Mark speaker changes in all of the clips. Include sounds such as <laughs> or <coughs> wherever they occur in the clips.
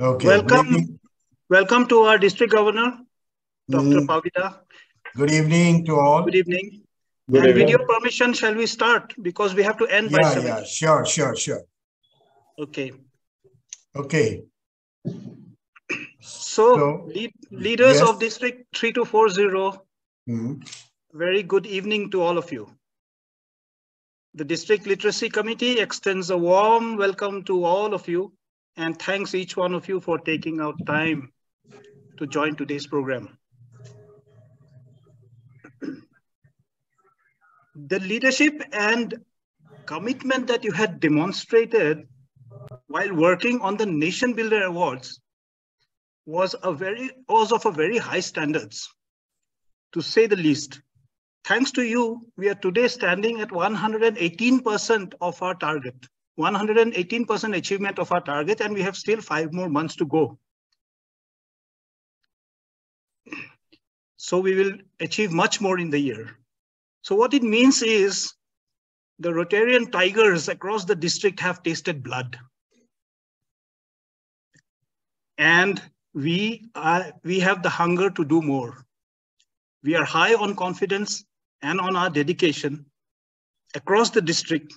Speaker 1: Okay.
Speaker 2: Welcome, welcome to our district governor, Dr.
Speaker 1: Mm.
Speaker 2: Pavita.
Speaker 1: Good evening to all.
Speaker 2: Good evening.
Speaker 3: Good
Speaker 2: and
Speaker 3: evening.
Speaker 2: with your permission, shall we start? Because we have to end by
Speaker 1: Yeah,
Speaker 2: seven.
Speaker 1: yeah, sure, sure, sure.
Speaker 2: Okay.
Speaker 1: Okay.
Speaker 2: So,
Speaker 1: So,
Speaker 2: lead, leaders
Speaker 1: yes.
Speaker 2: of District 3240,
Speaker 1: Hmm.
Speaker 2: very good evening to all of you. The District Literacy Committee extends a warm welcome to all of you and thanks each one of you for taking out time to join today's program. <clears throat> The leadership and commitment that you had demonstrated while working on the Nation Builder Awards was a very was of a very high standards, to say the least. Thanks to you, we are today standing at 118% of our target, 118% achievement of our target, and we have still five more months to go. So we will achieve much more in the year. So what it means is the Rotarian tigers across the district have tasted blood. And we, are, we have the hunger to do more. We are high on confidence and on our dedication across the district.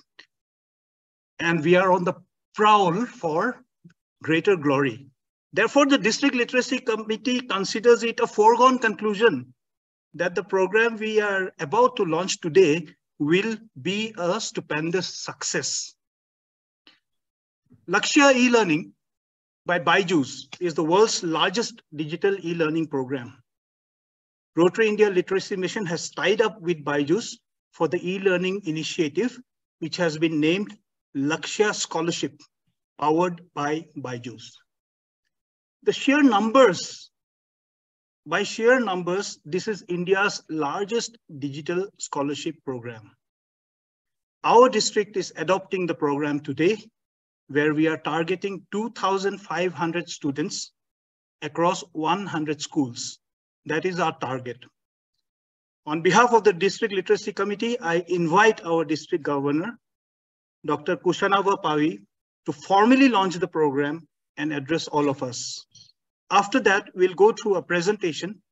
Speaker 2: And we are on the prowl for greater glory. Therefore, the District Literacy Committee considers it a foregone conclusion that the program we are about to launch today will be a stupendous success. Lakshya e-learning by Byju's is the world's largest digital e-learning program. Rotary India Literacy Mission has tied up with Byju's for the e-learning initiative, which has been named Lakshya Scholarship, powered by Byju's. The sheer numbers, by sheer numbers, this is India's largest digital scholarship program. Our district is adopting the program today, where we are targeting 2,500 students across 100 schools. That is our target. On behalf of the District Literacy Committee, I invite our district governor, Dr. Kushanava Pabi, to formally launch the program and address all of us. After that, we'll go through a presentation,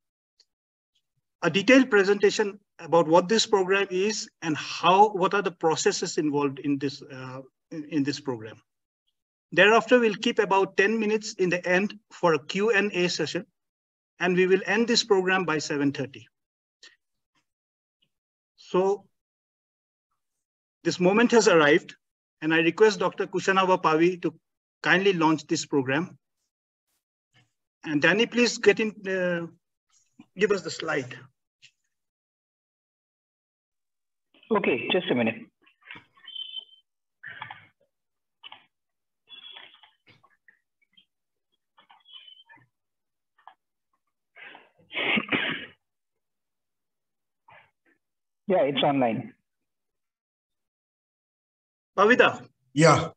Speaker 2: a detailed presentation about what this program is and how, what are the processes involved in this, uh, in, in this program. Thereafter, we'll keep about 10 minutes in the end for a Q&A session, and we will end this program by 7.30. So this moment has arrived, and I request Dr. Kushanava Pabi to kindly launch this program. And Danny, please get in, uh, give us the slide.
Speaker 3: Okay, just a minute. <coughs> Yeah, it's online.
Speaker 2: Pavita,
Speaker 1: Yeah,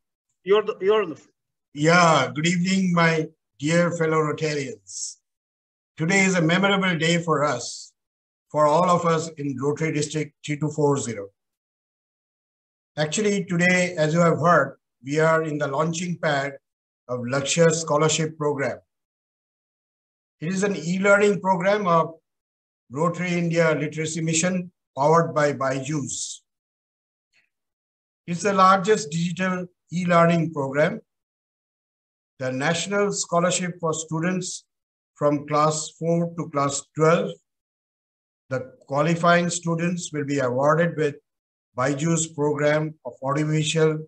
Speaker 2: you're the, you're on the,
Speaker 1: yeah. Good evening, my dear fellow Rotarians. Today is a memorable day for us, for all of us in Rotary District 3240. Actually, today, as you have heard, we are in the launching pad of Lakshya Scholarship Program. It is an e-learning program of Rotary India Literacy Mission powered by Byju's. It's the largest digital e-learning program. The National Scholarship for Students from class 4 to class 12. The qualifying students will be awarded with Byju's program of audiovisual,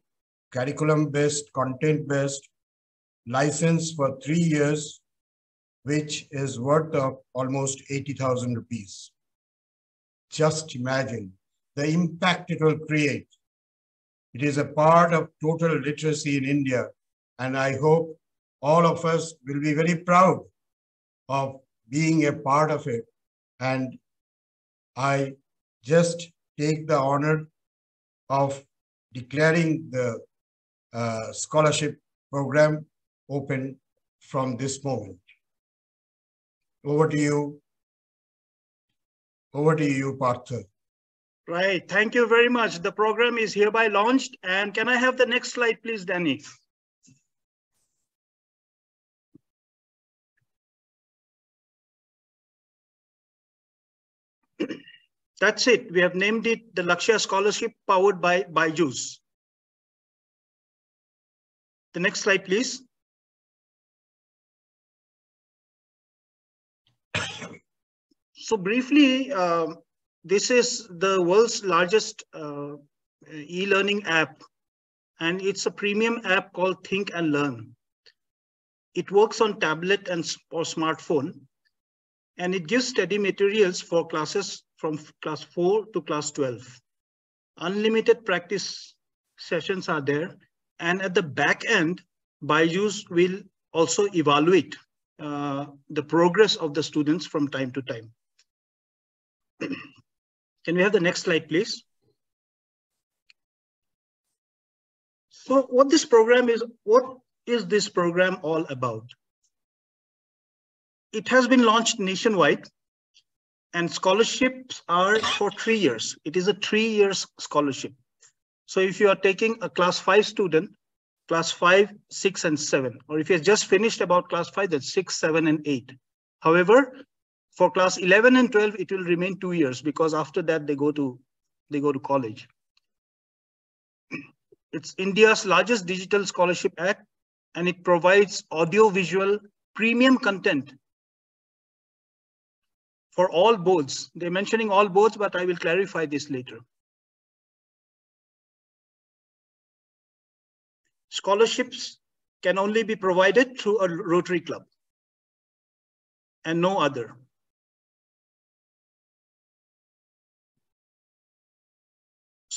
Speaker 1: curriculum-based, content-based license for three years, which is worth of almost 80,000 rupees. Just imagine the impact it will create. It is a part of total literacy in India, and I hope all of us will be very proud of being a part of it. And I just take the honor of declaring the uh, scholarship program open from this moment. Over to you. Over to you, Partha.
Speaker 2: Right. Thank you very much. The program is hereby launched. And can I have the next slide, please, Danny? <clears throat> That's it. We have named it the Lakshya Scholarship powered by Byju's. The next slide, please. <coughs> so briefly, um, this is the world's largest uh, e-learning app, and it's a premium app called Think and Learn. It works on tablet and or smartphone, and it gives study materials for classes from class 4 to class 12. Unlimited practice sessions are there, and at the back end, Byju's will also evaluate uh, the progress of the students from time to time. <clears throat> Can we have the next slide, please? So what this program is, what is this program all about? It has been launched nationwide and scholarships are for three years. It is a three years scholarship. So if you are taking a class five student, class five, six, and seven, or if you just finished about class five, that's six, seven, and eight. However, for class 11 and 12, it will remain two years because after that they go to they go to college. <clears throat> It's India's largest digital scholarship act, and it provides audio-visual premium content for all boards. They're mentioning all boards, but I will clarify this later. Scholarships can only be provided through a Rotary Club and no other.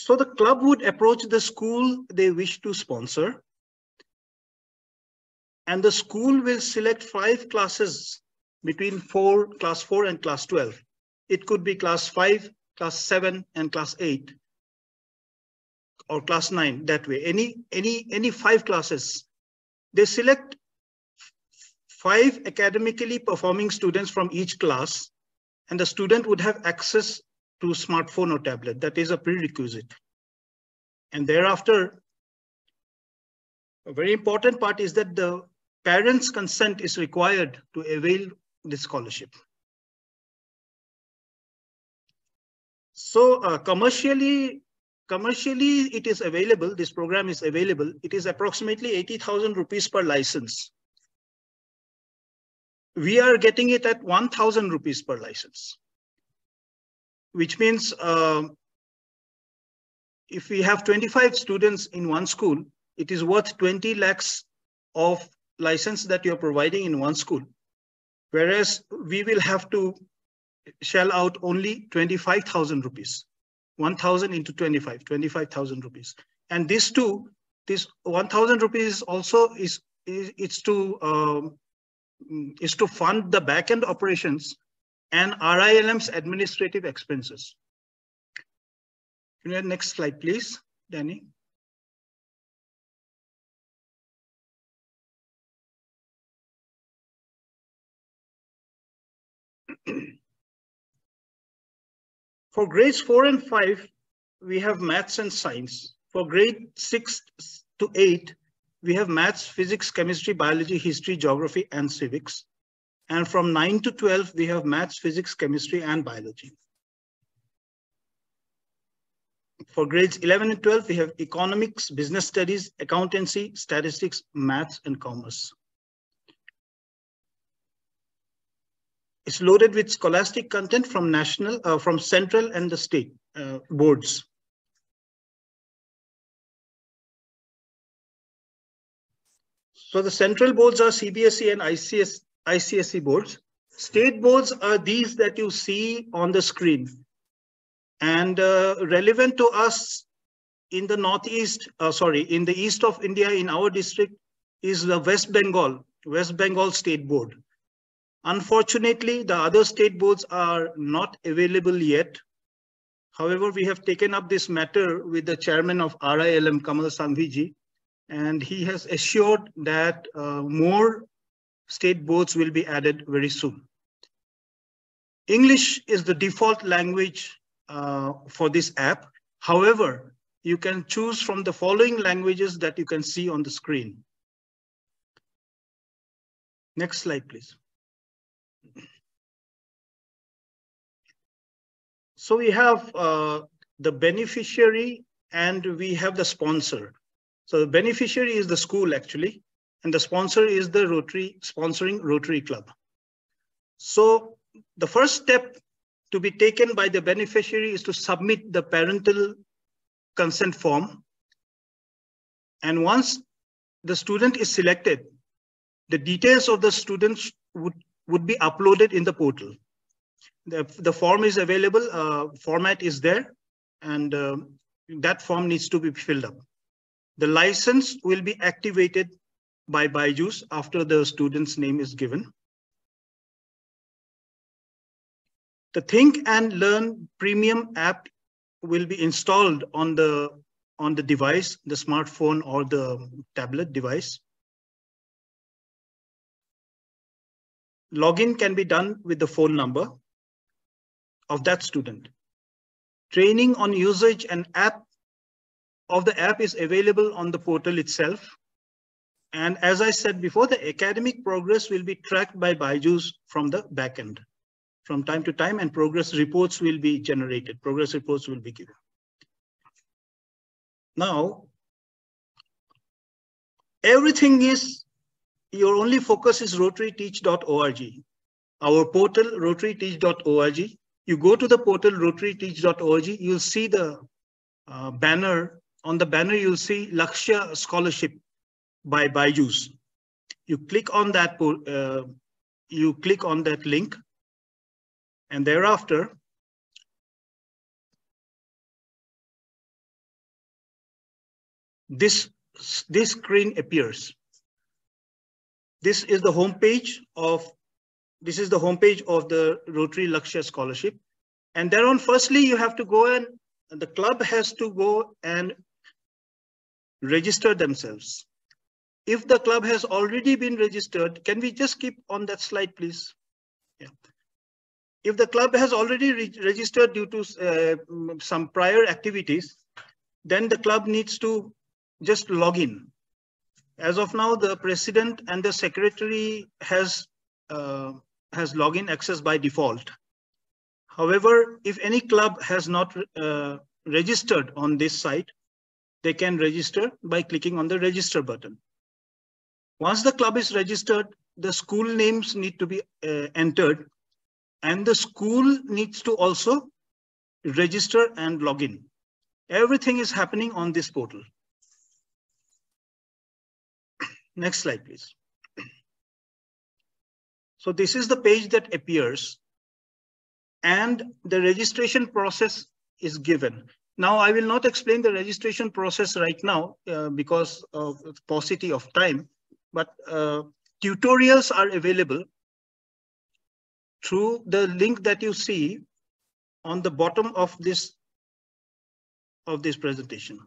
Speaker 2: So the club would approach the school they wish to sponsor. And the school will select five classes between four, class four and class 12. It could be class five, class seven, and class eight, or class nine that way. Any, any, any five classes. They select five academically performing students from each class, and the student would have access to smartphone or tablet. That is a prerequisite. And thereafter, a very important part is that the parents' consent is required to avail this scholarship. So uh, commercially, commercially it is available, this program is available. It is approximately 80,000 rupees per license. We are getting it at 1,000 rupees per license which means uh, if we have 25 students in one school, it is worth 20 lakhs of license that you're providing in one school. Whereas we will have to shell out only 25,000 rupees, 1,000 into 25, 25,000 rupees. And this too, this 1,000 rupees also is, is it's to um, is to fund the backend operations and RILM's administrative expenses. Next slide, please, Danny? <clears throat> For grades four and five, we have maths and science. For grade six to eight, we have maths, physics, chemistry, biology, history, geography, and civics. And from 9 to 12, we have maths, physics, chemistry, and biology. For grades 11 and 12, we have economics, business studies, accountancy, statistics, maths, and commerce. It's loaded with scholastic content from national, uh, from central and the state uh, boards. So the central boards are CBSE and ICS, ICSE boards. State boards are these that you see on the screen. And uh, relevant to us in the Northeast, uh, sorry, in the east of India, in our district, is the West Bengal, West Bengal State Board. Unfortunately, the other state boards are not available yet. However, we have taken up this matter with the chairman of RILM, Kamal Sanghviji, and he has assured that uh, more state boards will be added very soon. English is the default language uh, for this app. However, you can choose from the following languages that you can see on the screen. Next slide, please. So we have uh, the beneficiary and we have the sponsor. So the beneficiary is the school actually, and the sponsor is the Rotary sponsoring Rotary Club. So the first step to be taken by the beneficiary is to submit the parental consent form. And once the student is selected, the details of the students would, would be uploaded in the portal. The, the form is available, uh, format is there, and uh, that form needs to be filled up. The license will be activated by Byju's after the student's name is given. The Think and Learn premium app will be installed on the on the device, the smartphone or the tablet device. Login can be done with the phone number of that student. Training on usage and app of the app is available on the portal itself. And as I said before, the academic progress will be tracked by Byju's from the backend from time to time and progress reports will be generated. Progress reports will be given. Now, everything is, your only focus is rotaryteach.org. Our portal, rotaryteach.org. You go to the portal, rotaryteach.org, you'll see the uh, banner. On the banner, you'll see Lakshya Scholarship by Byju's. You click on that, uh, you click on that link and thereafter, this, this screen appears. This is the homepage of this is the homepage of the Rotary Lakshya Scholarship. And thereon, firstly, you have to go and the club has to go and register themselves. If the club has already been registered, can we just keep on that slide, please? Yeah if the club has already re registered due to uh, some prior activities, then the club needs to just log in. As of now, the president and the secretary has uh, has login access by default. However, if any club has not uh, registered on this site, they can register by clicking on the register button. Once the club is registered, the school names need to be uh, entered and the school needs to also register and log in. Everything is happening on this portal. <clears throat> Next slide, please. <clears throat> So this is the page that appears and the registration process is given. Now, I will not explain the registration process right now uh, because of paucity of time, but uh, tutorials are available through the link that you see on the bottom of this of this presentation.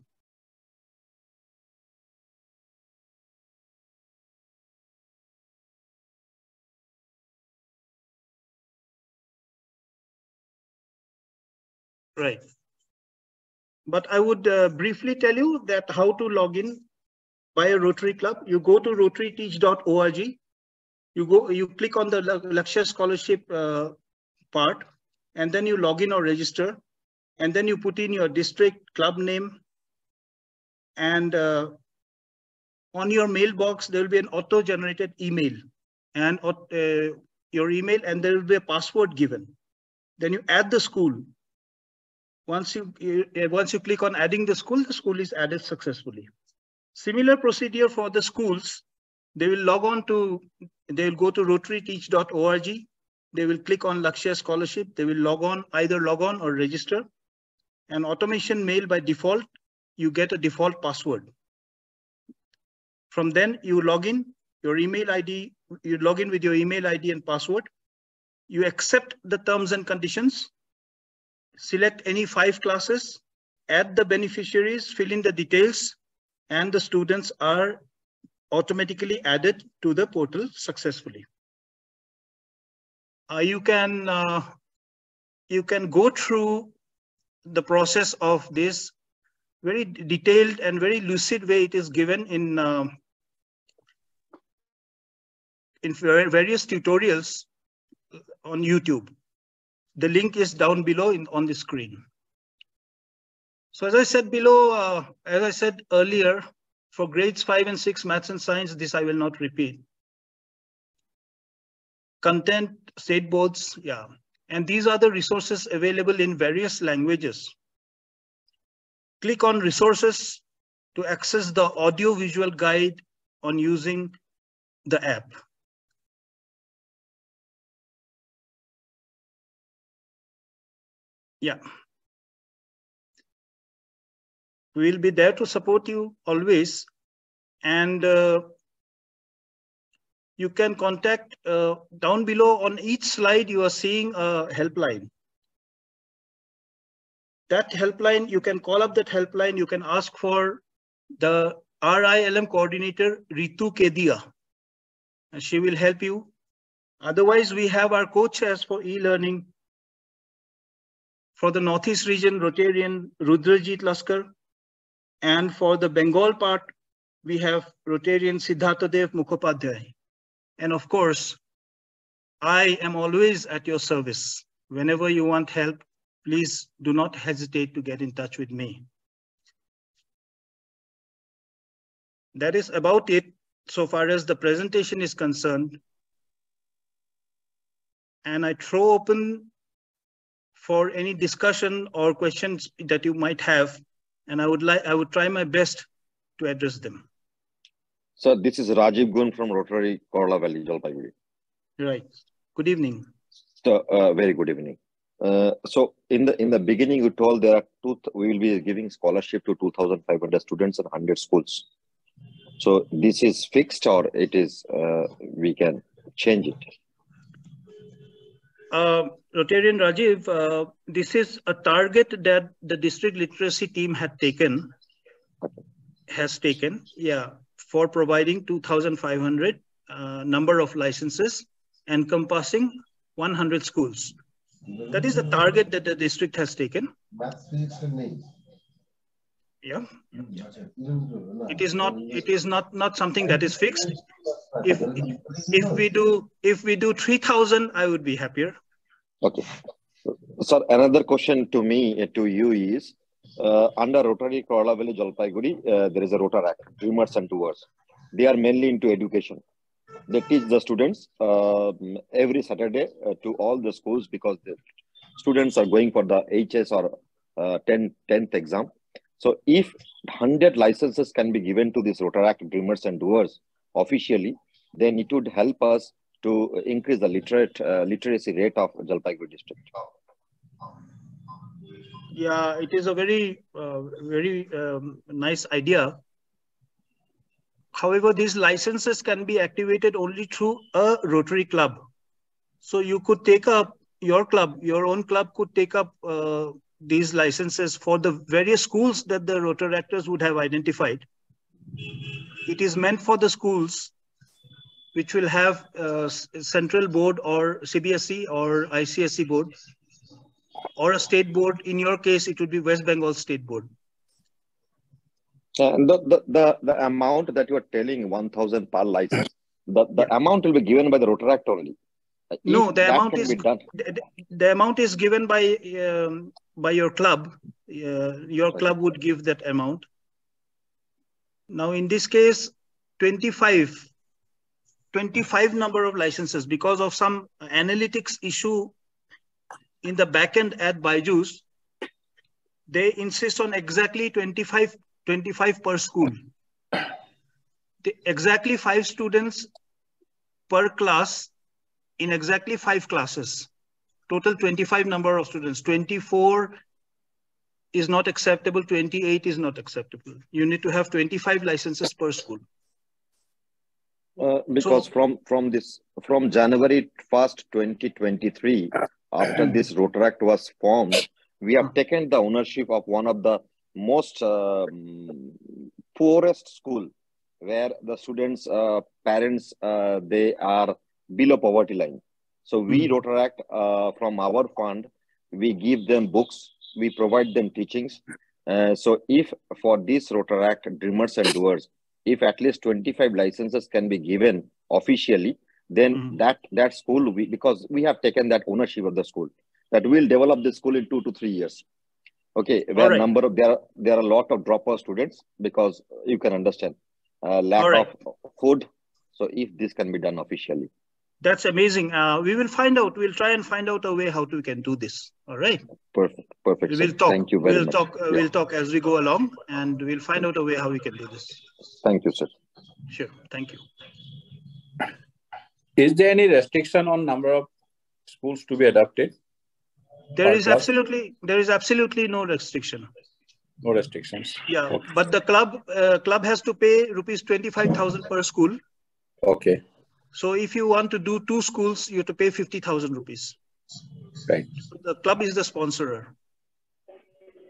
Speaker 2: Right. But I would uh, briefly tell you that how to log in by a Rotary Club. You go to rotaryteach.org you go, you click on the Lakshya Scholarship uh, part, and then you log in or register, and then you put in your district club name, and uh, on your mailbox, there will be an auto-generated email and uh, your email, and there will be a password given. Then you add the school. Once you, you once you click on adding the school, the school is added successfully. Similar procedure for the schools. They will log on to they will go to rotaryteach.org. They will click on Lakshya Scholarship. They will log on, either log on or register. And automation mail by default, you get a default password. From then you log in your email ID, you log in with your email ID and password. You accept the terms and conditions, select any five classes, add the beneficiaries, fill in the details, and the students are automatically added to the portal successfully. Uh, you can uh, you can go through the process of this very detailed and very lucid way it is given in uh, in various tutorials on YouTube. The link is down below in, on the screen. So as I said below, uh, as I said earlier, for grades five and six maths and science, this I will not repeat. Content, state boards, yeah. And these are the resources available in various languages. Click on resources to access the audio visual guide on using the app. Yeah. We will be there to support you always. And uh, you can contact uh, down below on each slide, you are seeing a helpline. That helpline, you can call up that helpline. You can ask for the RILM coordinator, Ritu Kedia. And she will help you. Otherwise, we have our co-chairs for e-learning. For the Northeast region, Rotarian Rudrajit Laskar. And for the Bengal part, we have Rotarian Siddharthadev Mukhopadhyay. And of course, I am always at your service. Whenever you want help, please do not hesitate to get in touch with me. That is about it so far as the presentation is concerned. And I throw open for any discussion or questions that you might have. And I would like, I would try my best to address them.
Speaker 4: So this is Rajiv Gun from Rotary Karala Valley, Jalpaiguri.
Speaker 2: Right. Good evening.
Speaker 4: So, uh, very good evening. Uh, so in the in the beginning, you told there are two. We will be giving scholarship to 2,500 students in 100 schools. So this is fixed, or it is uh, we can change it.
Speaker 2: Uh, Rotarian Rajiv, uh, this is a target that the district literacy team had taken, has taken, yeah, for providing 2,500 uh, number of licenses encompassing 100 schools. That is the target that the district has taken. Yeah, it is not. It is not not something that is fixed. If if we do if we do 3,000, I would be happier.
Speaker 4: Okay. So another question to me uh, to you is uh, under Rotary Karala Valley Jalpaiguri, uh, there is a Rotaract, Dreamers and Doers. They are mainly into education. They teach the students uh, every Saturday uh, to all the schools because the students are going for the HS or uh, 10, 10th exam. So if 100 licenses can be given to this Rotaract, Dreamers and Doers officially, then it would help us to increase the literate uh, literacy rate of Jalpaiguri district.
Speaker 2: Yeah, it is a very, uh, very um, nice idea. However, these licenses can be activated only through a Rotary club. So you could take up your club, your own club could take up uh, these licenses for the various schools that the Rotaractors would have identified. It is meant for the schools which will have uh, central board or CBSE or ICSE board or a state board. In your case, it would be West Bengal State Board.
Speaker 4: And the, the, the, the amount that you are telling 1,000 per license, the, the
Speaker 2: Yeah.
Speaker 4: amount will be given by the Rotaract only. If
Speaker 2: No, the amount is the, the amount is given by um, by your club. Uh, your
Speaker 4: Okay.
Speaker 2: club would give that amount. Now, in this case, 25, 25 number of licenses because of some analytics issue in the backend at Byju's, they insist on exactly 25, 25 per school. The, exactly five students per class in exactly five classes. Total 25 number of students. 24 is not acceptable, 28 is not acceptable. You need to have 25 licenses per school.
Speaker 4: Uh, because
Speaker 2: So-
Speaker 4: from from this from January first, twenty twenty three, <clears throat> after this Rotaract was formed, we have taken the ownership of one of the most um, poorest school, where the students' uh, parents uh, they are below poverty line. So we
Speaker 2: Mhm.
Speaker 4: Rotaract uh, from our fund, we give them books, we provide them teachings. Uh, so if for this Rotaract Dreamers and Doers, if at least 25 licenses can be given officially then
Speaker 2: Mhm.
Speaker 4: that that school we, because we have taken that ownership of the school that we'll develop the school in two to three years. Okay, where
Speaker 2: right.
Speaker 4: number of there are, there are a lot of dropout students because you can understand uh, lack
Speaker 2: right.
Speaker 4: of food. So if this can be done officially,
Speaker 2: That's amazing. Uh, we will find out. We'll try and find out a way how to, we can do this. All right.
Speaker 4: perfect, perfect.
Speaker 2: We
Speaker 4: sir.
Speaker 2: will talk.
Speaker 4: Thank you very
Speaker 2: we'll
Speaker 4: much.
Speaker 2: talk. Uh,
Speaker 4: Yeah.
Speaker 2: We'll talk as we go along, and we'll find out a way how we can do this.
Speaker 4: Thank you, sir.
Speaker 2: Sure. Thank you.
Speaker 5: Is there any restriction on number of schools to be adopted?
Speaker 2: There is Per
Speaker 5: club?
Speaker 2: absolutely there is absolutely no restriction.
Speaker 5: No restrictions.
Speaker 2: Yeah,
Speaker 5: Okay.
Speaker 2: but the club uh, club has to pay rupees twenty five thousand per school.
Speaker 5: Okay,
Speaker 2: So if you want to do two schools, you have to pay fifty thousand rupees.
Speaker 5: right.
Speaker 2: The club is the sponsorer.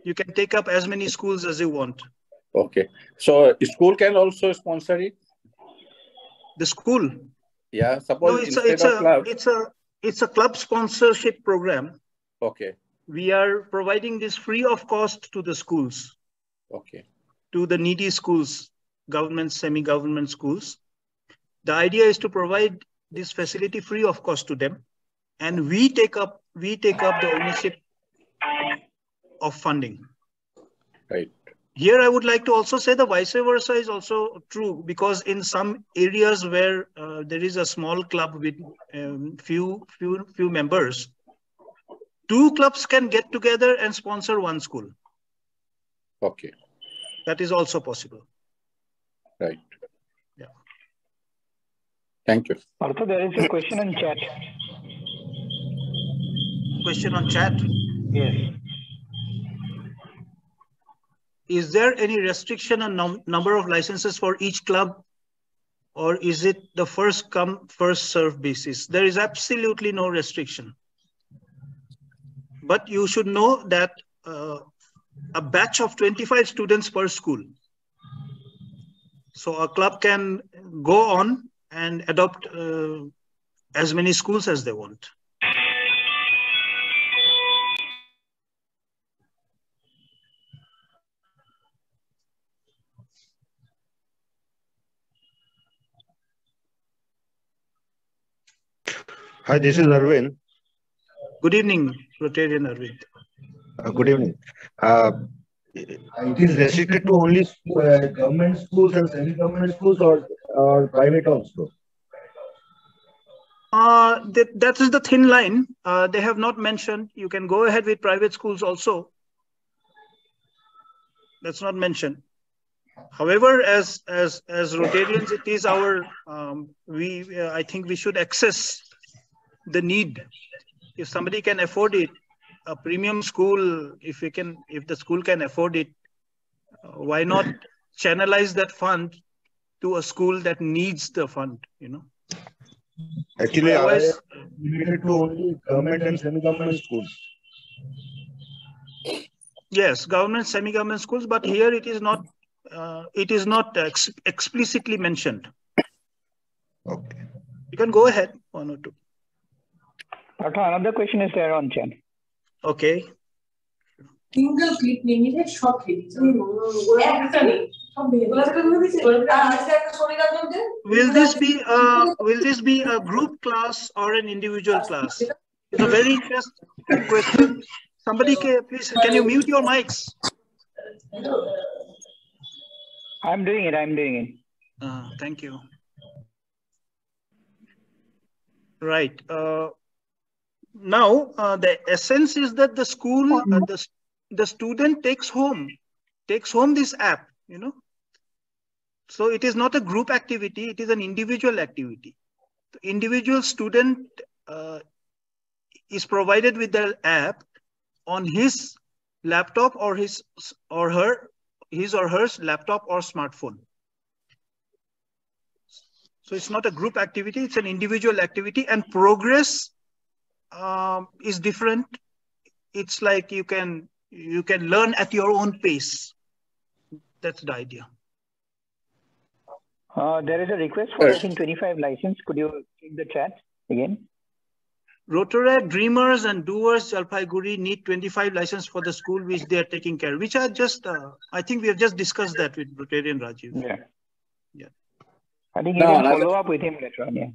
Speaker 2: You can take up as many schools as you want.
Speaker 5: Okay. So school can also sponsor it?
Speaker 2: The school.
Speaker 5: Yeah,
Speaker 2: No,
Speaker 5: suppose
Speaker 2: it's a it's a
Speaker 5: club.
Speaker 2: it's a it's a club sponsorship program.
Speaker 5: Okay,
Speaker 2: We are providing this free of cost to the schools,
Speaker 5: okay,
Speaker 2: to the needy schools, government, semi-government schools. The idea is to provide this facility free of cost to them, and we take up we take up the ownership of funding.
Speaker 5: right.
Speaker 2: Here, I would like to also say the vice versa is also true because in some areas where uh, there is a small club with um, few few few members, two clubs can get together and sponsor one school.
Speaker 5: Okay,
Speaker 2: That is also possible.
Speaker 5: right.
Speaker 2: Yeah.
Speaker 5: Thank you.
Speaker 3: Also, there is a question in chat.
Speaker 2: Question on chat.
Speaker 3: Yes.
Speaker 2: Is there any restriction on num- number of licenses for each club? Or is it the first come, first serve basis? There is absolutely no restriction. But you should know that uh, a batch of 25 students per school. So a club can go on and adopt uh, as many schools as they want.
Speaker 6: Hi, this is Arvind.
Speaker 2: Good evening, Rotarian Arvind.
Speaker 6: Uh, good evening. Uh, it is restricted to only uh, government schools and semi-government schools or, or private also?
Speaker 2: Uh, that, that is the thin line. Uh, they have not mentioned. You can go ahead with private schools also. That's not mentioned. However, as as as Rotarians, it is our um, we. Uh, I think we should access the need. If somebody can afford it, a premium school. If we can, if the school can afford it, uh, why not <clears throat> channelize that fund to a school that needs the fund? You know.
Speaker 6: Actually, I
Speaker 2: Otherwise-
Speaker 6: am limited to only government and semi-government schools.
Speaker 2: Yes, government, semi-government schools, but here it is not, uh, it is not ex- explicitly mentioned.
Speaker 6: Okay.
Speaker 2: You can go ahead, one or two.
Speaker 3: Also, another question is there on chat.
Speaker 2: Okay,
Speaker 7: single click নিয়ে নিলে সব খেয়ে দিচ্ছে একটা নেই সব ভেঙে দিচ্ছে আজকে একটা শরীর আন্দোলন
Speaker 2: will this be, uh, will this be a group class or an individual class? It's a very interesting question. Somebody can, please, can you mute your mics?
Speaker 3: I'm doing it. I'm doing it.
Speaker 2: Uh, thank you. Right. Uh, now, uh, the essence is that the school, uh, the, the student takes home, takes home this app, you know. So it is not a group activity, it is an individual activity. The individual student uh, is provided with the app on his laptop or his or her his or her laptop or smartphone. So it's not a group activity, it's an individual activity and progress um, is different. It's like you can you can learn at your own pace. That's the idea.
Speaker 3: Uh, there is a request for, I
Speaker 5: Yes.
Speaker 3: think, 25 license. Could you check the chat again?
Speaker 2: Rotaract Dreamers and Doers Jalpaiguri need 25 license for the school which they are taking care, which are just, uh, I think we have just discussed that with Rotarian Rajiv.
Speaker 3: Yeah.
Speaker 2: Yeah.
Speaker 3: I think you
Speaker 5: No,
Speaker 3: can follow up with him later on. Yeah.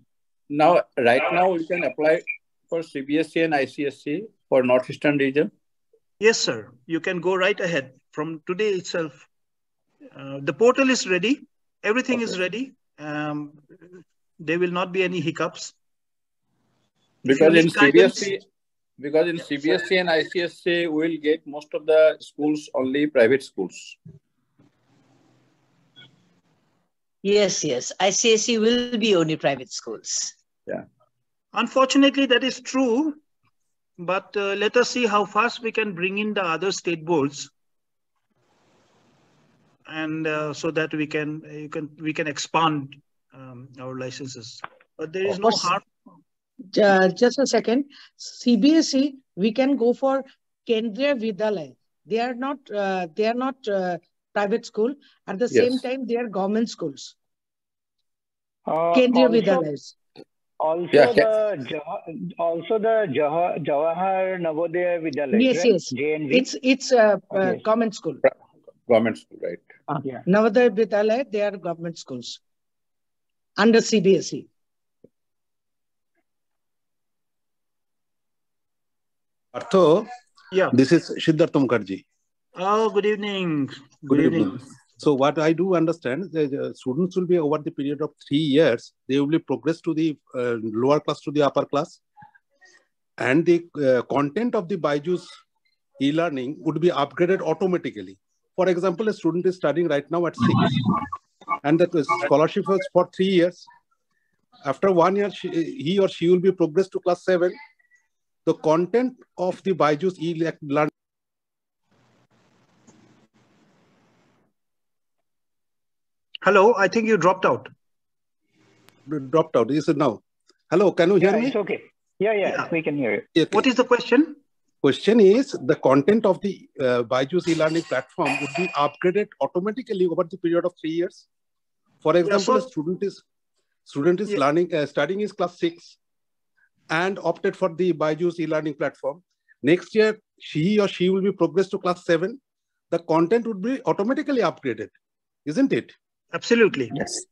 Speaker 5: Now, right now, we can apply for CBSE and ICSE for Northeastern region?
Speaker 2: Yes, sir. You can go right ahead from today itself. Uh, the portal is ready. Everything is ready. Um, there will not be any hiccups.
Speaker 5: Because in
Speaker 2: need guidance-
Speaker 5: CBSE, because in CBSE and ICSE, we'll get most of the schools only private schools.
Speaker 8: Yes, yes. ICSE will be only private schools.
Speaker 2: Unfortunately, that is true. But uh, let us see how fast we can bring in the other state boards. And uh, so that we can, you can, we can expand um, our licenses. But there is no
Speaker 8: course.
Speaker 2: harm.
Speaker 9: Uh, just a second. CBSE, we can go for Kendriya Vidyalaya. They are not, uh, they are not uh, private school. At the same time, they are government schools.
Speaker 3: Uh,
Speaker 9: Kendriya
Speaker 3: also,
Speaker 9: Vidyalayas.
Speaker 3: Also
Speaker 5: Yeah,
Speaker 3: the Jawa- also the Jawahar Navodaya Vidyalaya.
Speaker 9: Yes,
Speaker 3: right?
Speaker 9: yes.
Speaker 3: JNV.
Speaker 9: It's, it's a uh,
Speaker 3: Okay.
Speaker 9: government school.
Speaker 5: Government school, right?
Speaker 3: Uh, yeah.
Speaker 9: Navodaya Vidyalaya, they are government schools under CBSE.
Speaker 10: Artho,
Speaker 2: Yeah.
Speaker 10: this is Siddharth Mukherjee.
Speaker 2: Oh, good evening.
Speaker 10: Good good evening. evening. So what I do understand, the, students will be over the period of three years, they will be progress to the uh, lower class to the upper class. And the uh, content of the Byju's e-learning would be upgraded automatically. For example, a student is studying right now at six, and the scholarship was for three years. After one year, she, he or she will be progressed to class seven. The content of the Byju's e-learning
Speaker 2: Hello, I think you dropped out.
Speaker 10: dropped out. Is it now? Hello, can you hear
Speaker 3: Yeah,
Speaker 10: me?
Speaker 3: it's okay. Yeah, yeah,
Speaker 2: Yeah.
Speaker 3: we can hear you.
Speaker 10: Okay.
Speaker 2: What is the question?
Speaker 10: question is the content of the uh, Byju's e-learning platform would be upgraded automatically over the period of three years. For example,
Speaker 2: so-
Speaker 10: a student is student is
Speaker 2: Yeah.
Speaker 10: learning uh, studying is class six and opted for the Byju's e-learning platform. Next year, she or she will be progressed to class seven. The content would be automatically upgraded, isn't it?
Speaker 2: Absolutely.
Speaker 4: Yes.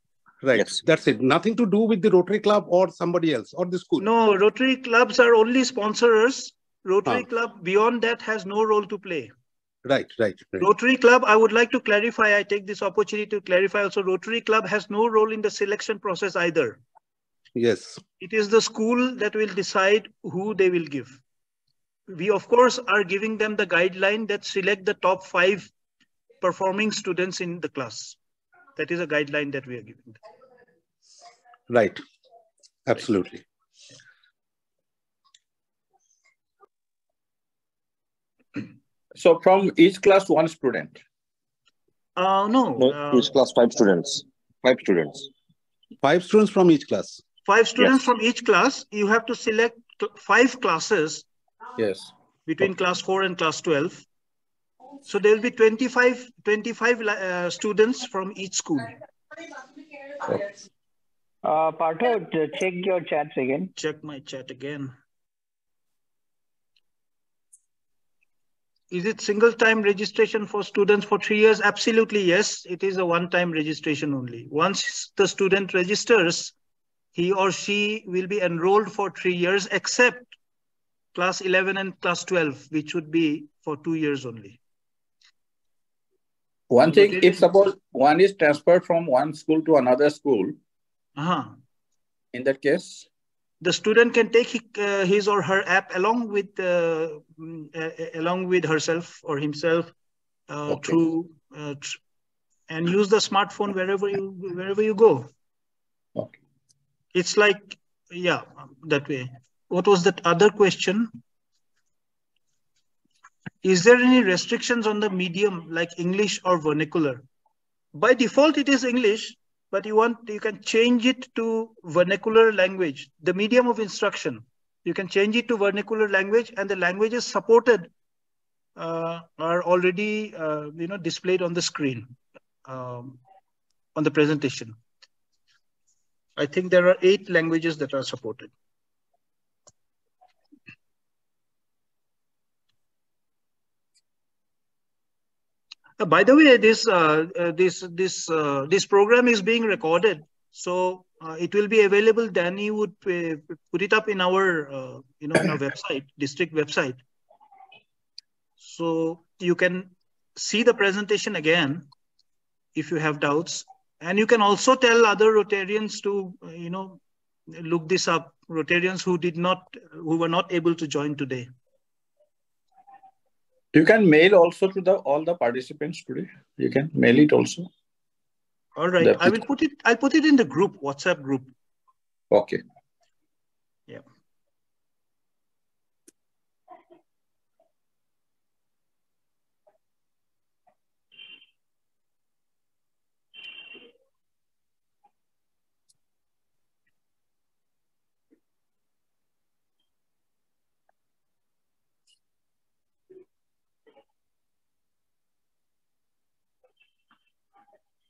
Speaker 10: Right.
Speaker 4: Yes.
Speaker 10: That's it. Nothing to do with the Rotary Club or somebody else or the school.
Speaker 2: No, Rotary clubs are only sponsors. Rotary
Speaker 10: Ah.
Speaker 2: club beyond that has no role to play.
Speaker 10: Right. Right. right.
Speaker 2: Rotary club, I would like to clarify, I take this opportunity to clarify also, Rotary club has no role in the selection process either.
Speaker 10: Yes.
Speaker 2: It is the school that will decide who they will give. We, of course, are giving them the guideline that select the top five performing students in the class. That is a guideline that we are giving. them.
Speaker 10: Right. Absolutely.
Speaker 5: So from each class, one student.
Speaker 2: Uh, no,
Speaker 4: No,
Speaker 2: uh,
Speaker 4: each class five students. Five students.
Speaker 10: Five students from each class.
Speaker 2: five students
Speaker 4: Yes.
Speaker 2: from each class. You have to select five classes
Speaker 5: Yes.
Speaker 2: between class 4 and class 12. So there will be 25, 25 uh, students from each school.
Speaker 3: Uh, Partho, check your chats again.
Speaker 2: Check my chat again. Is it single time registration for students for three years? Absolutely, yes. It is a one time registration only. Once the student registers, he or she will be enrolled for three years, except class 11 and class 12, which would be for two years only.
Speaker 5: One thing, if suppose one is transferred from one school to another school,
Speaker 2: Uh-huh.
Speaker 5: in that case,
Speaker 2: the student can take uh, his or her app along with uh, mm, uh, along with herself or himself uh,
Speaker 5: Okay.
Speaker 2: through uh, tr- and use the smartphone wherever you wherever you go.
Speaker 5: Okay.
Speaker 2: It's like yeah that way. What was that other question? Is there any restrictions on the medium like English or vernacular? By default, it is English, but you want you can change it to vernacular language the medium of instruction. You can change it to vernacular language and the languages supported uh, are already uh, you know displayed on the screen um, on the presentation. I think there are eight languages that are supported by the way, this uh, uh, this this uh, this program is being recorded. So uh, it will be available. Danny would uh, put it up in our, uh, you know, our website, district website. So you can see the presentation again if you have doubts. And you can also tell other Rotarians to, uh, you know, look this up, Rotarians who did not, who were not able to join today.
Speaker 5: You can mail also to the all the participants today. You can mail it also.
Speaker 2: All right,
Speaker 5: The-
Speaker 2: I will put it. I'll put it in the group, WhatsApp group.
Speaker 5: Okay.
Speaker 2: Yeah.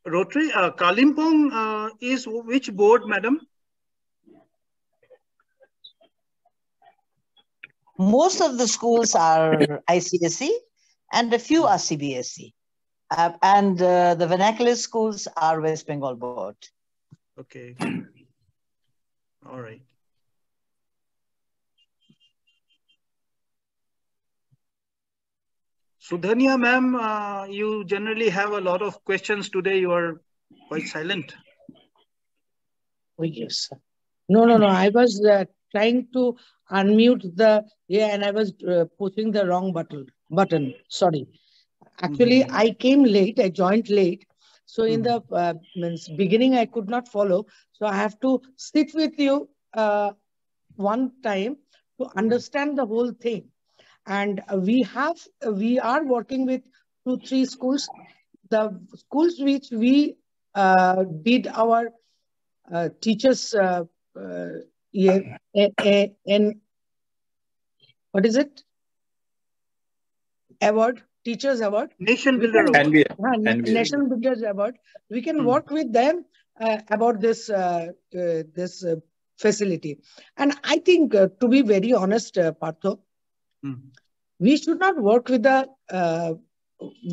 Speaker 2: Rotary, uh, Kalimpong uh, is which board, madam?
Speaker 8: Most of the schools are ICSE and a few are CBSE. Uh, and uh, the vernacular schools are West Bengal board.
Speaker 2: Okay. All right. Sudhanya ma'am, uh, you generally have a lot of questions today. You are quite silent.
Speaker 9: Oh, yes. sir. No, no, no. I was uh, trying to unmute the, yeah, and I was uh, pushing the wrong button. Button. Sorry. Actually, I came late. I joined late. So in the uh, means beginning, I could not follow. So I have to sit with you uh, one time to understand the whole thing. And we have, we are working with two, three schools. The schools which we uh, did our uh, teachers uh, uh, yeah, a- a- and what is it? Award, teachers award.
Speaker 2: Nation
Speaker 9: We
Speaker 2: Builder
Speaker 9: can-
Speaker 2: Award.
Speaker 5: NBA.
Speaker 9: uh,
Speaker 5: NBA.
Speaker 9: National Builders Award. We can work with them uh, about this uh, uh, this uh, facility. And I think, uh, to be very honest, uh, Partho,
Speaker 2: Hmm.
Speaker 9: We should not work with the uh,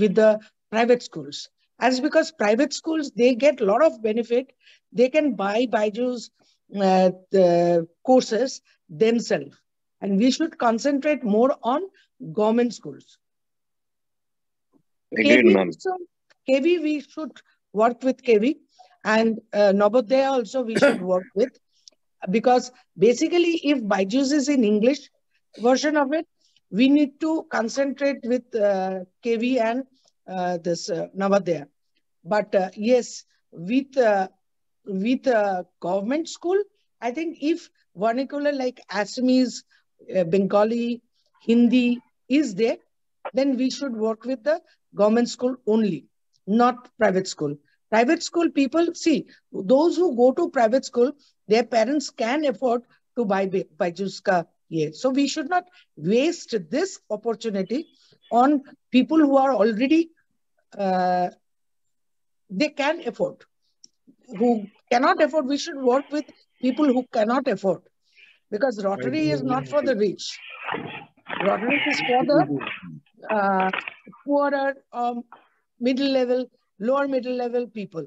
Speaker 9: with the private schools. As because private schools they get a lot of benefit. They can buy Byju's uh, the courses themselves. And we should concentrate more on government schools.
Speaker 4: Agreed,
Speaker 9: KV
Speaker 4: ma'am.
Speaker 9: also, KV we should work with KV and uh, also we should work with. Because basically if Byju's is in English version of it, we need to concentrate with uh, KV and uh, this uh, Navodaya. But uh, yes, with uh, with uh, government school, I think if vernacular like Assamese, uh, Bengali, Hindi is there, then we should work with the government school only, not private school. Private school people, see, those who go to private school, their parents can afford to buy Bi- Byju's ka ye. So we should not waste this opportunity on people who are already, uh, they can afford. Who cannot afford, we should work with people who cannot afford. Because Rotary is not for the rich. Rotary is for the uh, poorer, um, middle level, lower middle level people,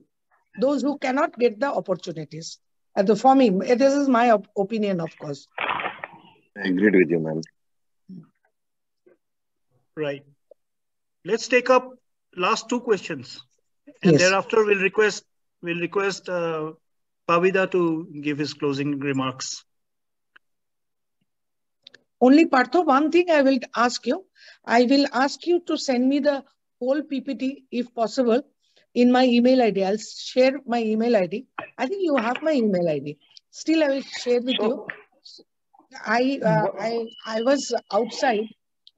Speaker 9: those who cannot get the opportunities. And the, for me, this is my op- opinion, of course.
Speaker 4: I agreed with you, ma'am.
Speaker 2: Right. Let's take up last two questions. And
Speaker 9: Yes.
Speaker 2: thereafter we'll request we'll request uh, Pavida to give his closing remarks.
Speaker 9: Only Partho, one thing I will ask you. I will ask you to send me the whole PPT, if possible, in my email ID. I'll share my email ID. I think you have my email ID. Still, I will share with you. I uh, I I was outside.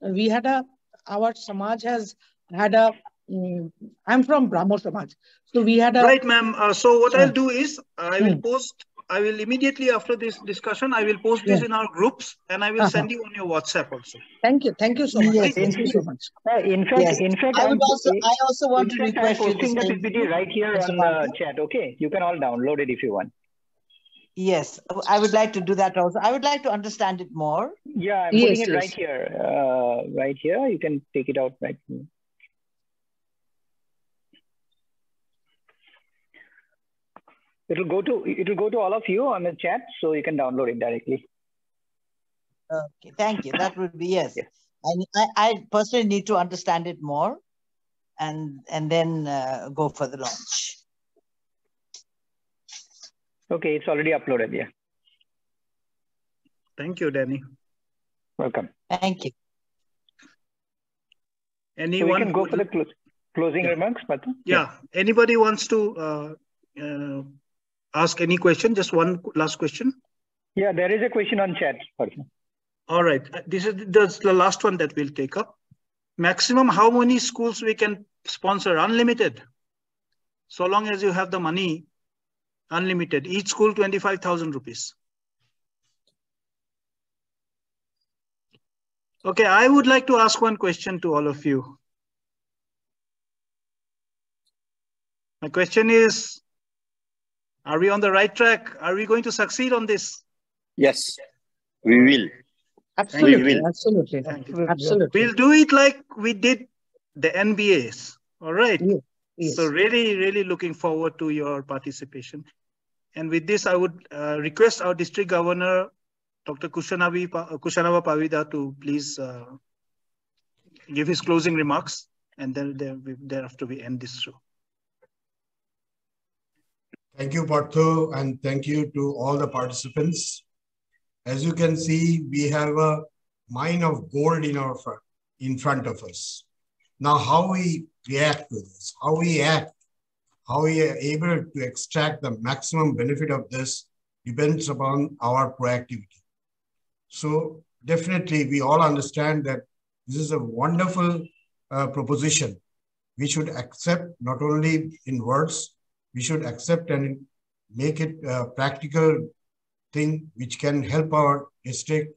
Speaker 9: We had a our Samaj has had a. mm, I'm from Brahmo Samaj, so we had a.
Speaker 2: Right, ma'am. Uh, so what
Speaker 9: Yeah.
Speaker 2: I'll do is I will
Speaker 9: Hmm.
Speaker 2: post. I will immediately after this discussion, I will post this
Speaker 9: Yeah.
Speaker 2: in our groups and I will
Speaker 9: Uh-huh.
Speaker 2: send you on your WhatsApp also.
Speaker 9: Thank you, thank you so much.
Speaker 8: Yes,
Speaker 9: Thank you so much.
Speaker 3: Uh, in fact,
Speaker 8: Yes.
Speaker 3: in fact,
Speaker 8: I would also, I also want to
Speaker 3: fact, I'm
Speaker 8: request you the
Speaker 3: posting the. PPT right here on
Speaker 8: the
Speaker 3: chat. Okay, you can all download it if you want.
Speaker 8: Yes, I would like to do that also. I would like to understand it more.
Speaker 3: Yeah, I'm
Speaker 9: Yes,
Speaker 3: putting it
Speaker 9: yes.
Speaker 3: right here. Uh, right here, you can take it out right. here. It'll go to it'll go to all of you on the chat, so you can download it directly.
Speaker 8: Okay, thank you. That would be yes. I, I, I personally need to understand it more, and and then uh, go for the launch.
Speaker 3: Okay, it's already uploaded. Yeah.
Speaker 2: Thank you, Danny.
Speaker 3: Welcome.
Speaker 8: Thank you.
Speaker 2: Anyone?
Speaker 3: So we can go for the clo- closing
Speaker 2: Yeah.
Speaker 3: remarks, Patu?
Speaker 2: Yeah. Anybody wants to uh, uh, ask any question? Just one last question.
Speaker 3: Yeah, there is a question on chat. Patu.
Speaker 2: All right. Uh, This is the, the last one that we'll take up. Maximum how many schools we can sponsor? Unlimited. So long as you have the money, unlimited. Each school 25,000 rupees. Okay, I would like to ask one question to all of you. My question is, are we on the right track? Are we going to succeed on this?
Speaker 4: Yes, we will.
Speaker 9: Absolutely, we
Speaker 4: will.
Speaker 9: absolutely,
Speaker 2: Thank you.
Speaker 9: absolutely.
Speaker 2: We'll do it like we did the NBAs. All right.
Speaker 9: Yes.
Speaker 2: So really, really looking forward to your participation. And with this, I would uh, request our district governor, Dr. Kushanavi, Pa- uh, Kushanava Pavida, to please uh, give his closing remarks, and then there- we- thereafter we end this show.
Speaker 1: Thank you, Partho, and thank you to all the participants. As you can see, we have a mine of gold in our front, in front of us. Now, how we react to this, how we act, how we are able to extract the maximum benefit of this depends upon our proactivity. So definitely, we all understand that this is a wonderful uh, proposition. We should accept not only in words, we should accept and make it a practical thing which can help our district,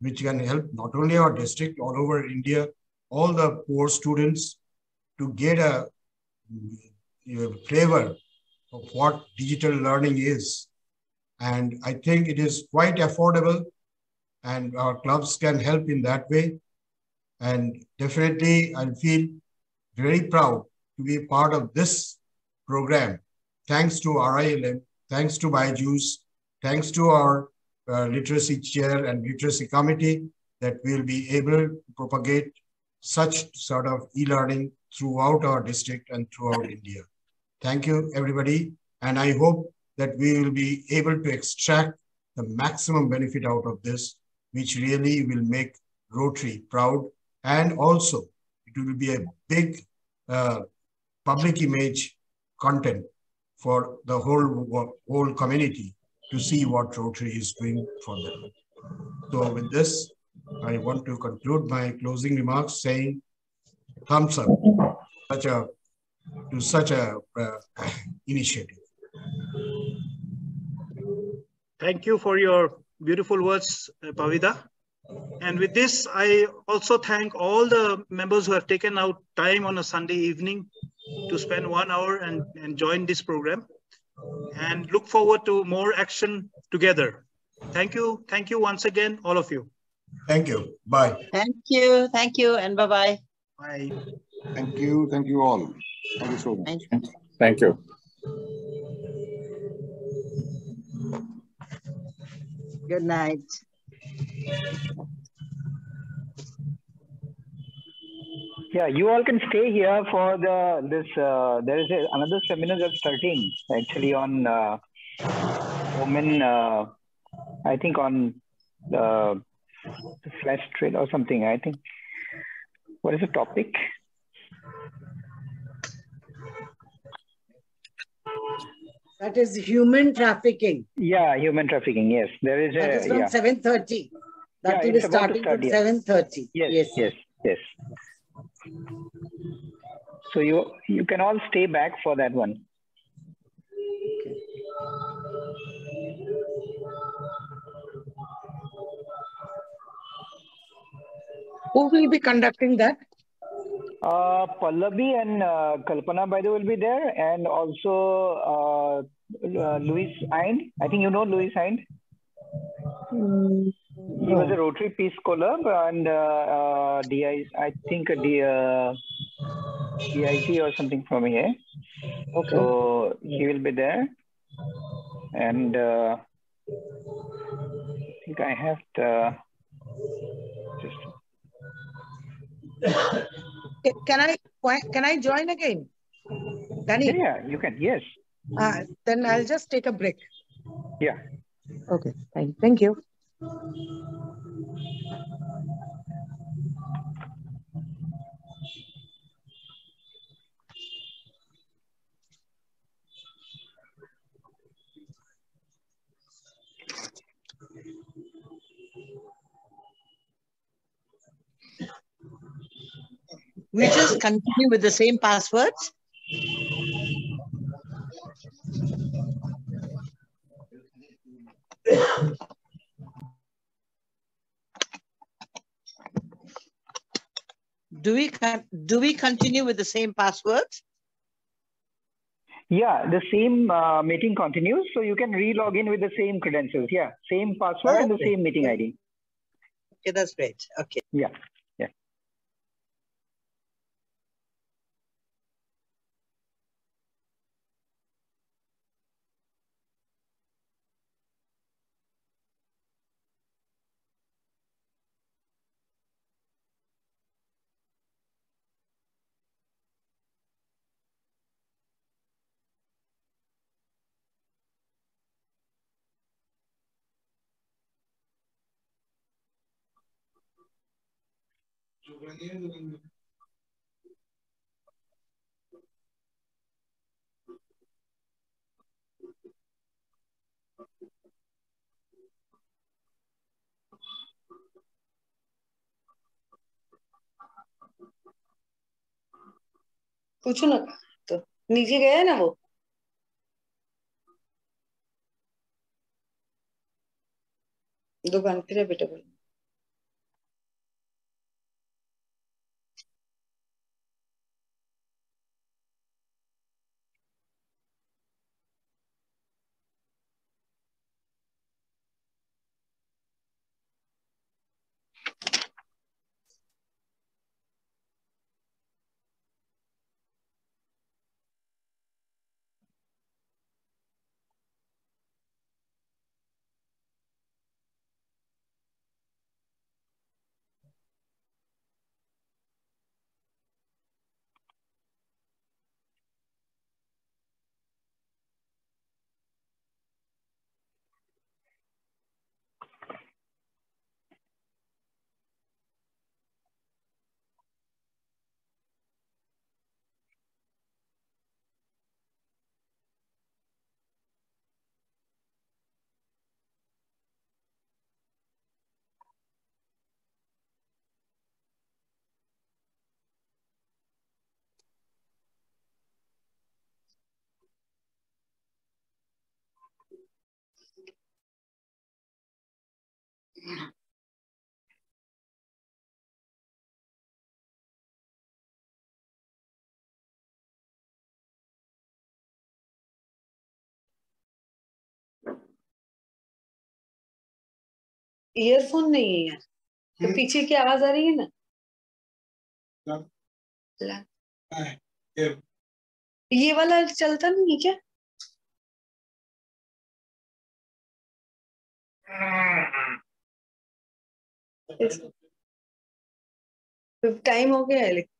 Speaker 1: which can help not only our district, all over India, all the poor students to get a know, flavor of what digital learning is. And I think it is quite affordable and our clubs can help in that way. And definitely I feel very proud to be a part of this program. Thanks to RILM, thanks to Byju's, thanks to our uh, literacy chair and literacy committee that we'll be able to propagate such sort of e-learning throughout our district and throughout India. Thank you, everybody. And I hope that we will be able to extract the maximum benefit out of this, which really will make Rotary proud. And also, it will be a big uh, public image content for the whole, whole community to see what Rotary is doing for them. So with this, I want to conclude my closing remarks saying thumbs up such a, to such a uh, <laughs> initiative.
Speaker 2: Thank you for your beautiful words, uh, Pavida. And with this, I also thank all the members who have taken out time on a Sunday evening to spend one hour and, and join this program and look forward to more action together. Thank you. Thank you once again, all of you.
Speaker 1: Thank you. Bye.
Speaker 8: Thank you. Thank you. And bye bye.
Speaker 2: Bye.
Speaker 11: Thank you. Thank you all. Thank you so much.
Speaker 5: Thank you.
Speaker 8: Good night.
Speaker 3: Yeah, you all can stay here for the this. Uh, there is a, another seminar that's starting actually on uh, women. Uh, I think on the flesh trade or something. I think. What is the topic?
Speaker 9: That is human trafficking.
Speaker 3: Yeah, human trafficking. Yes, there is
Speaker 9: That
Speaker 3: a.
Speaker 9: is from
Speaker 3: yeah.
Speaker 9: seven thirty. That
Speaker 3: Yeah,
Speaker 9: will be
Speaker 3: it's to
Speaker 9: starting
Speaker 3: start,
Speaker 9: from
Speaker 3: yes.
Speaker 9: seven thirty.
Speaker 3: Yes, yes, yes. So you you can all stay back for that one.
Speaker 9: Who will be conducting that?
Speaker 3: Uh, Pallavi and uh, Kalpana, by the way, will be there, and also uh, uh, Louis Hind. I think you know Louis Hind. He was a Rotary Peace Scholar and uh, uh, DI, I think a D, uh, DIG or something from here.
Speaker 9: Okay.
Speaker 3: So he will be there. And uh, I think I have the
Speaker 9: Can I can I join again? Danny?
Speaker 3: yeah, you can. Yes.
Speaker 9: Uh, then I'll just take a break.
Speaker 3: Yeah.
Speaker 9: Okay, fine. Thank you.
Speaker 8: We just continue with the same passwords. Do we do we continue with the same passwords?
Speaker 3: Yeah, the same uh, meeting continues. So you can re-log in with the same credentials. Yeah, same password and the same meeting ID.
Speaker 8: Okay, that's great. Okay.
Speaker 3: Yeah,
Speaker 12: पूछो ना तो नीचे गया है ना वो? दुकान फिर बेटा बोल। ईयरफोन नहीं है। यार तो पीछे की आवाज़ आ रही है ना? लग ये वाला चलता नहीं है क्या? टाइम तो हो गया है लेकिन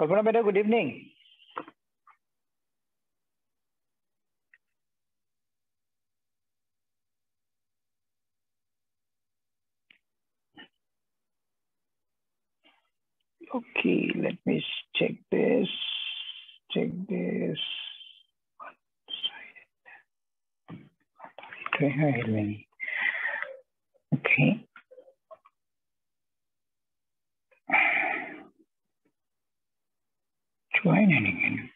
Speaker 3: Kalpana Beta, good evening. Okay, let me check this. Check this. Okay, Okay. Join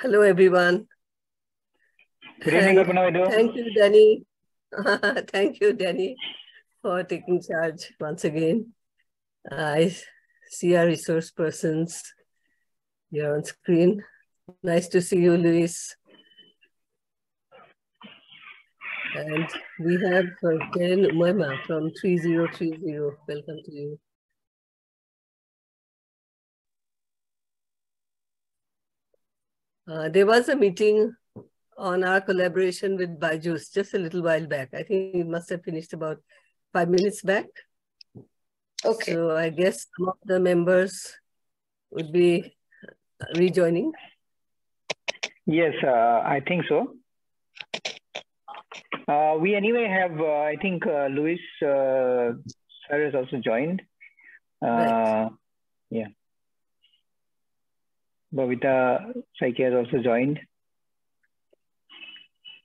Speaker 13: Hello, everyone.
Speaker 3: Good evening, Kalpana
Speaker 13: Thank you, Danny. <laughs> Thank you, Danny, for taking charge once again. I see our resource persons here on screen. Nice to see you, Luis. And we have uh, Karen from 3030. Welcome to you. Uh, there was a meeting on our collaboration with Byju's just a little while back. I think it must have finished about five minutes back.
Speaker 14: Okay.
Speaker 13: So I guess some of the members would be rejoining.
Speaker 3: Yes, uh, I think so. Uh, we anyway have, uh, I think, uh, Luis uh, has also joined. Uh,
Speaker 13: Right.
Speaker 3: Yeah. Babita Saikia has also joined.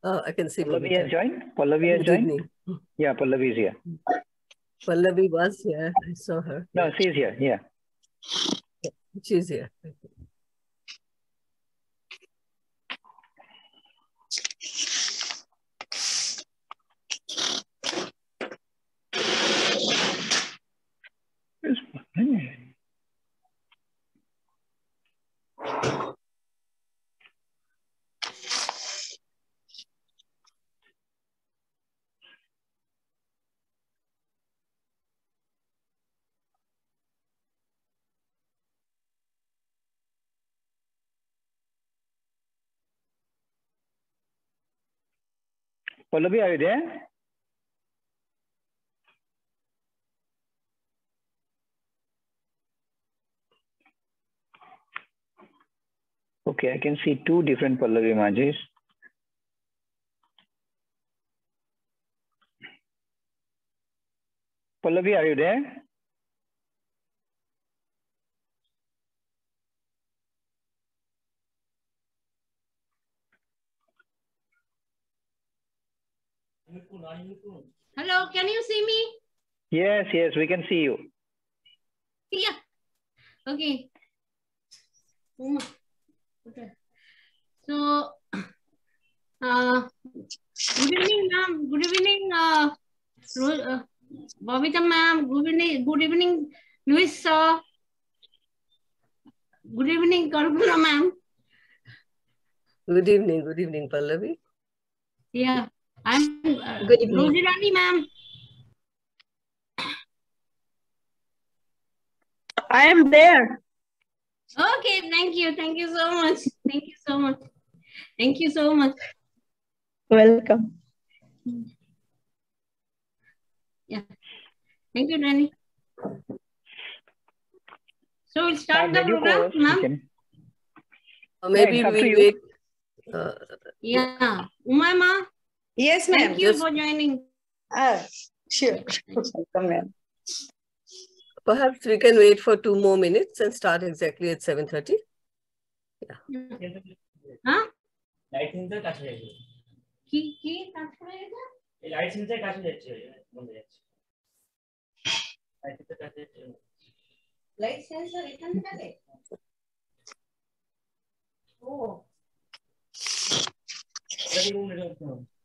Speaker 13: Oh, I can see
Speaker 3: Pallavi
Speaker 13: Bhavita.
Speaker 3: has joined. Pallavi has joined.
Speaker 13: evening.
Speaker 3: Yeah, Pallavi is here.
Speaker 13: Pallavi was here. I saw her.
Speaker 3: No, she's here. Yeah.
Speaker 13: She's here.
Speaker 3: Pallavi, are you there? Okay, I can see two different Pallavi images. Pallavi, are you there?
Speaker 14: Hello, can you see me?
Speaker 3: Yes, yes, we can see you.
Speaker 14: Yeah. Okay. Uma. Okay. So, <clears throat> uh, good evening, ma'am. Good evening, uh, uh, Bobita ma'am. Good evening, good evening, Luis sir. Good evening, Kalpana ma'am.
Speaker 13: Good evening. Good evening, Pallavi.
Speaker 14: Yeah, I'm uh,
Speaker 13: Good evening.
Speaker 14: Rosie Rani ma'am.
Speaker 12: I am there.
Speaker 14: Okay, thank you. Thank you so much. Thank you so much. Thank you so much.
Speaker 12: Welcome.
Speaker 14: Yeah. Thank you, Danny. So we'll start the program,
Speaker 3: co-host,
Speaker 14: ma'am.
Speaker 13: Or maybe
Speaker 3: it's up to
Speaker 13: we'll wait. Uh,
Speaker 14: Yeah. Umaima,
Speaker 12: Yes, ma'am.
Speaker 14: thank you for joining.
Speaker 12: Ah, sure. Welcome, ma'am.
Speaker 13: perhaps we can wait for two more minutes and start exactly at 7.30.
Speaker 14: হ্যাঁ
Speaker 15: light sensor কাছে যাচ্ছে
Speaker 14: কি কি কাজ করে এটা
Speaker 15: এই light sensor কাছে যাচ্ছে বন্ধ যাচ্ছে লাইট সেন্সর কাছে যাচ্ছে
Speaker 14: লাইট সেন্সর এখান থেকে ও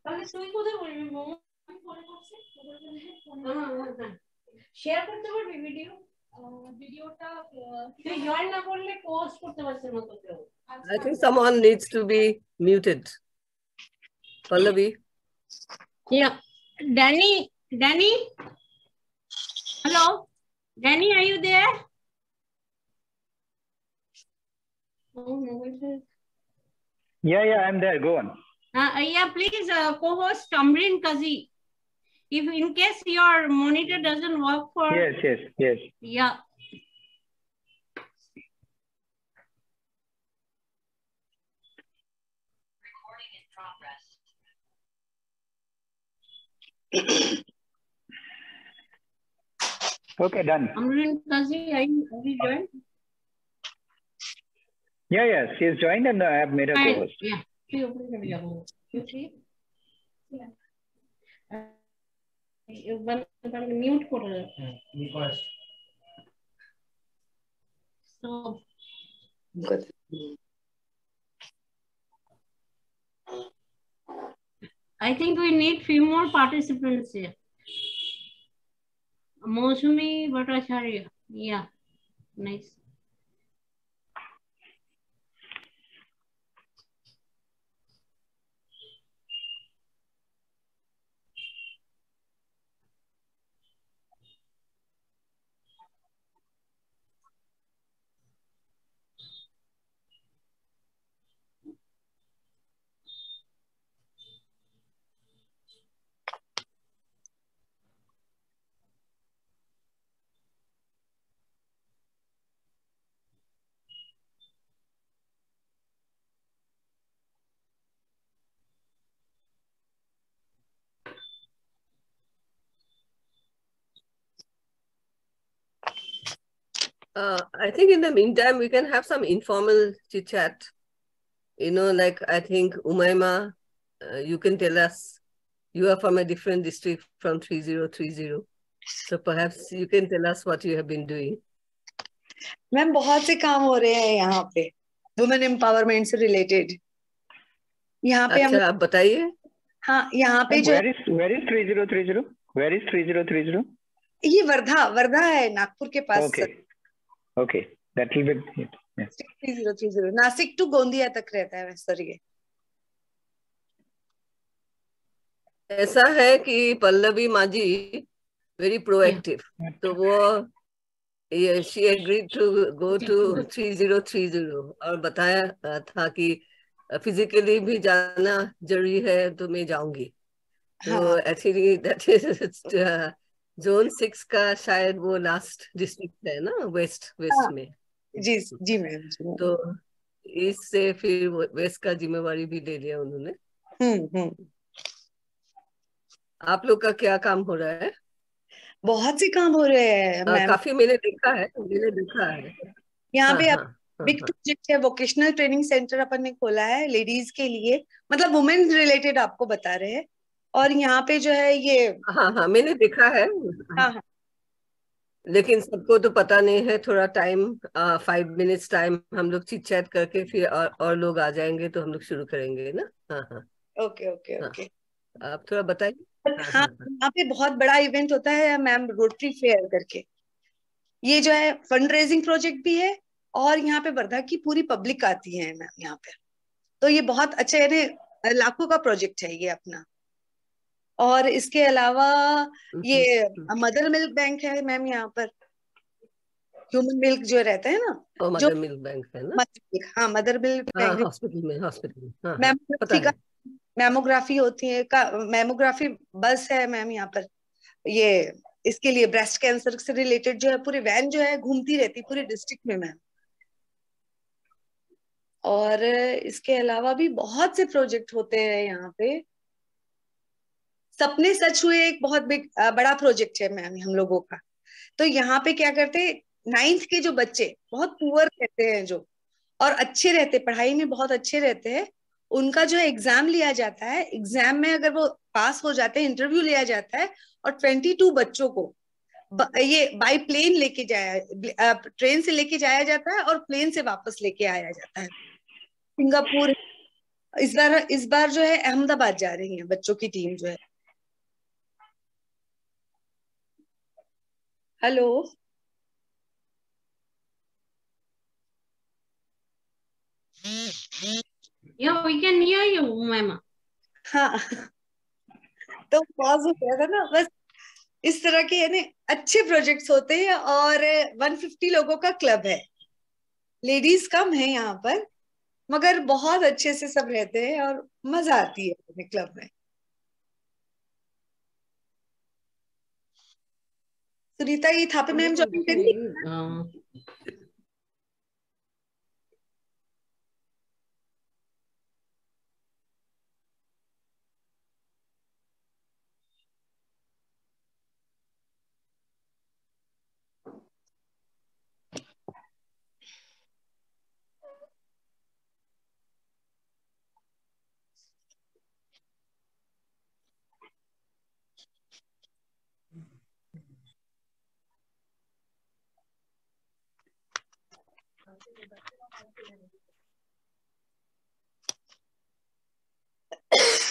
Speaker 15: ওটাকে রুম রেখে দিতে হবে।
Speaker 14: তাহলে তুই কোথায় বলবি মোমো আমি পরে করছি শেয়ার করতে পারবি ভিডিও ভিডিওটা তুই জয়েন না করলে পোস্ট করতে পারছিস না তো কেউ
Speaker 13: I think someone needs to be muted. Pallavi.
Speaker 14: Yeah. Danny, Danny. Hello. Danny, are you there? Oh, no, it is.
Speaker 3: Yeah, yeah, I'm there. Go on.
Speaker 14: Uh, uh, yeah, please, uh, co-host Tamrin Kazi. If in case your monitor doesn't work for
Speaker 3: Yes, yes, yes.
Speaker 14: yeah. Recording in progress.
Speaker 3: Okay, done.
Speaker 14: Tamrin Kazi, are you, are you joined?
Speaker 3: Yeah, yeah, she has joined and I have made
Speaker 14: a
Speaker 3: co-host.
Speaker 14: Yeah. Eu, por exemplo, eu, eu queria. Eu vou
Speaker 15: levar mute
Speaker 14: So. Good. I think we need few more participants here. Mosumi Bhattacharya. Yeah, nice.
Speaker 13: Uh, I think in the meantime, we can have some informal chit chat. You know, like I think Umaima, uh, you can tell us you are from a different district from 3030. So perhaps you can tell us what you have been doing.
Speaker 12: Ma'am बहुत से काम हो रहे हैं यहाँ पे women empowerment से related यहाँ पे हम
Speaker 13: अच्छा आप बताइए
Speaker 12: हाँ यहाँ पे जो
Speaker 3: where is where is 3030? Where is 3030?
Speaker 12: ये वर्धा वर्धा है नागपुर के पास
Speaker 3: Okay. Okay. That will be it.
Speaker 12: Three zero Nashik to Gondia तक रहता है सॉरी ये।
Speaker 13: ऐसा है कि पल्लवी माजी वेरी प्रोएक्टिव तो वो ये she agreed to go to 3030 और बताया था कि फिजिकली भी जाना ज़रूरी है तो मैं जाऊँगी। तो। Actually that is zone six का शायद वो लास्ट डिस्ट्रिक्ट है ना वेस्ट वेस्ट
Speaker 12: हाँ।
Speaker 13: में।
Speaker 12: जी जी मैम
Speaker 13: तो इससे फिर वेस्ट का जिम्मेवारी भी ले लिया उन्होंने।
Speaker 12: हम्म हम्म।
Speaker 13: आप लोग का क्या काम हो रहा है?
Speaker 12: बहुत से काम हो रहे हैं मैम।
Speaker 13: काफ़ी मैंने देखा है मैंने देखा है।
Speaker 12: यहाँ पे
Speaker 13: हाँ,
Speaker 12: अब
Speaker 13: हाँ,
Speaker 12: बिग
Speaker 13: हाँ,
Speaker 12: प्रोजेक्ट है वोकेशनल ट्रेनिंग सेंटर अपन ने खोला है लेडीज़ के लिए। मतलब वुमेन रिलेटेड आपको बता रहे हैं। और यहाँ पे जो है ये
Speaker 13: हाँ हाँ मैंने देखा है।
Speaker 12: हाँ हाँ।
Speaker 13: लेकिन सबको तो पता नहीं है थोड़ा टाइम फाइव मिनट्स टाइम हम लोग चिट चैट करके फिर और, और लोग आ जाएँगे तो हम लोग शुरू करेंगे ना? हाँ हाँ।
Speaker 12: ओके ओके
Speaker 13: हाँ।
Speaker 12: ओके।
Speaker 13: आप थोड़ा बताइए। हाँ
Speaker 12: हाँ
Speaker 13: हाँ
Speaker 12: यहाँ पे बहुत बड़ा इवेंट होता है मैम रोटरी फेयर करके। ये जो है फंड रेजिंग प्रोजेक्ट भी है और यहाँ पे वर्धा की पूरी पब्लिक आती है मैम यहाँ पे। तो ये बहुत अच्छा लाखों का प्रोजेक्ट है ये अपना। और इसके अलावा ये मदर मिल्क बैंक है मैम यहाँ पर। ह्यूमन मिल्क जो रहता है ना जो
Speaker 13: मदर मिल्क बैंक है ना?
Speaker 12: मदर हाँ मदर मिल्क
Speaker 13: हाँ
Speaker 12: बैंक
Speaker 13: हॉस्पिटल में हॉस्पिटल में हाँ हाँ
Speaker 12: मैमोग्राफी का मैमोग्राफी होती है का मैमोग्राफी बस है मैम यहाँ पर। ये इसके लिए ब्रेस्ट कैंसर से रिलेटेड जो है पूरे वैन जो है घूमती रहती पूरे डिस्ट्रिक्ट में मैम। और इसके अलावा भी बहुत से प्रोजेक्ट होते हैं यहाँ पे। सपने सच हुए एक बहुत बिग बड़ा प्रोजेक्ट है मैम, हम लोगों का। तो यहाँ पे क्या करते नाइन्थ के जो बच्चे, बहुत पुअर रहते हैं जो, और अच्छे रहते, पढ़ाई में बहुत अच्छे रहते हैं, उनका जो एग्ज़ाम लिया जाता है एग्ज़ाम में अगर वो पास हो जाते हैं इंटरव्यू लिया जाता है, और ट्वेंटी टू बच्चों को ये बाय प्लेन लेके जाया ट्रेन से लेके जाया जाता है और प्लेन से वापस लेके आया जाता है। सिंगापुर, इस बार इस बार जो है, अहमदाबाद जा रही है बच्चों की टीम जो है। Hello.
Speaker 14: Yeah, we can hear you, Mama.
Speaker 12: हाँ। तो पॉज हो गया था ना बस इस तरह के यानी अच्छे प्रोजेक्ट्स होते हैं और 150 लोगों का क्लब है। लेडीज़ कम है यहाँ पर मगर बहुत अच्छे से सब रहते हैं और मज़ा आती है अपने क्लब में। सुनीता ये थापे मैम ज्वाइन करेंगी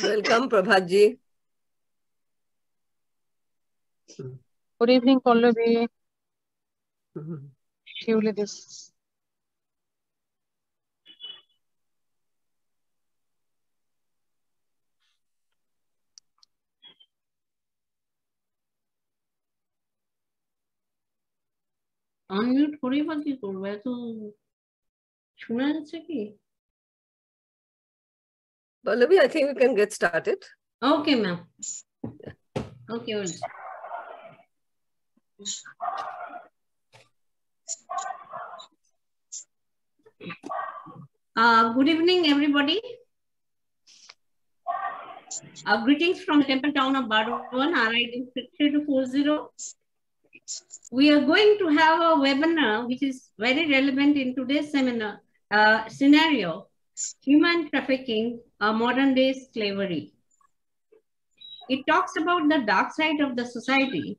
Speaker 13: Welcome, Prabhat ji.
Speaker 16: Good evening, Pallavi. Surely this.
Speaker 14: Unmute করেই বা কি করবো এত শোনা যাচ্ছে কি
Speaker 13: Pallavi, I think we can get started.
Speaker 14: Okay, ma'am. Okay, we'll... Uh, good evening, everybody. Uh, greetings from Temple Town of Burdwan, RID 3240. We are going to have a webinar which is very relevant in today's seminar uh, scenario, human trafficking, uh, modern day slavery. It talks about the dark side of the society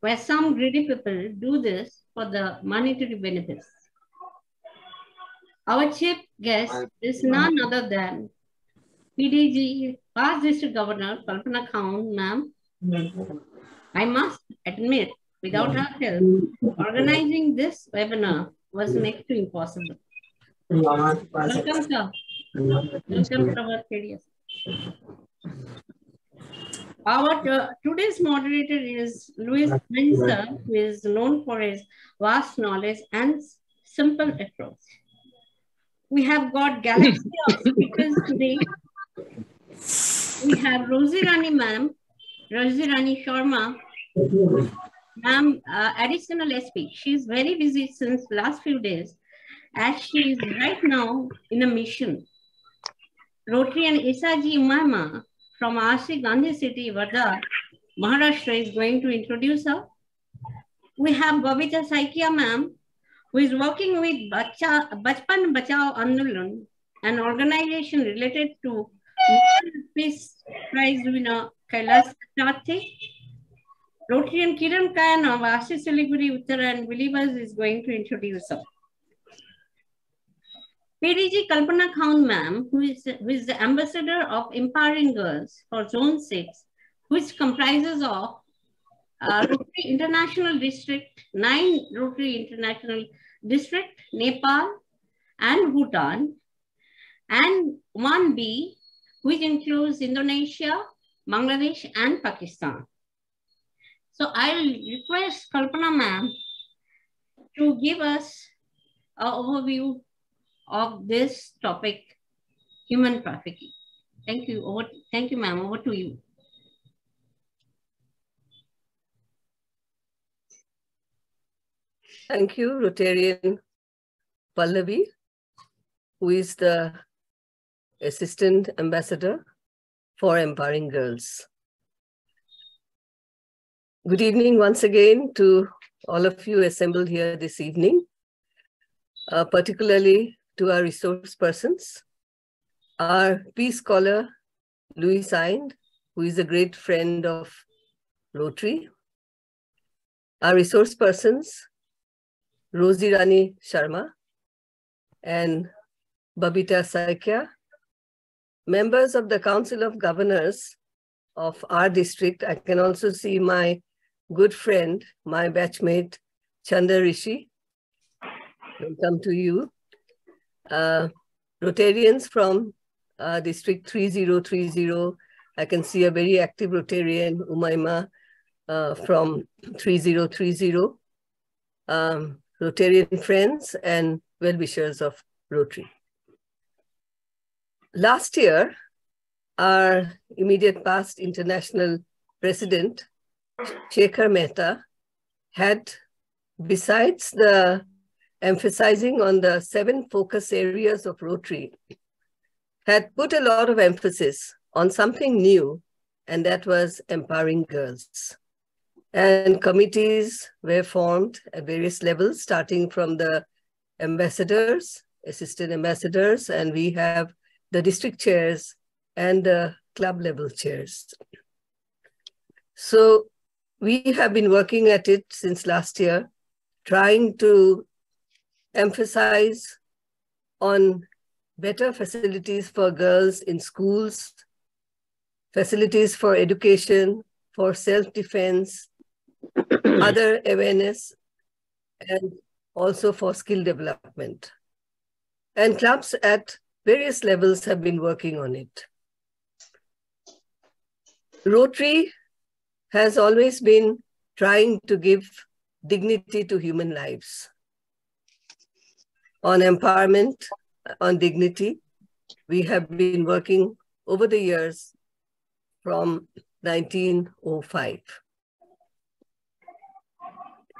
Speaker 14: where some greedy people do this for the monetary benefits. Our chief guest is none other than PDG, past district governor, Kalpana Khan, ma'am. I must admit, without her help, organizing this webinar was next to impossible. Welcome, sir. Welcome to our uh, today's moderator is Louis Spencer, who is known for his vast knowledge and simple approach. We have got galaxy of speakers today. We have Rosie Rani ma'am, Rosie Rani Sharma, ma'am, uh, additional SP. She's very busy since last few days as she is right now in a mission. Rotary and Isaji Umaima from RC Gandhi City, Wardha, Maharashtra is going to introduce her. We have Babita Saikia ma'am, who is working with Bacha, Bachpan Bachao Andolan, an organization related to Peace Prize winner Kailash Satyarthi. Rotarian Kiran Kayan of RC Siliguri Uttara and Believers is going to introduce her. PDG Kalpana Khan ma'am, who is, who is the ambassador of Empowering Girls for Zone 6, which comprises of uh, Rotary International District, nine Rotary International District, Nepal and Bhutan, and 1B, which includes Indonesia, Bangladesh, and Pakistan. So I'll request Kalpana ma'am to give us an overview of this topic, human trafficking. Thank you. Over, thank you, ma'am. Over to you.
Speaker 13: Thank you, Rotarian Pallavi, who is the Assistant Ambassador for Empowering Girls. Good evening once again to all of you assembled here this evening, uh, particularly to our resource persons, our peace scholar, Louis Sind, who is a great friend of Rotary, our resource persons, Rosie Rani Sharma and Babita Saikia, members of the Council of Governors of our district. I can also see my good friend, my batchmate, Chanda Rishi. Welcome to you. Uh, Rotarians from uh, District 3030. I can see a very active Rotarian, Umaima, uh, from 3030. Um, Rotarian friends and well-wishers of Rotary. Last year, our immediate past international president, Shekhar Mehta, had, besides the emphasizing on the seven focus areas of Rotary, had put a lot of emphasis on something new, and that was empowering girls. And committees were formed at various levels, starting from the ambassadors, assistant ambassadors, and we have the district chairs and the club level chairs. So we have been working at it since last year, trying to emphasize on better facilities for girls in schools, facilities for education, for self-defense, <clears throat> other awareness, and also for skill development. And clubs at various levels have been working on it. Rotary has always been trying to give dignity to human lives. On empowerment, on dignity, we have been working over the years from 1905.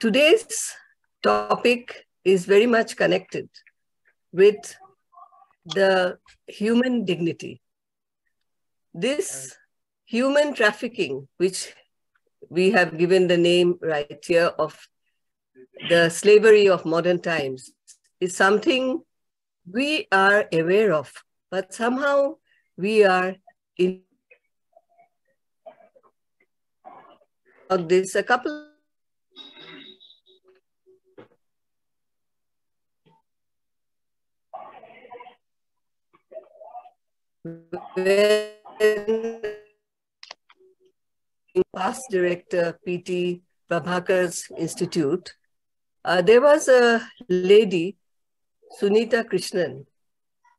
Speaker 13: Today's topic is very much connected with the human dignity. This human trafficking, which we have given the name right here of the slavery of modern times, is something we are aware of, but somehow we are in this a couple past director PT Prabhakar's Institute, uh, there was a lady, Sunita Krishnan,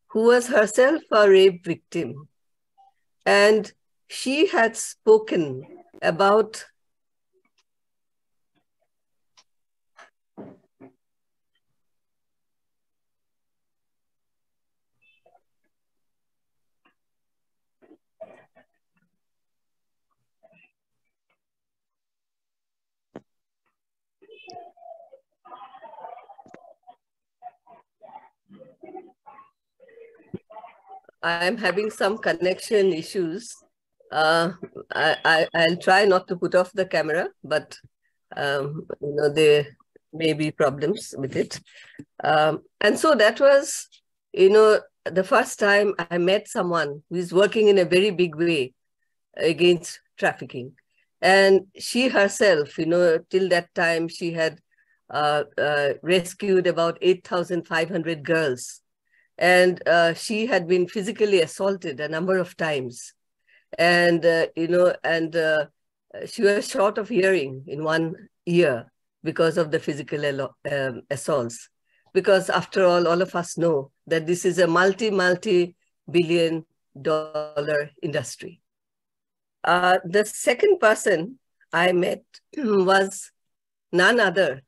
Speaker 13: who was herself a rape victim. And she had spoken about I'm having some connection issues. Uh, I, I, will try not to put off the camera, but um, you know there may be problems with it. Um, and so that was, you know, the first time I met someone who is working in a very big way against trafficking. And she herself, you know, till that time she had uh, uh, rescued about 8,500 girls and uh, she had been physically assaulted a number of times. And uh, you know and uh, she was short of hearing in one ear because of the physical um, assaults. Because after all all of us know that this is a multi multi billion dollar industry. Uh, the second person i met <clears throat> was none other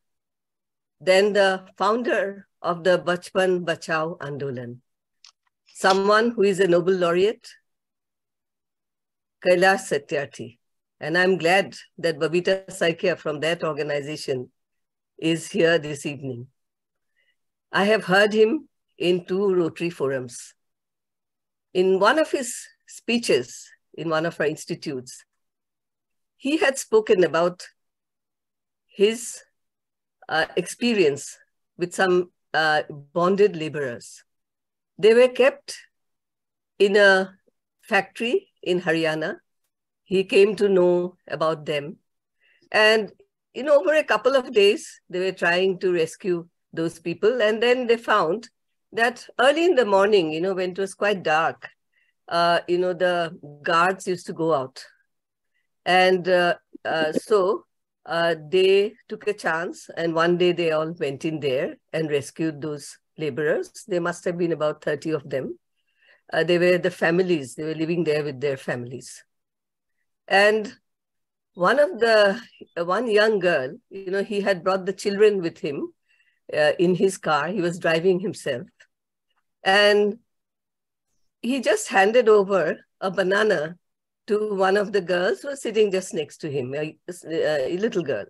Speaker 13: than the founder of the Bachpan Bachao Andolan. Someone who is a Nobel laureate, Kailash Satyarthi. And I'm glad that Babita Saikia from that organization is here this evening. I have heard him in two Rotary forums. In one of his speeches in one of our institutes, he had spoken about his uh, experience with some uh, bonded laborers. They were kept in a factory in Haryana. He came to know about them. And know, over a couple of days, they were trying to rescue those people. And then they found that early in the morning, you know, when it was quite dark, uh, you know, the guards used to go out. And uh, uh, so uh, they took a chance and one day they all went in there and rescued those laborers. There must have been about 30 of them. Uh, they were the families, they were living there with their families. And one of the, one young girl, you know, he had brought the children with him uh, in his car. He was driving himself. And he just handed over a banana to one of the girls who was sitting just next to him, a, a, little girl.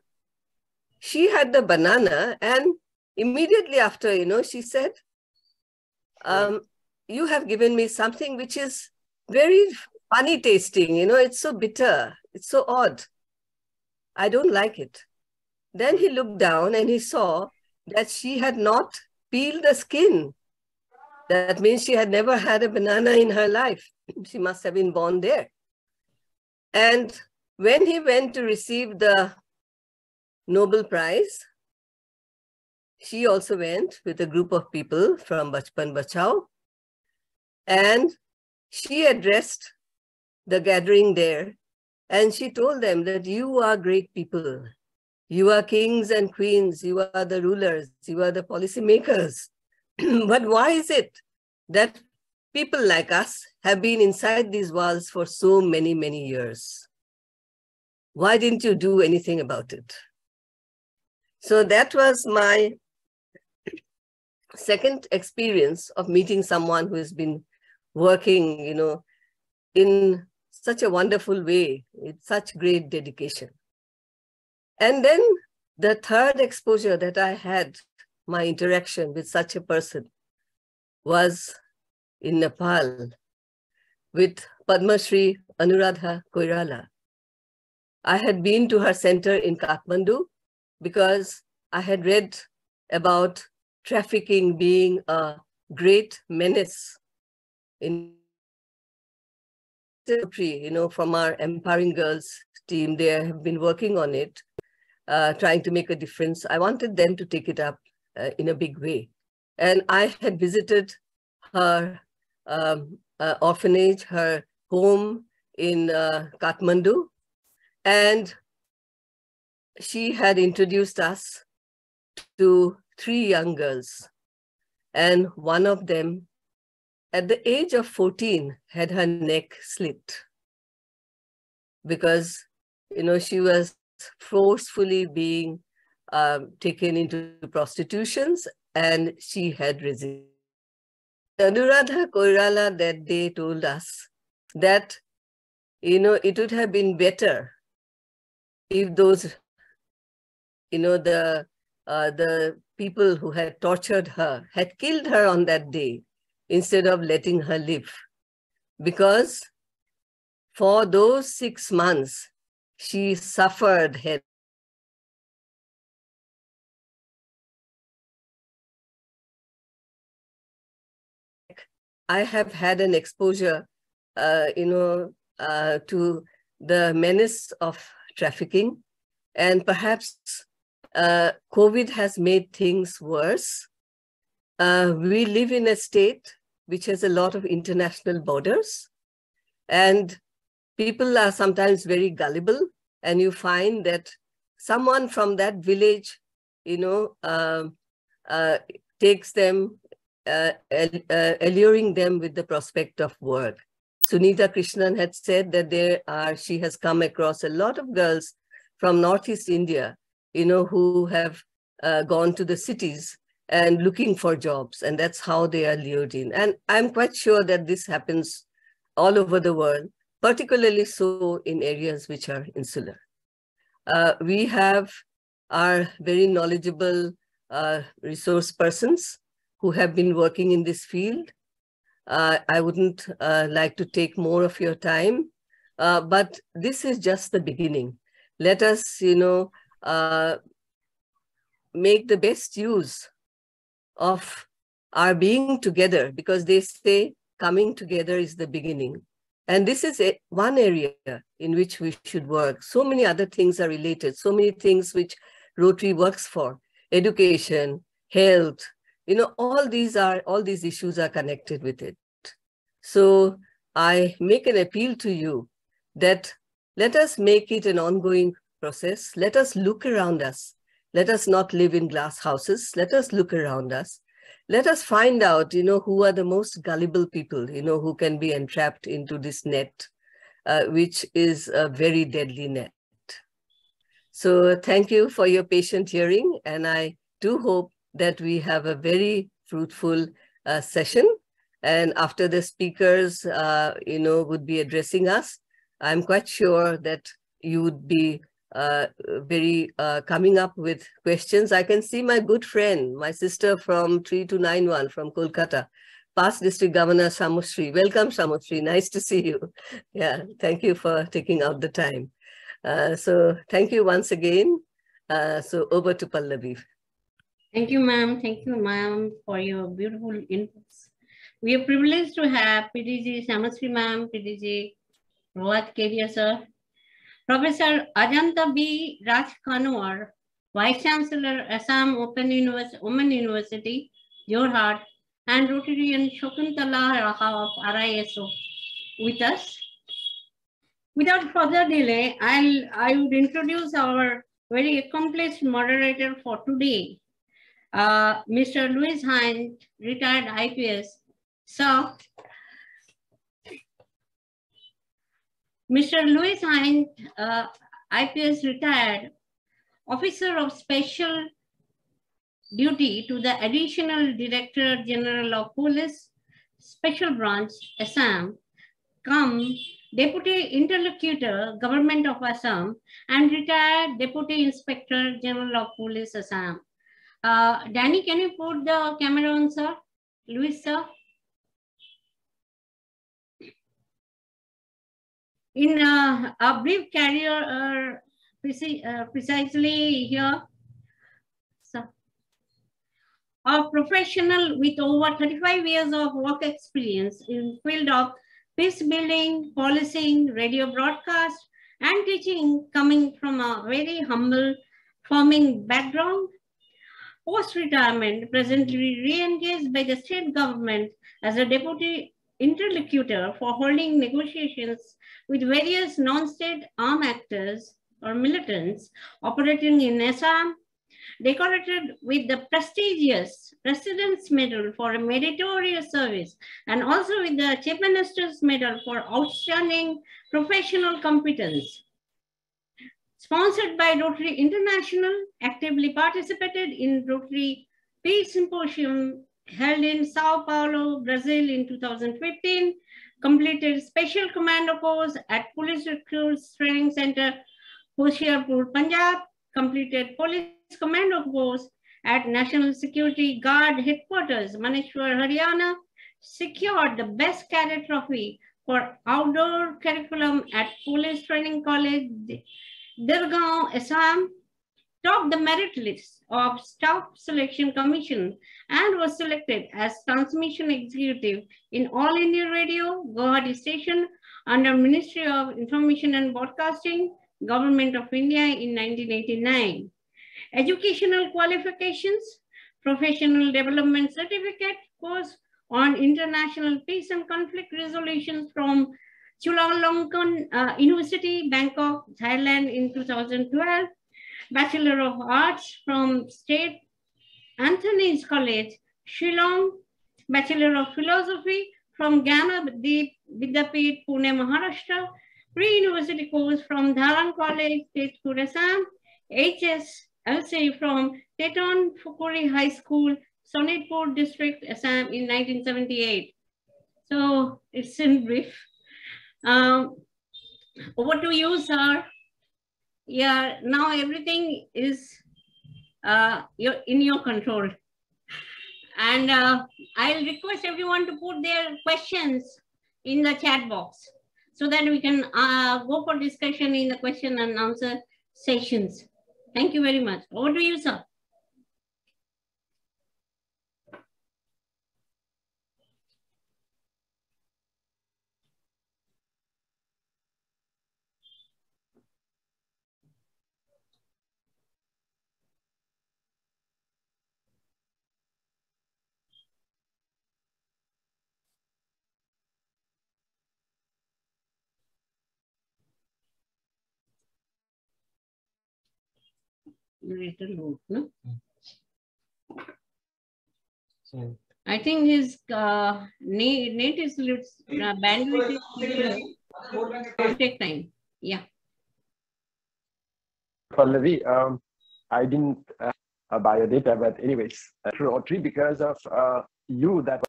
Speaker 13: She had the banana and immediately after, you know, she said, um, you have given me something which is very funny tasting, you know, it's so bitter, it's so odd. I don't like it. Then he looked down and he saw that she had not peeled the skin. That means she had never had a banana in her life. <clears throat> She must have been born there. And when he went to receive the Nobel Prize, she also went with a group of people from Bachpan Bachao. And she addressed the gathering there. And she told them that you are great people. You are kings and queens. You are the rulers. You are the policymakers. <clears throat> but why is it that people like us have been inside these walls for so many, many years? Why didn't you do anything about it? So that was my second experience of meeting someone who has been working, you know, in such a wonderful way, with such great dedication. And then the third exposure that I had, my interaction with such a person, was in Nepal with Padma Shri Anuradha Koirala. I had been to her center in Kathmandu because I had read about trafficking being a great menace in you know, from our Empowering Girls team, they have been working on it, uh, trying to make a difference. I wanted them to take it up uh, in a big way. And I had visited her uh, orphanage, her home in uh, Kathmandu, and she had introduced us to three young girls. And one of them, at the age of 14, had her neck slit because, you know, she was forcefully being um, taken into prostitutions and she had resisted. Anuradha Koirala that day told us that, you know, it would have been better if those, you know, the uh, the people who had tortured her had killed her on that day instead of letting her live. Because for those six months, she suffered head I have had an exposure, uh, you know, uh, to the menace of trafficking, and perhaps uh, COVID has made things worse. Uh, we live in a state which has a lot of international borders, and people are sometimes very gullible, and you find that someone from that village, you know, um, uh, takes them uh, uh, alluring them with the prospect of work. Sunita Krishnan had said that there are, she has come across a lot of girls from Northeast India, you know, who have uh, gone to the cities and looking for jobs, and that's how they are lured in. And I'm quite sure that this happens all over the world, particularly so in areas which are insular. Uh, we have our very knowledgeable uh, resource persons who have been working in this field. Uh, I wouldn't uh, like to take more of your time, uh, but this is just the beginning. Let us, you know, uh, make the best use of our being together because they say coming together is the beginning. And this is a, one area in which we should work. So many other things are related, so many things which Rotary works for, education, health, you know, all these are, all these issues are connected with it. So I make an appeal to you that let us make it an ongoing process. Let us look around us. Let us not live in glass houses. Let us look around us. Let us find out, you know, who are the most gullible people, you know, who can be entrapped into this net, uh, which is a very deadly net. So thank you for your patient hearing. And I do hope that we have a very fruitful uh, session. And after the speakers, uh, you know, would be addressing us, I'm quite sure that you would be uh, very uh, coming up with questions. I can see my good friend, my sister from 3291 from Kolkata, past district governor Samosri. Welcome, Samosri. Nice to see you. Yeah, thank you for taking out the time. Uh, so thank you once again. Uh, so over to Pallavi.
Speaker 14: Thank you, ma'am. Thank you, ma'am, for your beautiful inputs. We are privileged to have PDG Samasri ma'am, PDG Prabhat Kedia sir, Professor Ajanta B. Raj Vice Chancellor, Assam Open University, Women University, Jorhat, and Rotarian Shokuntala Raha of RISO with us. Without further delay, I'll, I would introduce our very accomplished moderator for today, uh, Mr. Louis Hind, retired IPS. So, Mr. Louis Hind, uh, IPS retired, officer of special duty to the Additional Director General of Police, Special Branch, Assam, come Deputy Interlocutor, Government of Assam, and retired Deputy Inspector General of Police, Assam. Uh, Danny, can you put the camera on, sir? Louis, sir? In uh, a brief career, uh, uh, precisely here, so, a professional with over 35 years of work experience in field of peace building, policing, radio broadcast, and teaching coming from a very humble farming background. Post-retirement, presently re-engaged by the state government as a deputy interlocutor for holding negotiations with various non-state armed actors or militants operating in Assam, decorated with the prestigious President's Medal for meritorious service, and also with the Chief Minister's Medal for outstanding professional competence. Sponsored by Rotary International, actively participated in Rotary Peace Symposium held in Sao Paulo, Brazil in 2015, completed Special Commando course at Police Recruits Training Center, Hoshiarpur, Punjab, completed Police Commando course at National Security Guard Headquarters, Manesar, Haryana, secured the Best Cadet Trophy for outdoor curriculum at Police Training College, Dergaon, Assam, topped the merit list of Staff Selection Commission and was selected as transmission executive in All India Radio, Guwahati Station under Ministry of Information and Broadcasting, Government of India in 1989. Educational qualifications, Professional Development Certificate course on International Peace and Conflict Resolution from Chulalongkorn uh, University, Bangkok, Thailand in 2012. Bachelor of Arts from St. Anthony's College, Shillong. Bachelor of Philosophy from Gyana Deep Vidyapeeth, Pune, Maharashtra. Pre-university course from Darrang College, Tezpur, Assam. HS LC from Teton Fukuri High School, Sonitpur District, Assam in 1978. So it's in brief. Um, over to you, sir. Yeah, now everything is uh, your, in your control. And uh, I'll request everyone to put their questions in the chat box so that we can uh, go for discussion in the question and answer sessions. Thank you very much. Over to you, sir. Little note, no? I think his uh, net, net is uh, bandwidth is will take time. Yeah.
Speaker 17: Pallavi, um, I didn't uh, uh, biodata, but anyways, uh, through Rotary because of uh, you that.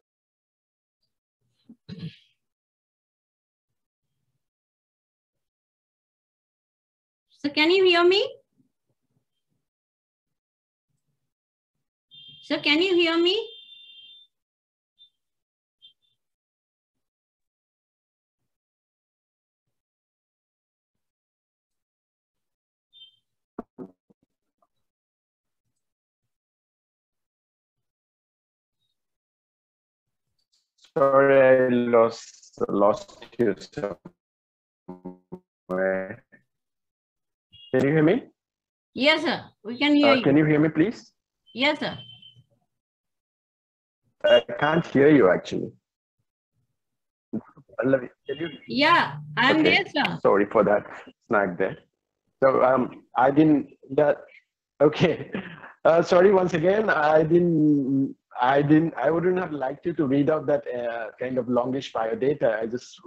Speaker 14: So can you hear me? So can you hear me?
Speaker 17: Sorry, I lost lost you somewhere. Can you hear me?
Speaker 14: Yes, sir. We can hear
Speaker 17: Uh,
Speaker 14: you.
Speaker 17: can you hear me, please?
Speaker 14: Yes, sir.
Speaker 17: I can't hear you actually. Pallavi, can you?
Speaker 14: Yeah, I'm
Speaker 17: Okay.
Speaker 14: there, sir.
Speaker 17: Sorry for that snag there. So um, I didn't. Yeah. Okay. Uh, sorry once again. I didn't. I didn't. I wouldn't have liked you to read out that uh, kind of longish bio data. I just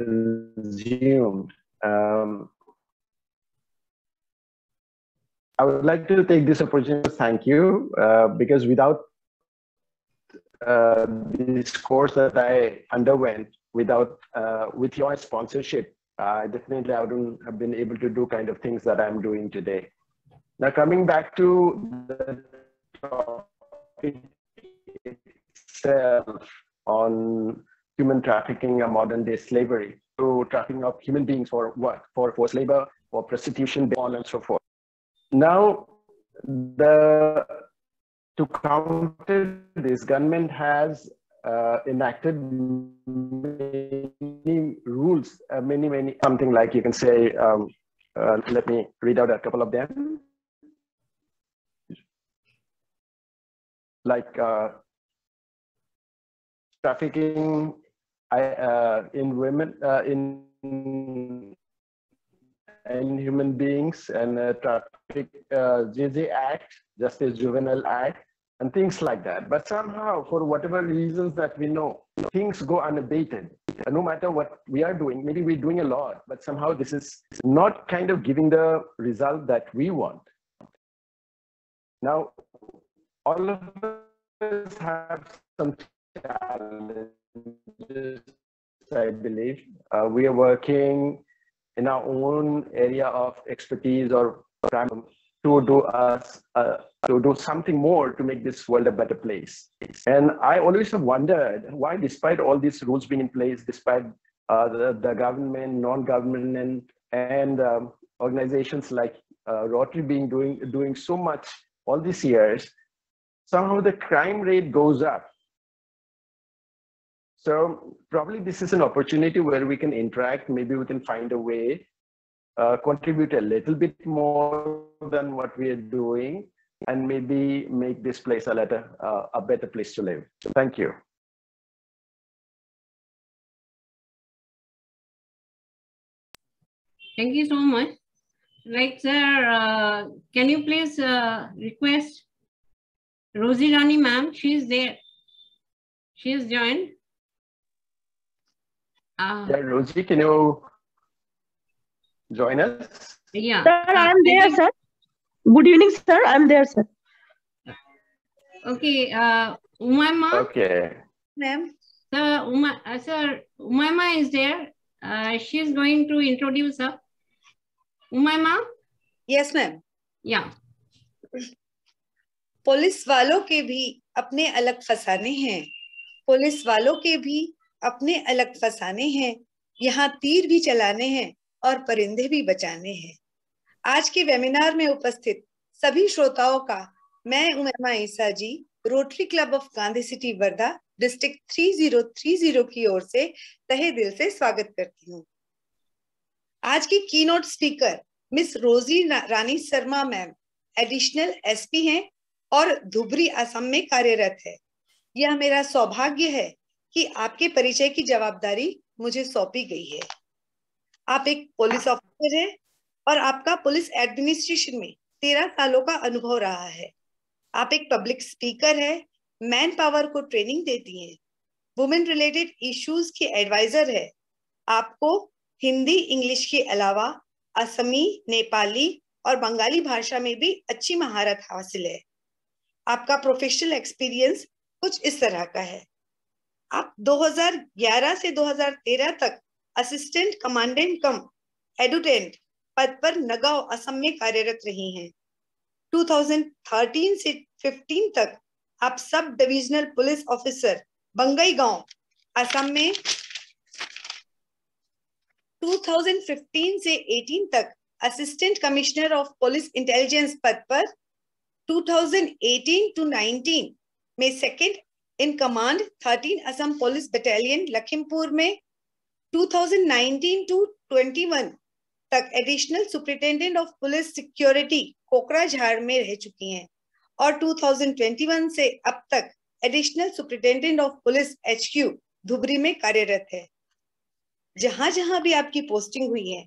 Speaker 17: assumed. Um, I would like to take this opportunity to thank you uh, because without uh, this course that I underwent, without uh, with your sponsorship, uh, definitely I wouldn't have been able to do kind of things that I'm doing today. Now coming back to the topic itself on human trafficking and modern day slavery, so trafficking of human beings for what? For forced labor, for prostitution, on and so forth. Now, the to counter this, government has uh, enacted many rules, uh, many many something like you can say. Um, uh, let me read out a couple of them. Like uh, trafficking I, uh, in women uh, in in human beings and uh, traffic uh, JJ Act, Justice Juvenile Act, and things like that. But somehow, for whatever reasons that we know, things go unabated. And no matter what we are doing, maybe we're doing a lot, but somehow this is not kind of giving the result that we want. Now, all of us have some challenges, I believe. Uh, we are working in our own area of expertise or to do us uh, to do something more to make this world a better place. And I always have wondered why, despite all these rules being in place, despite uh, the, the government, non-government, and um, organizations like uh, Rotary being doing doing so much all these years, somehow the crime rate goes up. So probably this is an opportunity where we can interact. Maybe we can find a way, uh, contribute a little bit more than what we are doing, and maybe make this place a better, uh, a better place to live. Thank you.
Speaker 14: Thank you so much. Like, sir, uh, can you please uh, request Rosie Rani ma'am? She's there. She has joined. Uh,
Speaker 17: Yeah, Rosie, can you join us?
Speaker 14: yeah.
Speaker 18: Sir, I'm there, sir. Good evening, sir. I'm there, sir.
Speaker 14: Okay, uh, Umaima.
Speaker 17: Okay.
Speaker 14: Ma'am. Sir, Uma, uh, sir, Umaima is there. Uh, she is going to introduce her. Umaima?
Speaker 12: Yes, ma'am.
Speaker 14: Yeah.
Speaker 12: Police वालों के भी अपने अलग फसाने हैं police वालों के भी अपने अलग फसाने हैं, यहाँ तीर भी चलाने हैं और परिंदे भी बचाने हैं। आज के वेबिनार में उपस्थित सभी श्रोताओं का, मैं Umaima Isa ji Rotary club of Gandhi city Wardha district 3030 की ओर से तहे दिल से स्वागत करती हूँ। आज की keynote speaker miss Rosy Rani Sharma ma'am additional SP हैं और धुबरी असम में कार्यरत है। यह मेरा सौभाग्य है कि आपके परिचय की जवाबदारी मुझे सौंपी गई है। आप एक पुलिस ऑफिसर हैं और आपका पुलिस एडमिनिस्ट्रेशन में तेरह सालों का अनुभव रहा है। आप एक पब्लिक स्पीकर है मैन पावर को ट्रेनिंग देती हैं वुमेन रिलेटेड इश्यूज़ के एडवाइजर है। आपको हिंदी इंग्लिश के अलावा असमी, नेपाली और बंगाली भाषा में भी अच्छी महारत हासिल है। आपका प्रोफेशनल एक्सपीरियंस कुछ इस तरह का है। आप 2011 से 2013 तक असिस्टेंट कमांडेंट कम एडुटेंट पद पर नगांव, असम में कार्यरत रही हैं। 2013 से 15 तक आप sub divisional police officer Bangai गाँव, असम में। 2015 से 18 तक assistant commissioner of police intelligence पद पर। 2018 टू 19 में second in command 13 Assam police battalion Lakhimpur में 2019 टू 21 तक additional superintendent of police security Kokrajhar में रह चुकी हैं। और 2021 से अब तक additional superintendent of police HQ Dhubri में कार्यरत है। जहाँ जहाँ भी आपकी पोस्टिंग हुई है,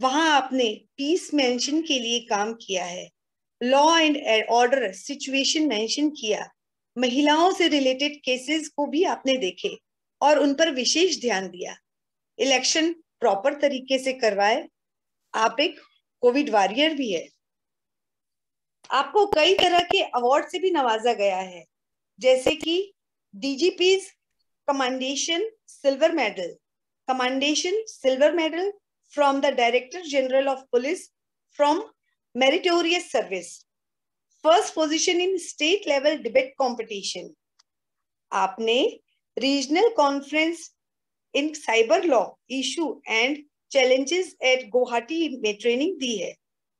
Speaker 12: वहाँ आपने पीस मेंशन के लिए काम किया है। Law and order situation mention किया। महिलाओं से रिलेटेड केसेस को भी आपने देखे और उन पर विशेष ध्यान दिया। इलेक्शन प्रॉपर तरीके से करवाए। आप एक कोविड वॉरियर भी है। आपको कई तरह के अवार्ड से भी नवाजा गया है। जैसे कि DGP commendation silver medal commendation silver medal from the director general of police from meritorious service. First position in state level debate competition. आपने regional conference in cyber law issue and challenges at Guwahati में training दी है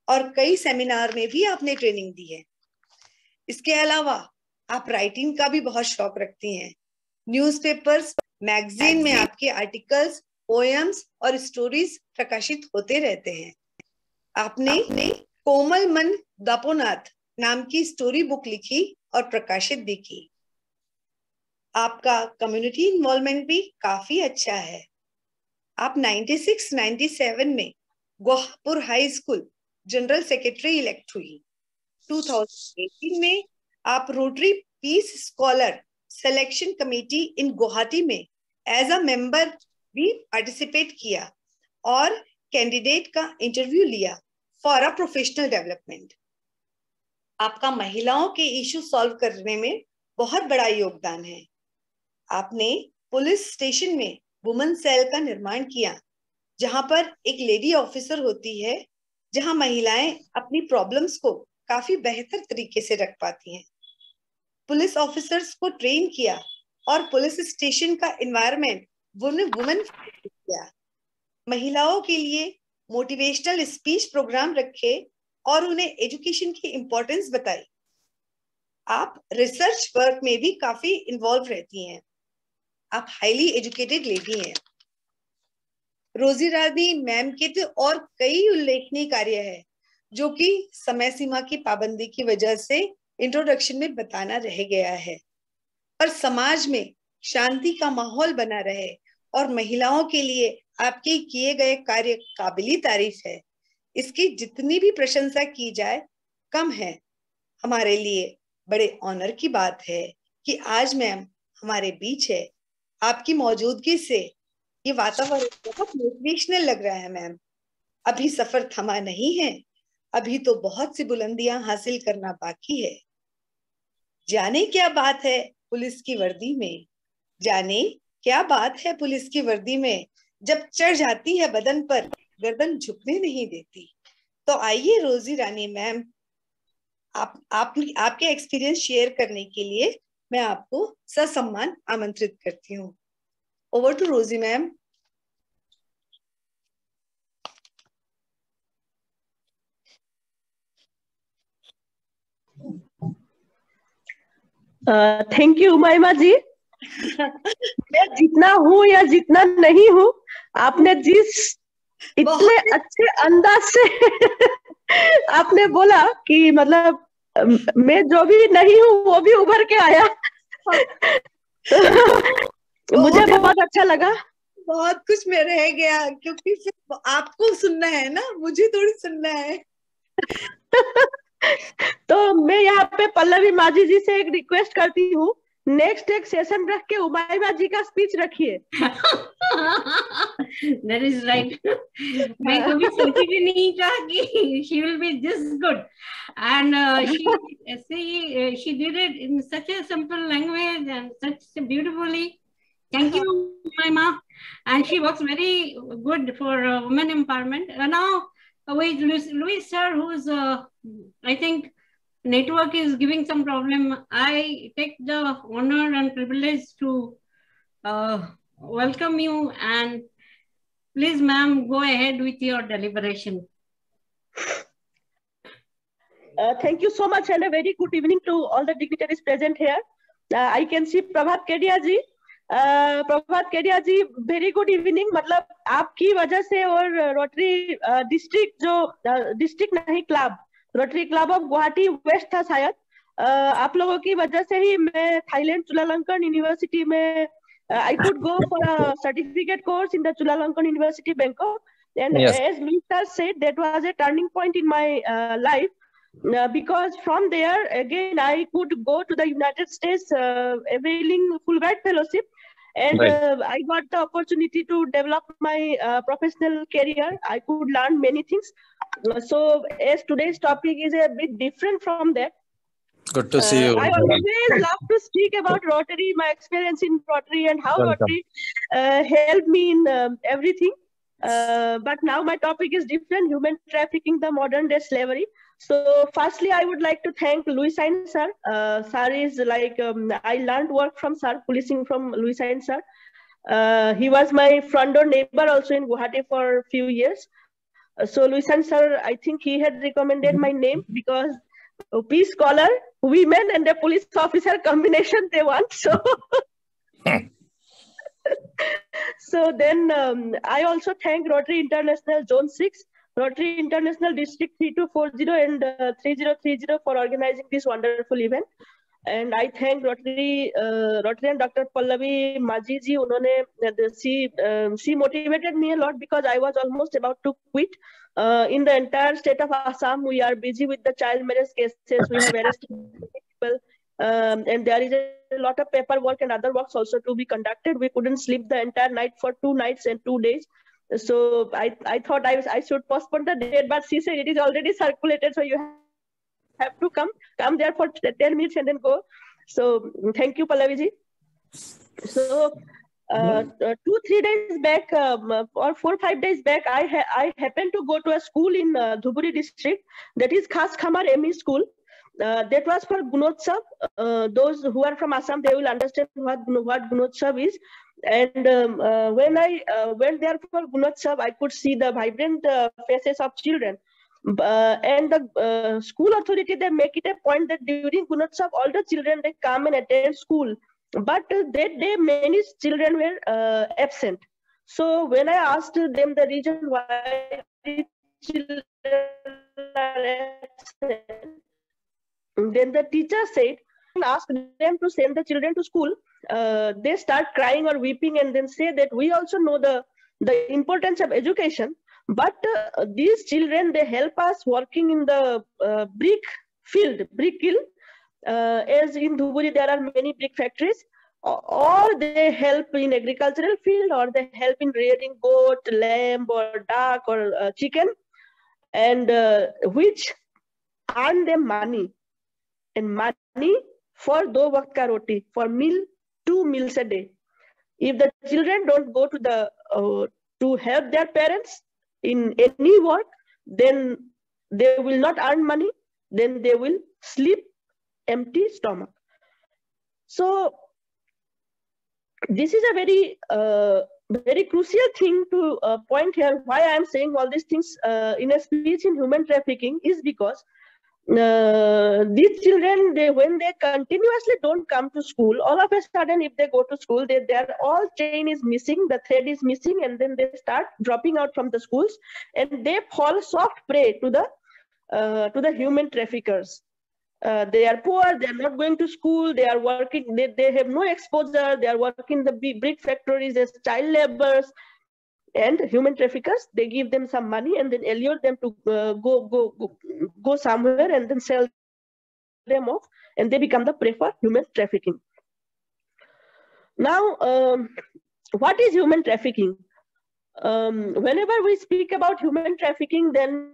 Speaker 12: और कई seminar में भी आपने training दी है। इसके अलावा आप राइटिंग का भी बहुत शौक रखती हैं। न्यूज़पेपर्स मैगजीन में आपके आर्टिकल्स पोएम्स और स्टोरीज प्रकाशित होते रहते हैं। आपने कोमल मन दपोनाथ नाम की स्टोरी बुक लिखी और प्रकाशित भी की। आपका कम्युनिटी इन्वॉल्वमेंट भी काफ़ी अच्छा है। आप 96-97 में Gohpur high school general secretary elect हुई। 2018 में आप Rotary peace scholar selection committee in Guwahati में एज अ मेंबर भी पार्टिसिपेट किया और कैंडिडेट का इंटरव्यू लिया फॉर अ प्रोफेशनल डेवलपमेंट आपका महिलाओं के इशू सॉल्व करने में बहुत बड़ा योगदान है। आपने पुलिस स्टेशन में वुमेन सेल का निर्माण किया, जहाँ पर एक लेडी ऑफिसर होती है, जहाँ महिलाएँ अपनी प्रॉब्लम्स को काफ़ी बेहतर तरीके से रख पाती हैं। पुलिस ऑफिसर्स को ट्रेन किया और पुलिस स्टेशन का एनवायरनमेंट वुमेन किया। महिलाओं के लिए मोटिवेशनल स्पीच प्रोग्राम रखे और उन्हें एजुकेशन की इम्पोर्टेंस बताई। आप रिसर्च वर्क में भी काफ़ी इन्वॉल्व रहती हैं। आप हाईली एजुकेटेड लेडी हैं। रोजी रानी मैम के तो और कई उल्लेखनीय कार्य है, जो कि समय सीमा की पाबंदी की वजह से इंट्रोडक्शन में बताना रह गया है। पर समाज में शांति का माहौल बना रहे और महिलाओं के लिए आपके किए गए कार्य काबिली तारीफ़ है। इसकी जितनी भी प्रशंसा की जाए, कम है। हमारे लिए बड़े ऑनर की बात है कि आज मैम हमारे बीच है। आपकी मौजूदगी से ये वातावरण बहुत मोटिवेशनल लग रहा है मैम। अभी सफ़र थमा नहीं है, अभी तो बहुत सी बुलंदियाँ हासिल करना बाकी है। जाने क्या बात है पुलिस की वर्दी में? जाने क्या बात है पुलिस की वर्दी में? जब चढ़ जाती है बदन पर गर्दन झुकने नहीं देती। तो आइए रोजी रानी मैम आप, आप आपके एक्सपीरियंस शेयर करने के लिए मैं आपको ससम्मान आमंत्रित करती हूँ। Over to Rosy ma'am.
Speaker 18: Thank you Mahima ji मैं जितना हूँ या जितना नहीं हूँ आपने जिस इतने अच्छे अंदाज से <laughs> आपने बोला कि मतलब मैं जो भी नहीं हूँ वो भी उभर के आया। <laughs> मुझे बहुत अच्छा लगा।
Speaker 12: बहुत कुछ में रह गया क्योंकि फिर आपको सुनना है ना मुझे थोड़ी सुनना है। <laughs>
Speaker 18: तो मैं यहाँ पे पल्लवी माझी जी से एक रिक्वेस्ट करती हूँ नेक्स्ट एक सेशन रख के उमाइबा जी का स्पीच रखिए
Speaker 14: दैट इज़ राइट मैं कभी सोची भी नहीं था कि she will be this good and she see she did it in such a simple language and such beautifully maima and she works very good for uh, women empowerment uh, now with Louis, Louis sir who's uh, i think network is giving some problem, I take the honor and privilege to uh, welcome you and please ma'am go ahead with your deliberation.
Speaker 18: Uh, thank you so much and a very good evening to all the dignitaries present here. Uh, I can see Prabhat Kedia ji. Uh, Prabhat Kedia ji very good evening मतलब आपकी वजह से और rotary district जो district नहीं club Rotary club of Guwahati west था शायद आप लोगों की वजह से ही मैं थाईलैंड चुलालंकन यूनिवर्सिटी में I could go for a certificate course in the Chulalongkorn university Bangkok and yes. as Luisa said that was a turning point in my uh, life uh, because from there again I could go to the United States uh, availing Fulbright fellowship and right. uh, i got the opportunity to develop my uh, professional career i could learn many things uh, so as today's topic is a bit different from that
Speaker 19: good to see you
Speaker 18: i always love to speak about rotary my experience in rotary and how Welcome. rotary uh, helped me in um, everything uh, but now my topic is different human trafficking the modern day slavery so firstly, I would like to thank Louis Sain sir. Uh, sir is like, um, I learned work from sir, policing from Louis Sain sir. Uh, he was my front door neighbor also in Guwahati for a few years. So Louis Sain sir, I think he had recommended my name because a peace scholar, women and a police officer combination they want. So, so then um, I also thank Rotary International Zone 6 Rotary International District 3240 and uh, 3030 for organizing this wonderful event. And I thank Rotary, uh, Rotary and Dr. Pallavi Majiji. Unhone, uh, she, um, she motivated me a lot because I was almost about to quit. Uh, in the entire state of Assam, we are busy with the child marriage cases. We have arrested people. Um, and there is a lot of paperwork and other works also to be conducted. We couldn't sleep the entire night for two nights and two days so I, I thought I, was, I should postpone the date, but she said it is already circulated, so you have to come come there for 10 minutes and then go. So thank you, Pallaviji. So uh, uh, two, three days back, um, or four, five days back, I ha I happened to go to a school in uh, Dhuburi district, that is Khas Khamar ME school. Uh, that was for Gunotsav. Uh, those who are from Assam, they will understand what, what Gunotsav is. And um, uh, when I uh, went there for Gunotsav, I could see the vibrant uh, faces of children. Uh, and the school authority, they make it a point that during Gunotsav, all the children, they come and attend school. But that day, many children were absent. So when I asked them the reason why children are absent, then the teacher said, ask them to send the children to school, uh, they start crying or weeping and then say that we also know the, the importance of education. But uh, these children, they help us working in the uh, brick field, brick kiln. Uh, as in Dhuburi, there are many brick factories or they help in agricultural field or they help in rearing goat, lamb or duck or uh, chicken and uh, which earn them money and money for do ka roti, for meal, two meals a day. If the children don't go to the uh, to help their parents in any work, then they will not earn money. Then they will sleep, empty stomach. So this is a very uh, very crucial thing to uh, point here why i am saying all these things uh, in a speech in human trafficking is because uh, these children they when they continuously don't come to school all of a sudden if they go to school they, their all chain is missing the thread is missing and then they start dropping out from the schools and they fall soft prey to the uh, to the human traffickers. Uh, they are poor, they are not going to school, they are working, they, they have no exposure, they are working in the brick factories as child laborers and human traffickers, they give them some money and then allure them to uh, go, go, go, go somewhere and then sell them off and they become the prey for human trafficking. Now, um, what is human trafficking? Um, whenever we speak about human trafficking, then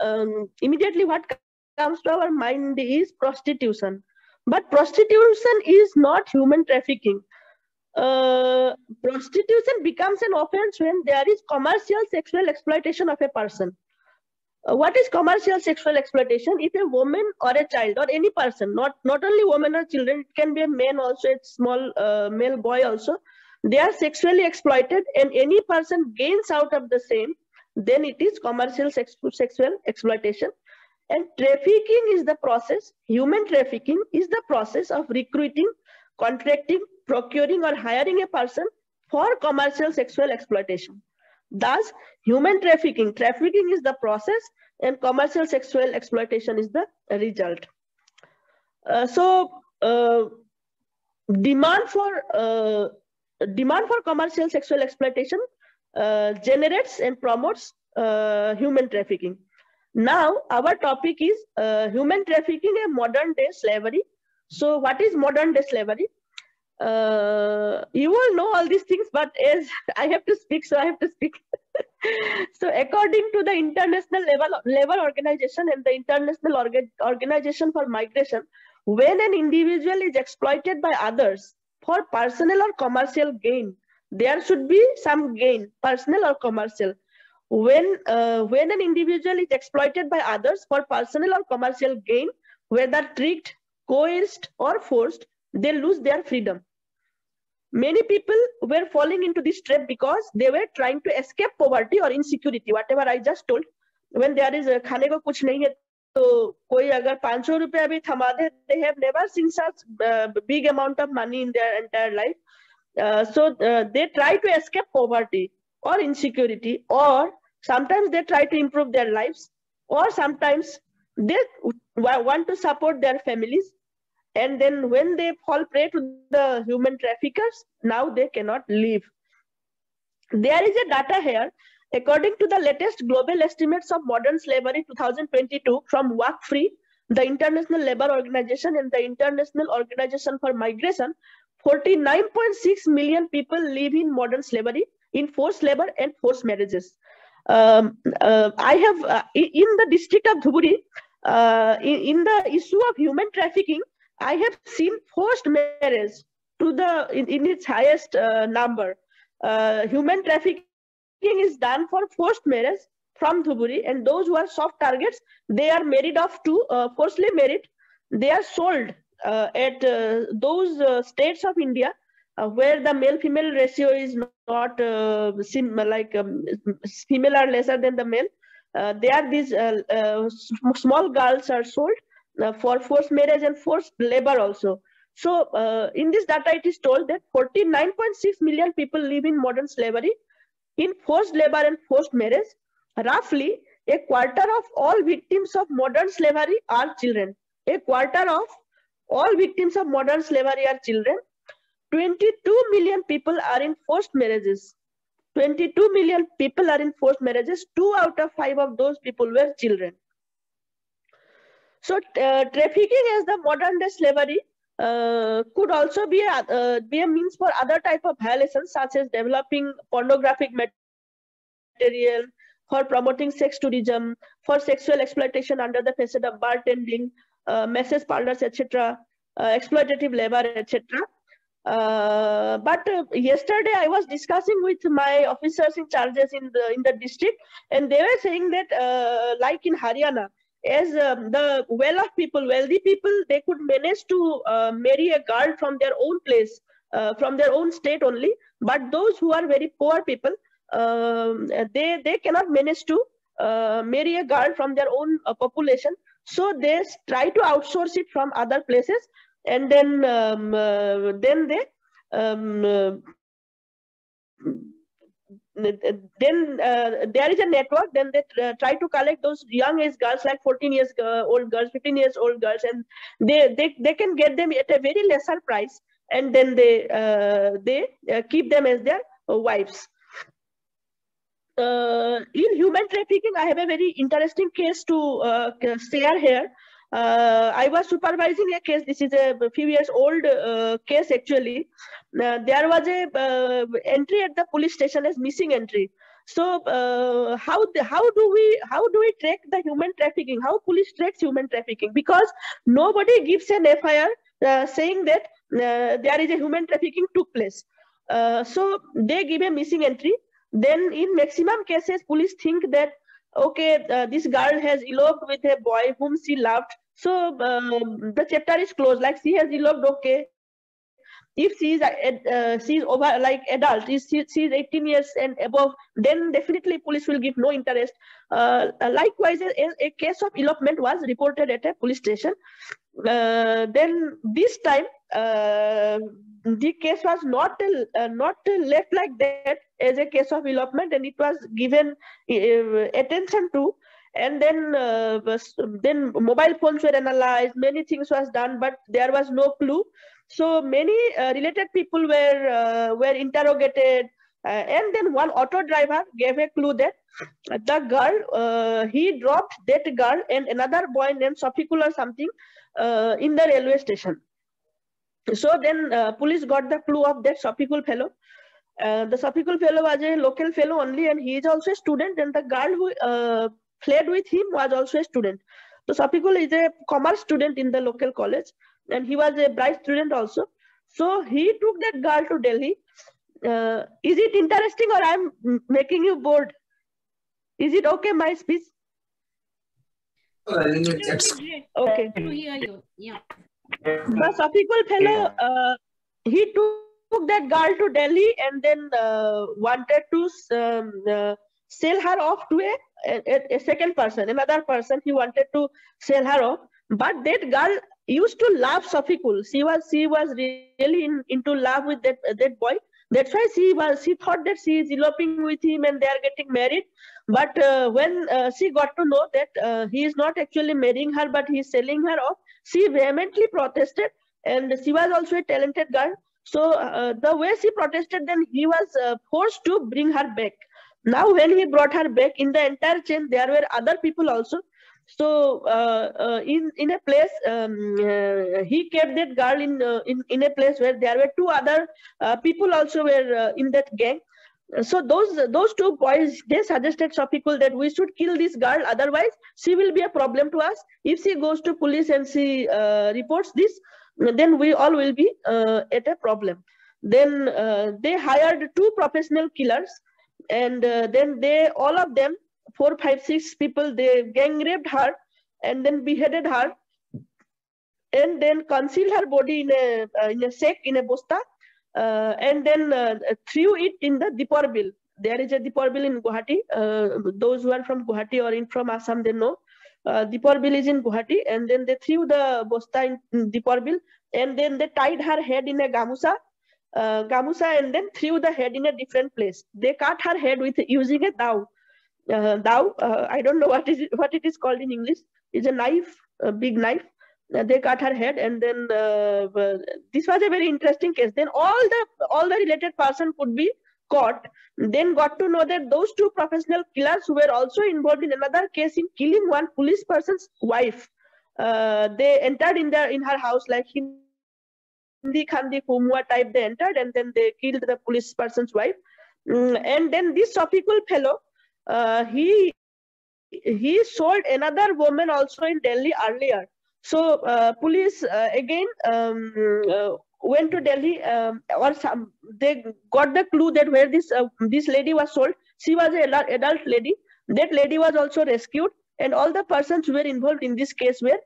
Speaker 18: um, immediately what comes to our mind is prostitution. But prostitution is not human trafficking. Uh, prostitution becomes an offense when there is commercial sexual exploitation of a person. Uh, what is commercial sexual exploitation? If a woman or a child or any person, not, not only women or children, it can be a man also, a small uh, male boy also, they are sexually exploited and any person gains out of the same, then it is commercial sex sexual exploitation. And trafficking is the process, human trafficking is the process of recruiting, contracting, procuring or hiring a person for commercial sexual exploitation. Thus, human trafficking, trafficking is the process and commercial sexual exploitation is the result. Uh, so, uh, demand for uh, demand for commercial sexual exploitation uh, generates and promotes uh, human trafficking. Now, our topic is uh, human trafficking and modern day slavery. So what is modern day slavery? Uh, you all know all these things, but as I have to speak, so I have to speak. <laughs> so according to the International Labor, Labor Organization and the International Orga Organization for Migration, when an individual is exploited by others for personal or commercial gain, there should be some gain, personal or commercial when uh, when an individual is exploited by others for personal or commercial gain whether tricked coerced or forced they lose their freedom many people were falling into this trap because they were trying to escape poverty or insecurity whatever i just told when there is a खाने को कुछ नहीं है तो कोई अगर 500 रुपया भी थमा दे they have never seen such uh, big amount of money in their entire life uh, so uh, they try to escape poverty or insecurity or sometimes they try to improve their lives or sometimes they want to support their families and then when they fall prey to the human traffickers now they cannot leave there is a data here. According to the latest global estimates of modern slavery 2022 from Walk Free, the international labor organization and the international organization for migration 49.6 million people live in modern slavery in forced labor and forced marriages. Um, uh, I have uh, in the district of Dhuburi, uh, in, in, the issue of human trafficking, I have seen forced marriage to the in, in its highest uh, number. Uh, human trafficking is done for forced marriage from Dhuburi, and those who are soft targets, they are married off to uh, forcibly married. They are sold at those states of India uh, where the male female ratio is not uh, sim like um, female are lesser than the male uh, they are these uh, uh, small girls are sold uh, Uh, for forced marriage and forced labor also so uh, in this data it is told that 49.6 million people live in modern slavery in forced labor and forced marriage roughly a quarter of all victims of modern slavery are children a quarter of all victims of modern slavery are children 22 million people are in forced marriages. 22 million people are in forced marriages. Two out of five of those people were children. So uh, trafficking as the modern day slavery uh, could also be a, uh, be a means for other type of violations such as developing pornographic material, for promoting sex tourism, for sexual exploitation under the facade of bartending, uh, message parlors, etc., uh, exploitative labor, etc. Uh, but yesterday I was discussing with my officers in charges in the in the district, and they were saying that like in Haryana, as um, the well-off people, wealthy people, they could manage to uh, marry a girl from their own place, uh, from their own state only. But those who are very poor people, um, they they cannot manage to uh, marry a girl from their own uh, population. So they try to outsource it from other places, and then um, uh, then they um, then uh, there is a network then they uh, try to collect those young age girls like 14 years uh, old girls 15 years old girls and they, they they can get them at a very lesser price and then they they keep them as their wives uh, in human trafficking, I have a very interesting case to uh, share here. Uh, I was supervising a case. This is a few years old uh, case actually. Uh, there was a uh, entry at the police station as missing entry. So how the, how do we how do we track the human trafficking? How police tracks human trafficking? Because nobody gives an FIR saying that there is a human trafficking took place. so they give a missing entry then in maximum cases police think that okay uh, this girl has eloped with a boy whom she loved. So um, the chapter is closed. Like she has eloped okay. If she is uh, she is over like adult she, she is 18 years and above then definitely police will give no interest. Uh, likewise a, a, case of elopement was reported at a police station. Uh, then this time uh, the case was not uh, not left like that as a case of elopement and it was given uh, attention to. And then uh, then mobile phones were analyzed many things was done but there was no clue. So many uh, related people were uh, were interrogated. Uh, and then one auto driver gave a clue that the girl he dropped that girl and another boy named Sofikul or something in the railway station so then uh, police got the clue of that Sofikul fellow. Uh, the Sofikul fellow was a local fellow only and he is also a student and the girl who uh, fled with him was also a student. So Sofikul is a commerce student in the local college and he was a bright student also. So he took that girl to Delhi. Uh, is it interesting or I'm making you bored? Is it okay, my speech? Okay.
Speaker 14: Yeah.
Speaker 18: The Sofikul fellow, uh, he took that girl to Delhi and then uh, wanted to um, uh, sell her off to a, a, a, second person, another person. He wanted to sell her off, but that girl used to love Sofikul. She was she was really in, into love with that that boy. That's why she was she thought that she is eloping with him and they are getting married. But uh, when uh, she got to know that uh, he is not actually marrying her, but he is selling her off, she vehemently protested and she was also a talented girl. So uh, the way she protested, then he was uh, forced to bring her back. Now when he brought her back in the entire chain, there were other people also. So uh, uh in in a place, um, uh, he kept that girl in, uh, in in a place where there were two other people also were in that gang. So those those two boys they suggested people that we should kill this girl otherwise she will be a problem to us. If she goes to police and she uh, reports this then we all will be uh, at a problem. Then uh, they hired two professional killers and uh, then they all of them four five six people they gang raped her and then beheaded her and then concealed her body in a uh, in a sack in a bosta uh, and then uh, threw it in the Deepor Beel. There is a Deepor Beel in Guwahati. Uh, those who are from Guwahati or in from Assam, they know. Uh, is in Guwahati, and then they threw the bosta in, in and then they tied her head in a gamusa, uh, gamusa, and then threw the head in a different place. They cut her head with using a dao. Uh, dao, uh, I don't know what is it, what it is called in English. It's a knife, a big knife. Uh, they cut her head and then uh, this was a very interesting case. Then all the all the related person could be caught. Then got to know that those two professional killers who were also involved in another case in killing one police person's wife. Uh, they entered in their in her house like hindi khandi kumwa type they entered and then they killed the police person's wife. Mm, and then this Sofikul fellow uh, he he sold another woman also in delhi earlier so uh, police uh, again um, uh, went to Delhi um, or some, they got the clue that where this uh, this lady was sold. She was an adult lady. That lady was also rescued and all the persons who were involved in this case were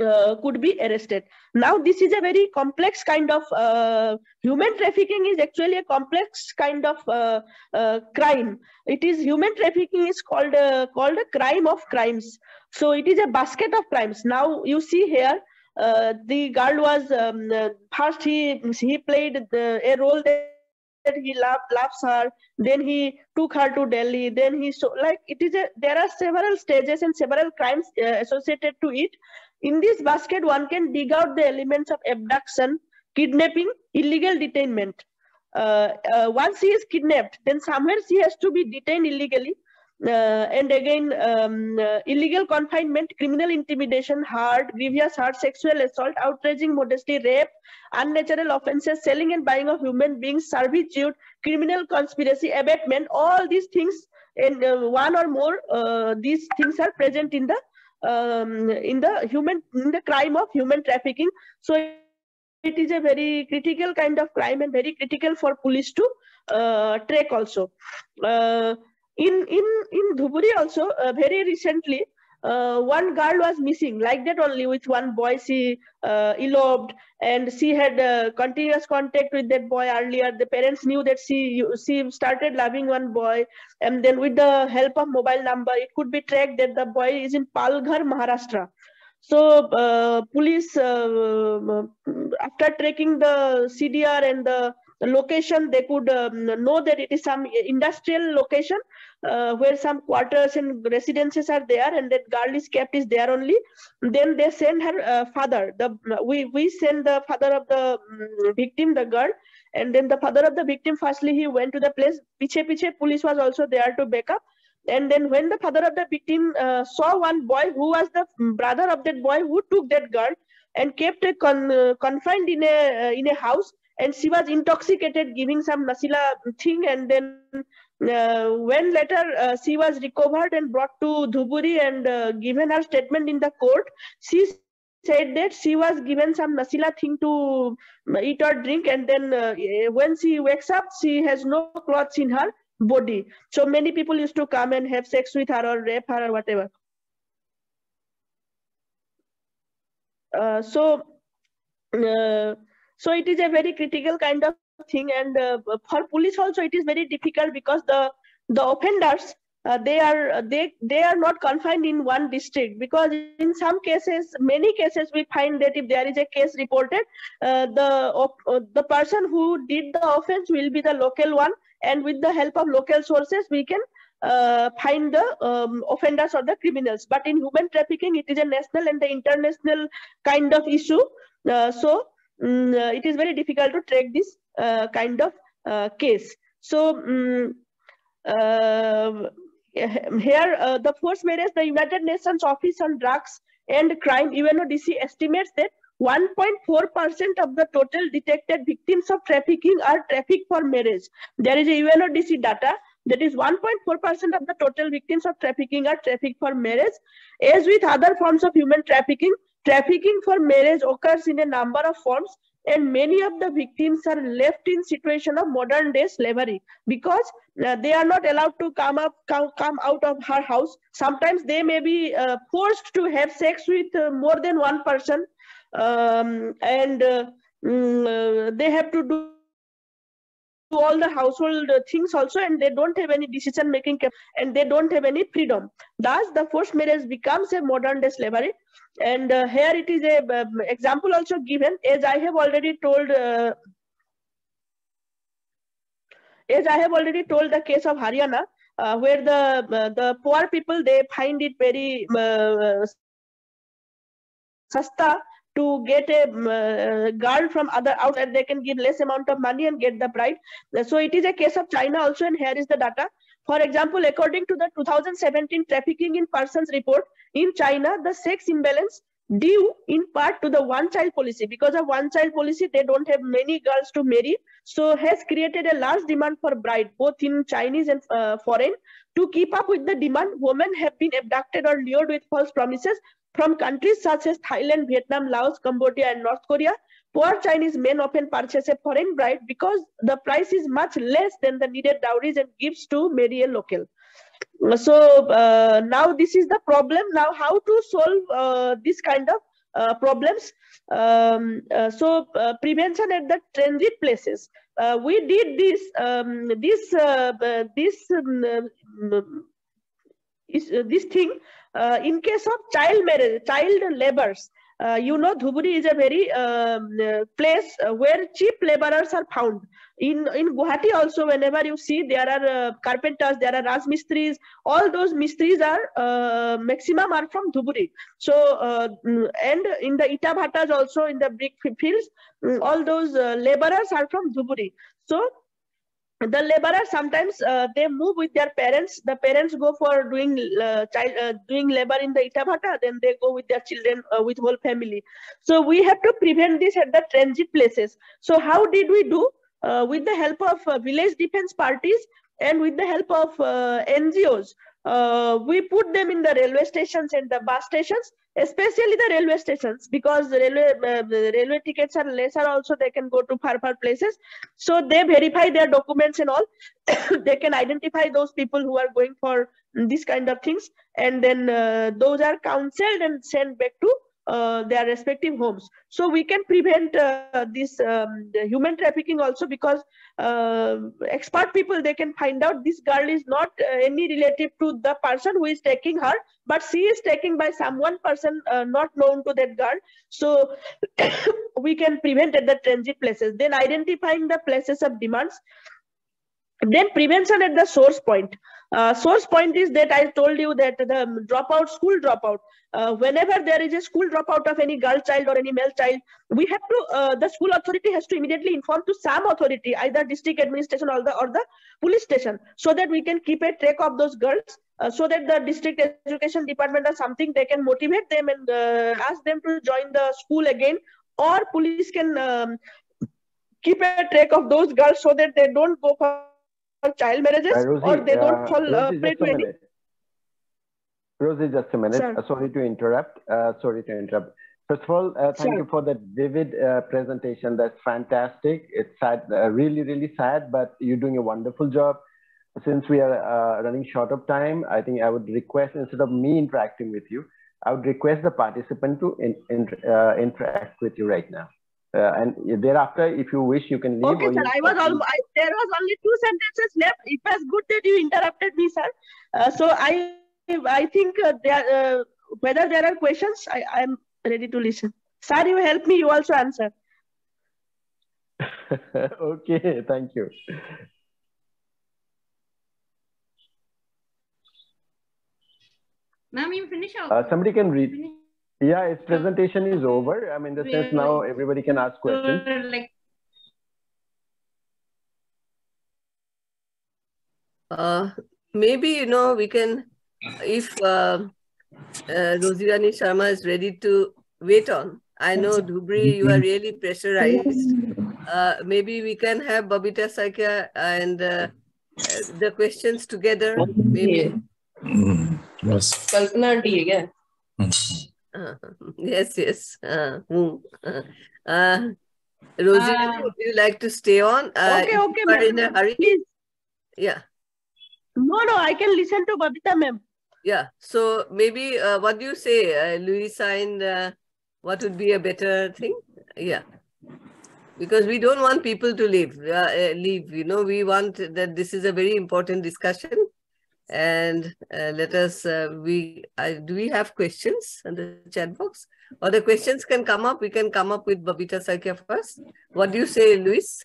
Speaker 18: uh, could be arrested. Now, this is a very complex kind of uh, human trafficking is actually a complex kind of uh, uh crime. It is human trafficking is called uh, called a crime of crimes. So it is a basket of crimes. Now you see here. The girl was um, first he he played the, a role that he loved, loves her then he took her to delhi then he so like it is a there are several stages and several crimes uh, associated to it in this basket one can dig out the elements of abduction kidnapping illegal detainment. Uh, uh, once he is kidnapped then somewhere he has to be detained illegally. Uh, and again um, uh, illegal confinement criminal intimidation hard grievous hard sexual assault outraging modesty rape unnatural offenses selling and buying of human beings servitude criminal conspiracy abetment all these things and uh, one or more uh, these things are present in the um, in the human in the crime of human trafficking. So it is a very critical kind of crime and very critical for police to uh, track also. Uh, in in in Dhuburi also uh, very recently uh, one girl was missing like that only with one boy she uh, eloped and she had uh, continuous contact with that boy earlier. The parents knew that she she started loving one boy and then with the help of mobile number it could be tracked that the boy is in palghar maharashtra. So uh, police uh, after tracking the cdr and the location they could um, know that it is some industrial location uh, where some quarters and residences are there and that girl is kept is there only. Then they send her uh, father the we we send the father of the um, victim the girl and then the father of the victim firstly he went to the place piche piche police was also there to back up. And then when the father of the victim uh, saw one boy who was the brother of that boy who took that girl and kept con, uh, confined in a uh, in a house and she was intoxicated giving some nasila thing and then uh, when later uh, she was recovered and brought to Dhuburi and uh, given her statement in the court, she said that she was given some nasila thing to eat or drink and then uh, when she wakes up, she has no clothes in her body. So many people used to come and have sex with her or rape her or whatever. Uh, so, uh, so it is a very critical kind of thing and uh, for police also it is very difficult because the the offenders uh, they are they they are not confined in one district because in some cases many cases we find that if there is a case reported uh, the uh, the person who did the offense will be the local one and with the help of local sources we can uh, find the um, offenders or the criminals. But in human trafficking it is a national and the international kind of issue. Uh, so um, it is very difficult to track this uh, kind of uh, case. So um, here, the first marriage, the United Nations Office on Drugs and Crime, UNODC estimates that 1.4% of the total detected victims of trafficking are trafficked for marriage. There is a UNODC data that is 1.4% of the total victims of trafficking are trafficked for marriage. As with other forms of human trafficking, trafficking for marriage occurs in a number of forms and many of the victims are left in situation of modern day slavery because uh, they are not allowed to come up come, come out of her house. Sometimes they may be uh, forced to have sex with uh, more than one person um, and uh, mm, they have to do all the household things also and they don't have any decision making and they don't have any freedom. Thus the forced marriage becomes a modern day slavery. And uh, here it is a um, example also given. As i have already told uh, as i have already told the case of haryana uh, where the uh, the poor people they find it very uh, sasta to get a uh, girl from other outside they can give less amount of money and get the bride. So it is a case of china also and here is the data. For example according to the 2017 trafficking in persons report in china the sex imbalance due in part to the one child policy. Because of one child policy they don't have many girls to marry. So has created a large demand for bride both in chinese and uh, foreign to keep up with the demand. Women have been abducted or lured with false promises from countries such as Thailand, Vietnam, Laos, Cambodia, and North Korea, poor Chinese men often purchase a foreign bride because the price is much less than the needed dowries and gifts to marry a local. so uh, now this is the problem. Now how to solve uh, this kind of uh, problems? Um, uh, so uh, prevention at the transit places. Uh, we did this um, this uh, uh, this um, is, uh, this thing uh, in case of child marriage, child labors. Uh, you know, Dhuburi is a very um, uh, place uh, where cheap laborers are found. In in Guwahati also, whenever you see there are uh, carpenters, there are Raj Mistris, all those Mistris are maximum are from Dhuburi. So mm, and in the Ita Bhattas also in the brick fields, mm, all those laborers are from Dhuburi. So the laborers sometimes uh, they move with their parents. The parents go for doing uh, child uh, doing labor in the itabhata then they go with their children uh, with whole family. So we have to prevent this at the transit places. So how did we do? Uh, with the help of uh, village defense parties and with the help of ngos we put them in the railway stations and the bus stations especially the railway stations because the railway uh, railway tickets are lesser also they can go to far far places. So they verify their documents and all. <coughs> They can identify those people who are going for these kind of things and then uh, those are counseled and sent back to uh, their respective homes. So we can prevent uh, this um, human trafficking also because uh, expert people they can find out this girl is not uh, any relative to the person who is taking her but she is taken by someone person uh, not known to that girl. So <coughs> we can prevent at the transit places. Then identifying the places of demands. Then prevention at the source point uh, source point is that i told you that the dropout school dropout. Uh, whenever there is a school dropout of any girl child or any male child we have to uh, the school authority has to immediately inform to some authority either district administration or the or the police station so that we can keep a track of those girls uh, so that the district education department or something they can motivate them and uh, ask them to join the school again or police can um, keep a track of those girls so that they don't go for child marriages
Speaker 17: Uh, Rosie,
Speaker 18: or they don't
Speaker 17: uh,
Speaker 18: fall uh,
Speaker 17: Rosie,
Speaker 18: prey
Speaker 17: just
Speaker 18: to
Speaker 17: a
Speaker 18: any
Speaker 17: minute. Rosie, just a minute.
Speaker 18: Sure.
Speaker 17: Uh, sorry to interrupt. Uh, sorry to interrupt. First of all, uh, thank
Speaker 18: Sure.
Speaker 17: you for that vivid uh, presentation. That's fantastic. It's sad, uh, really, really sad, but you're doing a wonderful job. Since we are uh, running short of time, I think I would request instead of me interacting with you, I would request the participant to in, in, uh, interact with you right now. Uh, and thereafter, if you wish, you can leave.
Speaker 18: Okay, sir. I was all, I, there was only two sentences left. It was good that you interrupted me, sir. Uh, so I, I think uh, there, uh, whether there are questions, I, I'm ready to listen. Sir, you help me. You also answer. <laughs>
Speaker 17: okay, thank you.
Speaker 14: Ma'am, you finish out.
Speaker 17: Uh, somebody can read. Yeah, its presentation is over. I mean, the sense now everybody can ask questions.
Speaker 13: Uh, maybe, you know, we can, if uh, uh, Sharma is ready to wait on. I know, Dubri, you are really pressurized. Uh, maybe we can have Babita Saikia and uh, the questions together. Maybe.
Speaker 16: Mm-hmm. Yes. Kalpana,
Speaker 13: uh, <laughs> yes, yes. Uh, hmm. uh, uh, Rosirani,
Speaker 18: Uh,
Speaker 13: would you like to stay on? Uh,
Speaker 18: okay, okay,
Speaker 13: are in a hurry.
Speaker 18: Please.
Speaker 13: Yeah.
Speaker 18: No, no, I can listen to Babita, ma'am.
Speaker 13: Yeah. So maybe uh, what do you say, uh, Louisa, and uh, what would be a better thing? Yeah. Because we don't want people to leave. Leave. You know, we want that this is a very important discussion, and uh, let us. Uh, we uh, do we have questions in the chat box, or the questions can come up. We can come up with Babita Saikia first. What do you say, Luis?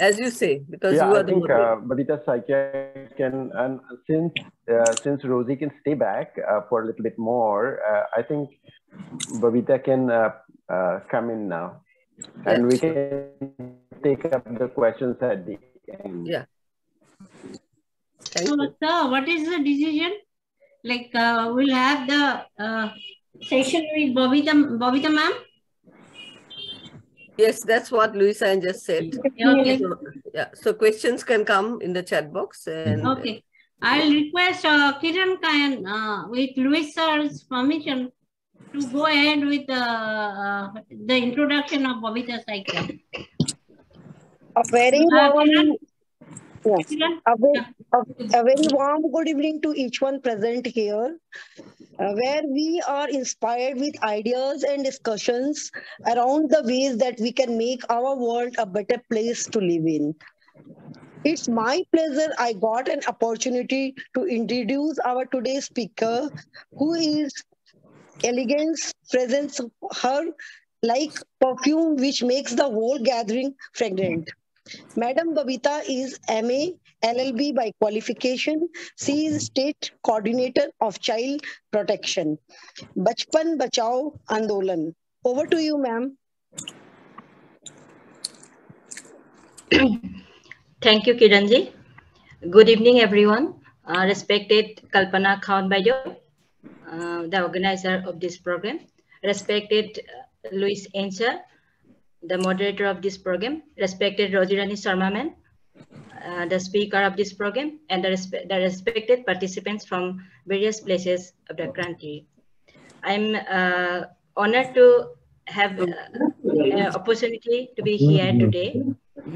Speaker 13: As you say, because
Speaker 17: yeah,
Speaker 13: you
Speaker 17: I
Speaker 13: the
Speaker 17: think uh, Babita Saikia can, and since uh, since Rosie can stay back uh, for a little bit more, uh, I think Babita can come in now, and we can take up the questions at the end.
Speaker 13: Yeah.
Speaker 14: So, sir, what is the decision? Like, uh, we'll have the uh, session with Bobita, Bobita ma'am.
Speaker 13: Yes, that's what Luisa just said.
Speaker 14: Okay.
Speaker 13: So, yeah, so questions can come in the chat box and
Speaker 14: Okay. I'll request uh, Kiran Kayan uh, with Louis sir's permission to go ahead with uh, uh, the introduction of Babita Saikia.
Speaker 12: A very
Speaker 14: Uh,
Speaker 12: warm,
Speaker 20: Yes. A, very, a, a very warm good evening to each one present here, uh, where we are inspired with ideas and discussions around the ways that we can make our world a better place to live in. It's my pleasure I got an opportunity to introduce our today's speaker, who is elegance presents her like perfume which makes the whole gathering fragrant. Madam Babita is MA LLB by qualification. She is state coordinator of child protection. Bachpan Bachao Andolan. Over to you, ma'am.
Speaker 21: Thank you, Kiranji. Good evening, everyone. Uh, respected Kalpana Khan Bayo, uh, the organizer of this program. Respected uh, Luis Encha, the moderator of this program, respected Rojirani Sarmaman, uh, the speaker of this program, and the, respe the, respected participants from various places of the country. I'm uh, honored to have uh, an opportunity to be here today.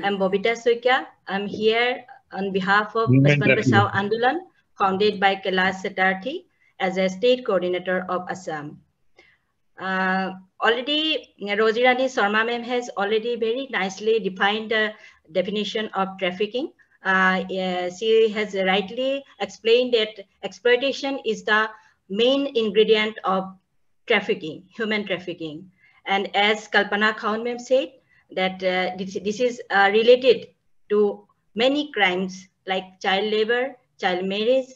Speaker 21: I'm Babita Saikia. I'm here on behalf of Bachpan Bachao Andolan, founded by Kailash Satyarthi as a state coordinator of Assam. Uh, already Rosie Rani Sarma ma'am has already very nicely defined the definition of trafficking. Uh, she has rightly explained that exploitation is the main ingredient of trafficking, human trafficking. And as Kalpana Khan ma'am said, that uh, this, this is uh, related to many crimes like child labor, child marriage,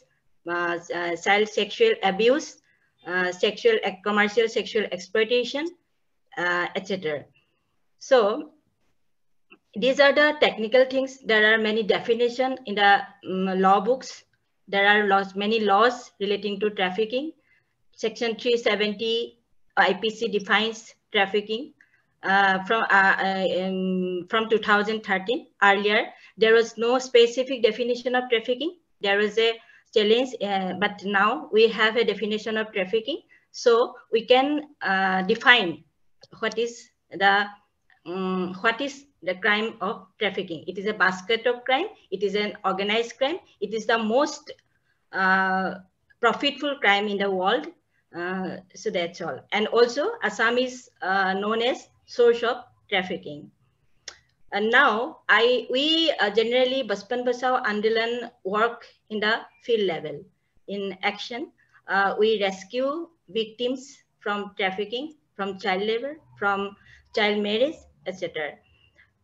Speaker 21: uh, uh, child sexual abuse, uh, sexual commercial sexual exploitation, uh, etc. So these are the technical things. There are many definitions in the um, law books. There are laws, many laws relating to trafficking. Section 370 IPC defines trafficking. Uh, from uh, uh, um, from 2013 earlier there was no specific definition of trafficking there was a challenge, uh, but now we have a definition of trafficking. So we can uh, define what is the um, what is the crime of trafficking. It is a basket of crime. It is an organized crime. It is the most uh, profitable crime in the world. Uh, so that's all. And also Assam is uh, known as source of trafficking. And now I we uh, generally Bachpan Bachao Andolan work in the field level. In action, uh, we rescue victims from trafficking, from child labor, from child marriage, etc.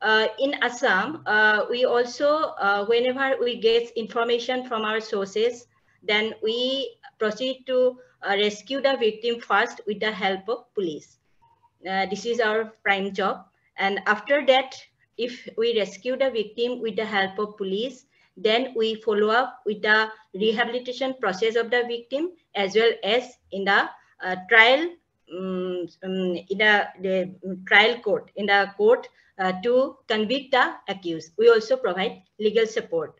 Speaker 21: Uh, in Assam, uh, we also, uh, whenever we get information from our sources, then we proceed to uh, rescue the victim first with the help of police. this is our prime job. And after that, if we rescue the victim with the help of police, then we follow up with the rehabilitation process of the victim as well as in the uh, trial um, um, in the, the, trial court in the court uh, to convict the accused. We also provide legal support.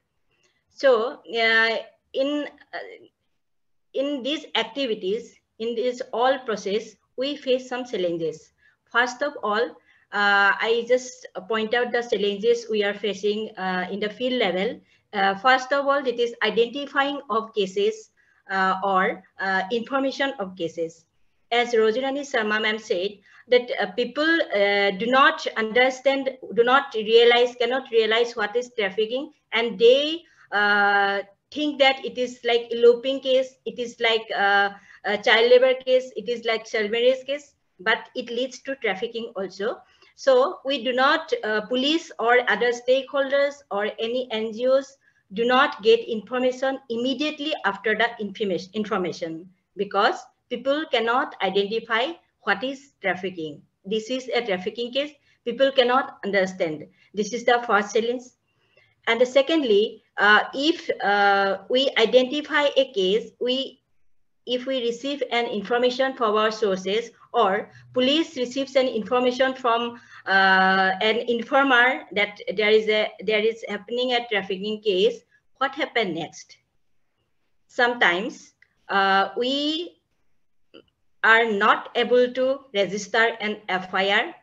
Speaker 21: So uh, in uh, in these activities, in this all process, we face some challenges. First of all, uh, I just point out the challenges we are facing uh, in the field level. Uh, first of all, it is identifying of cases or information of cases. As Rojirani Sarma ma'am said, that uh, people uh, do not understand, do not realize, cannot realize what is trafficking, and they uh, think that it is like eloping case, it is like a child labor case, it is like child marriage case, but it leads to trafficking also. So we do not, uh, police or other stakeholders or any NGOs do not get information immediately after the information because people cannot identify what is trafficking. This is a trafficking case. People cannot understand. This is the first challenge. And secondly, uh, if uh, we identify a case, we if we receive an information from our sources or police receives an information from uh, an informer that there is a there is happening a trafficking case what happened next? Sometimes uh, we are not able to register an fir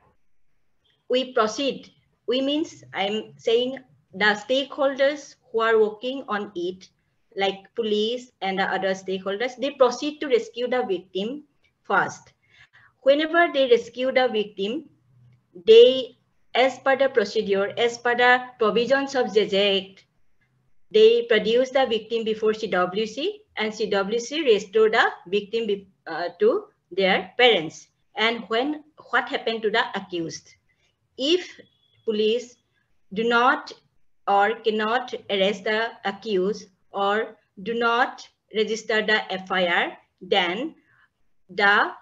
Speaker 21: we proceed. We means i'm saying the stakeholders who are working on it, like police and the other stakeholders, they proceed to rescue the victim first. Whenever they rescue the victim, they, as per the procedure, as per the provisions of JJ Act, they produce the victim before CWC and CWC restore the victim uh, to their parents. And when what happened to the accused? If police do not or cannot arrest the accused or do not register the FIR, then the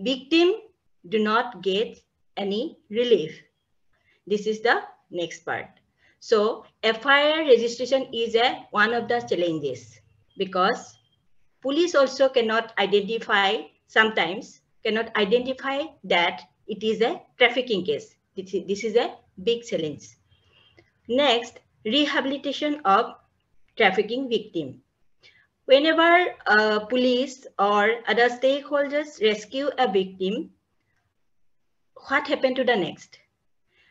Speaker 21: victim do not get any relief. This is the next part. So FIR registration is a one of the challenges because police also cannot identify sometimes cannot identify that it is a trafficking case. This is a big challenge. Next, rehabilitation of trafficking victim. Whenever uh, police or other stakeholders rescue a victim, what happened to the next?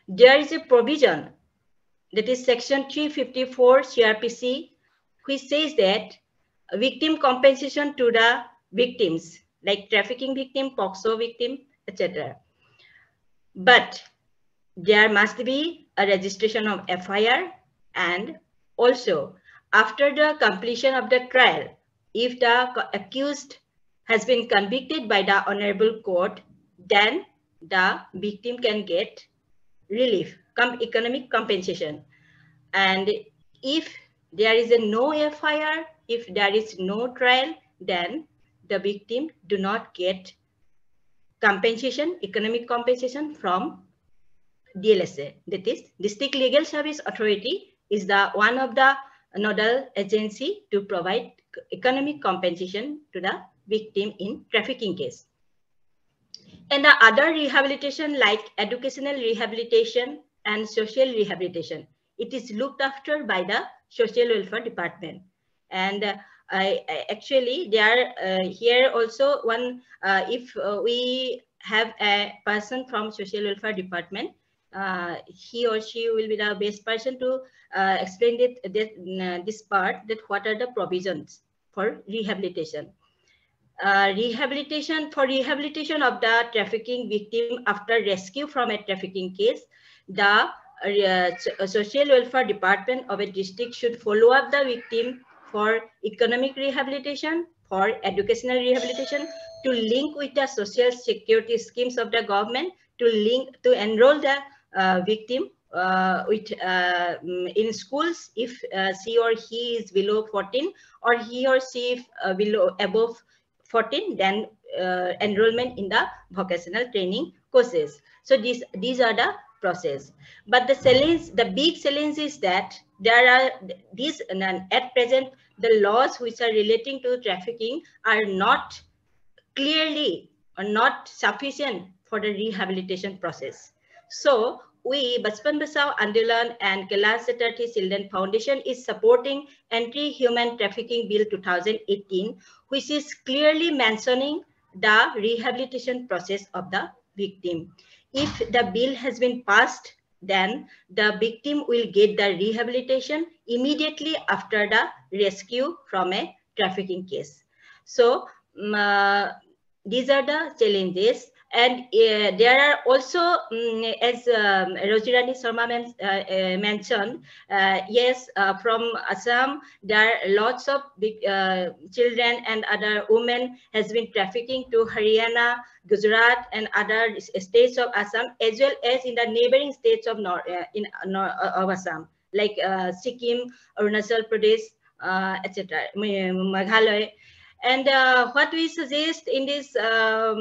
Speaker 21: There is a provision that is section 354 CRPC, which says that victim compensation to the victims, like trafficking victim, POCSO victim, etc. But there must be a registration of FIR and also after the completion of the trial, if the accused has been convicted by the honorable court, then the victim can get relief, economic compensation. And if there is a no FIR, if there is no trial, then the victim do not get compensation, economic compensation from DLSA. That is, District Legal Service Authority is the one of the nodal agency to provide economic compensation to the victim in trafficking case. And the other rehabilitation like educational rehabilitation and social rehabilitation, it is looked after by the social welfare department. And uh, I, I actually there uh, here also one, uh, if uh, we have a person from social welfare department, uh, he or she will be the best person to uh, explain it, this, this part that what are the provisions for rehabilitation. Uh, rehabilitation for rehabilitation of the trafficking victim after rescue from a trafficking case, the uh, social welfare department of a district should follow up the victim for economic rehabilitation, for educational rehabilitation, to link with the social security schemes of the government, to link to enroll the uh, victim uh, with uh, mm, in schools if uh, she or he is below 14 or he or she if, uh, below above 14 then uh, enrollment in the vocational training courses. So these these are the process. But the challenge the big challenge is that there are these And at present the laws which are relating to trafficking are not clearly or not sufficient for the rehabilitation process. So we, Bachpan Bachao Andolan and Kailash Satyarthi Children Foundation is supporting Anti-Human Trafficking Bill 2018, which is clearly mentioning the rehabilitation process of the victim. If the bill has been passed, then the victim will get the rehabilitation immediately after the rescue from a trafficking case. So um, uh, these are the challenges and uh, there are also, um, as um, Rojirani Sharma men, uh, uh, mentioned, uh, yes, uh, from Assam, there are lots of big uh, children and other women has been trafficking to Haryana, Gujarat, and other states of Assam, as well as in the neighboring states of North, in North, of Assam, like Sikkim, Arunachal Pradesh, etc., Meghalaya. And uh, what we suggest in this um,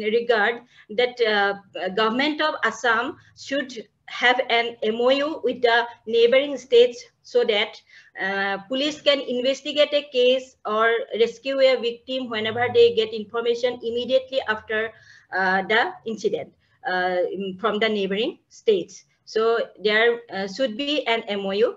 Speaker 21: regard that uh, government of Assam should have an MOU with the neighboring states so that uh, police can investigate a case or rescue a victim whenever they get information immediately after uh, the incident uh, from the neighboring states. So there uh, should be an MOU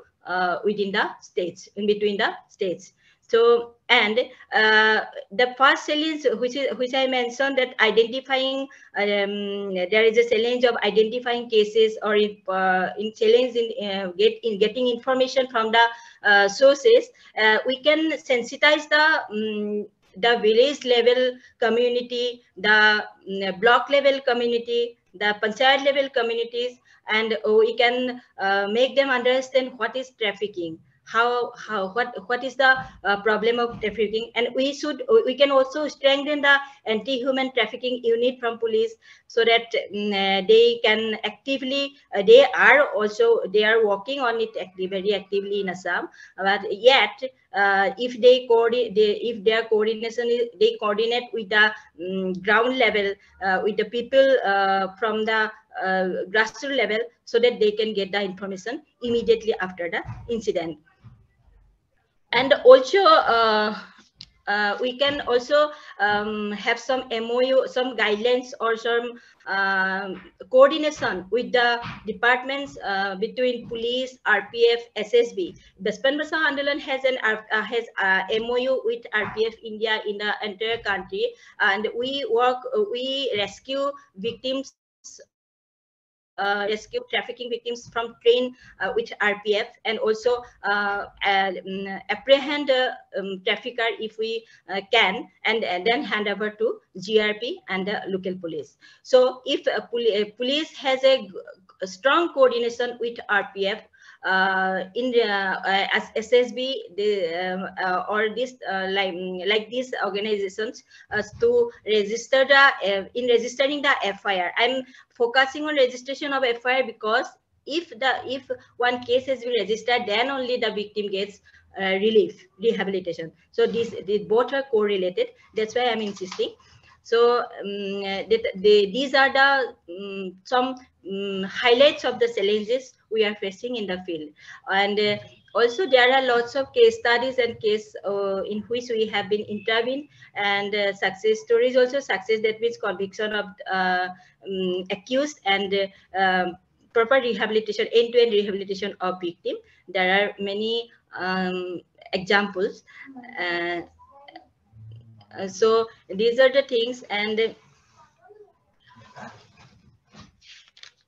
Speaker 21: within the states, in between the states. So, and uh, the first challenge, which is which I mentioned, that identifying um, there is a challenge of identifying cases or in, uh, in challenge in uh, get in getting information from the uh, sources. Uh, we can sensitize the um, the village level community, the um, block level community, the panchayat level communities, and we can uh, make them understand what is trafficking how how what what is the uh, problem of trafficking? And we should we can also strengthen the anti-human trafficking unit from police so that um, they can actively uh, they are also they are working on it actively, very actively in assam. But yet uh, if they they, if their coordination is they coordinate with the um, ground level uh, with the people from the grassroots level so that they can get the information immediately after the incident and also uh, uh, we can also um, have some MOU, some guidelines or some uh, coordination with the departments uh, between police, RPF, SSB. Bachpan Bachao Andolan has an uh, has a MOU with RPF India in the entire country, and we work, we rescue victims uh, rescue trafficking victims from train uh, with RPF and also uh, um, apprehend a um, trafficker if we uh, can and, and, then hand over to GRP and the local police. So if poli police has a, a strong coordination with RPF, uh, in uh, as SSB the, um, uh, or this uh, like like these organizations as to register the in registering the FIR. I'm focusing on registration of FIR because if the if one case has been registered, then only the victim gets uh, relief, rehabilitation. So these, these both are correlated. That's why I'm insisting. So um, the, these are the um, some um, highlights of the challenges we are facing in the field. And uh, also there are lots of case studies and case uh, in which we have been intervened and uh, success stories also success that means conviction of uh, um, accused and um, proper rehabilitation end-to-end -end rehabilitation of victim there are many um, examples uh, so these are the things and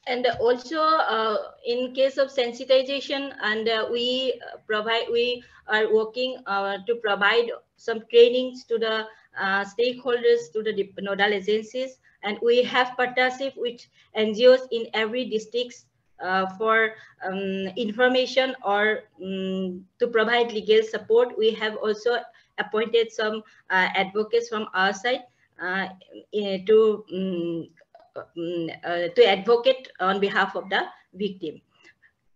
Speaker 21: and also uh, in case of sensitization and uh, we provide we are working uh, to provide some trainings to the uh, stakeholders to the nodal agencies. And we have partnership with ngos in every district uh, for um, information or um, to provide legal support. We have also appointed some uh, advocates from our side to um, uh, to advocate on behalf of the victim.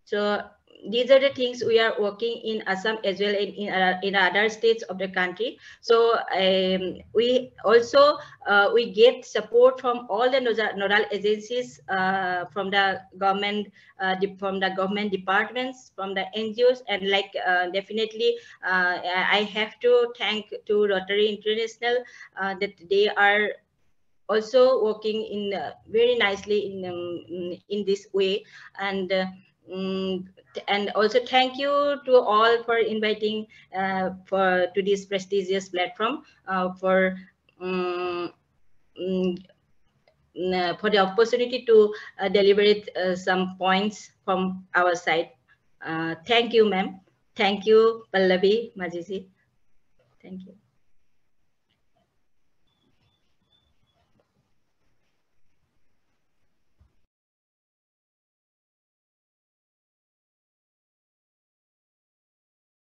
Speaker 21: So these are the things we are working in Assam as well in, in, uh, in other states of the country. So um, we also, uh, we get support from all the nodal agencies, uh, from the government, uh, from the government departments, from the NGOs, and like uh, definitely uh, I have to thank to Rotary International that they are also working in uh, very nicely in um, in this way and uh, mm, and also thank you to all for inviting uh, for to this prestigious platform uh, for um, for the opportunity to uh, deliberate some points from our side. thank you, ma'am. Thank you, Pallavi Majisi. Thank you.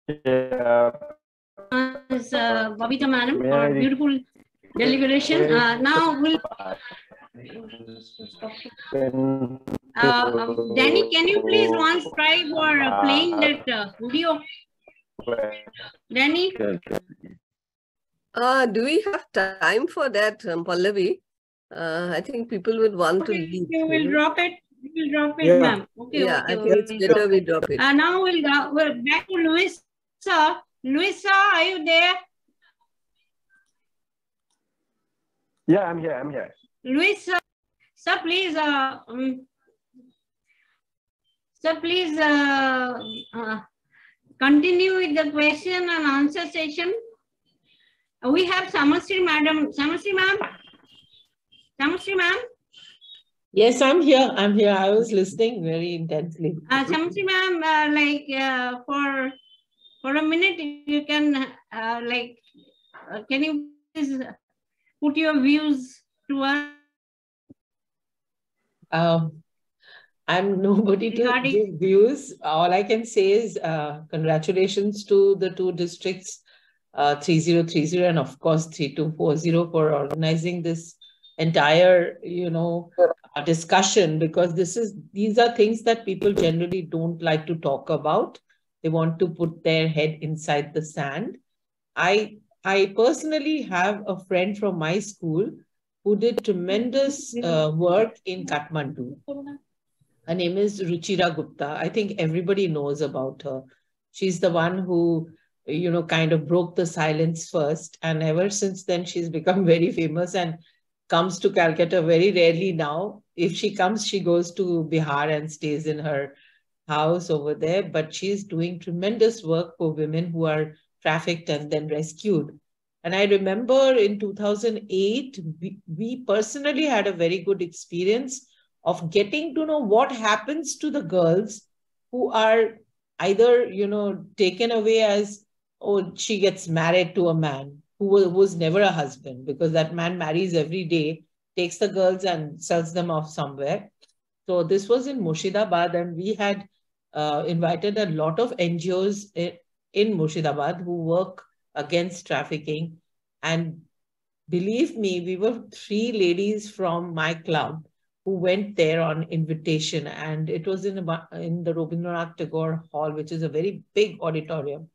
Speaker 3: Yeah.
Speaker 14: Is uh, Babita Madam for beautiful deliberation. Uh, now we'll. Uh, um, Danny, can you please once try for uh, playing that uh, video? Danny?
Speaker 13: Uh, do we have time for that, um, Pallavi? Uh, I think people would want
Speaker 14: okay,
Speaker 13: to leave.
Speaker 14: We will drop it. We will drop it,
Speaker 13: Yeah.
Speaker 14: ma'am. Okay,
Speaker 13: Yeah,
Speaker 14: okay,
Speaker 13: I think
Speaker 14: okay,
Speaker 13: it's
Speaker 14: we'll
Speaker 13: better
Speaker 14: drop
Speaker 13: we
Speaker 14: it.
Speaker 13: drop it.
Speaker 14: Uh, now we'll go we're back to Luisa. Luisa, are you there?
Speaker 17: Yeah, I'm here. I'm here.
Speaker 14: Luisa, sir, please, uh, um, sir, please, uh, uh, continue with the question and answer session. We have Samasri madam. Samasri ma'am. Samasri ma'am.
Speaker 22: Yes, I'm here. I'm here. I was listening very intensely.
Speaker 14: Uh, Samasri ma'am, uh, like uh, for for a minute, you can uh, like, uh, can you please put your views to us?
Speaker 22: Um, I'm <laughs> nobody to give views. All I can say is uh, congratulations to the two districts, uh, 3030 and of course 3240 for organizing this entire, you know, discussion because this is these are things that people generally don't like to talk about. They want to put their head inside the sand. I I personally have a friend from my school who did tremendous uh, work in Kathmandu. Her name is Ruchira Gupta. I think everybody knows about her. She's the one who, you know, kind of broke the silence first. And ever since then, she's become <laughs> very famous and comes to Calcutta very rarely now. If she comes, she goes to Bihar and stays in her house over there. But she's doing tremendous work for women who are trafficked and then rescued. And I remember in 2008, we, we personally had a very good experience of getting to know what happens to the girls who are either, you know, taken away as, oh, she gets married to a man who wa- was never a husband because that man marries every day, takes the girls and sells them off somewhere. So this was in Murshidabad, and we had uh, invited a lot of NGOs in, in Murshidabad who work against trafficking. And believe me, we were three ladies from my club who went there on invitation, and it was in in the Rabindranath Tagore Hall, which is a very big auditorium.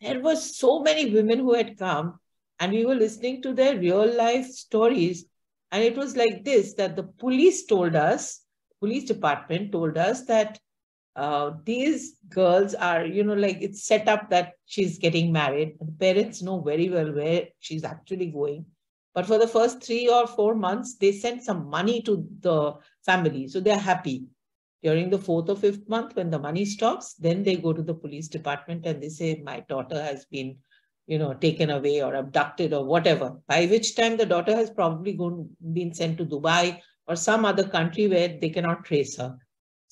Speaker 22: There were so many women who had come, and we were listening to their real life stories. And it was like this: that the police told us, police department told us that uh, these girls are, you know, like it's set up that she's getting married. The parents know very well where she's actually going. But for the first three or four months, they send some money to the family. So they're happy. During the fourth or fifth month, when the money stops, then they go to the police department and they say, my daughter has been, you know, taken away or abducted or whatever. By which time the daughter has probably gone, been sent to Dubai or some other country where they cannot trace her.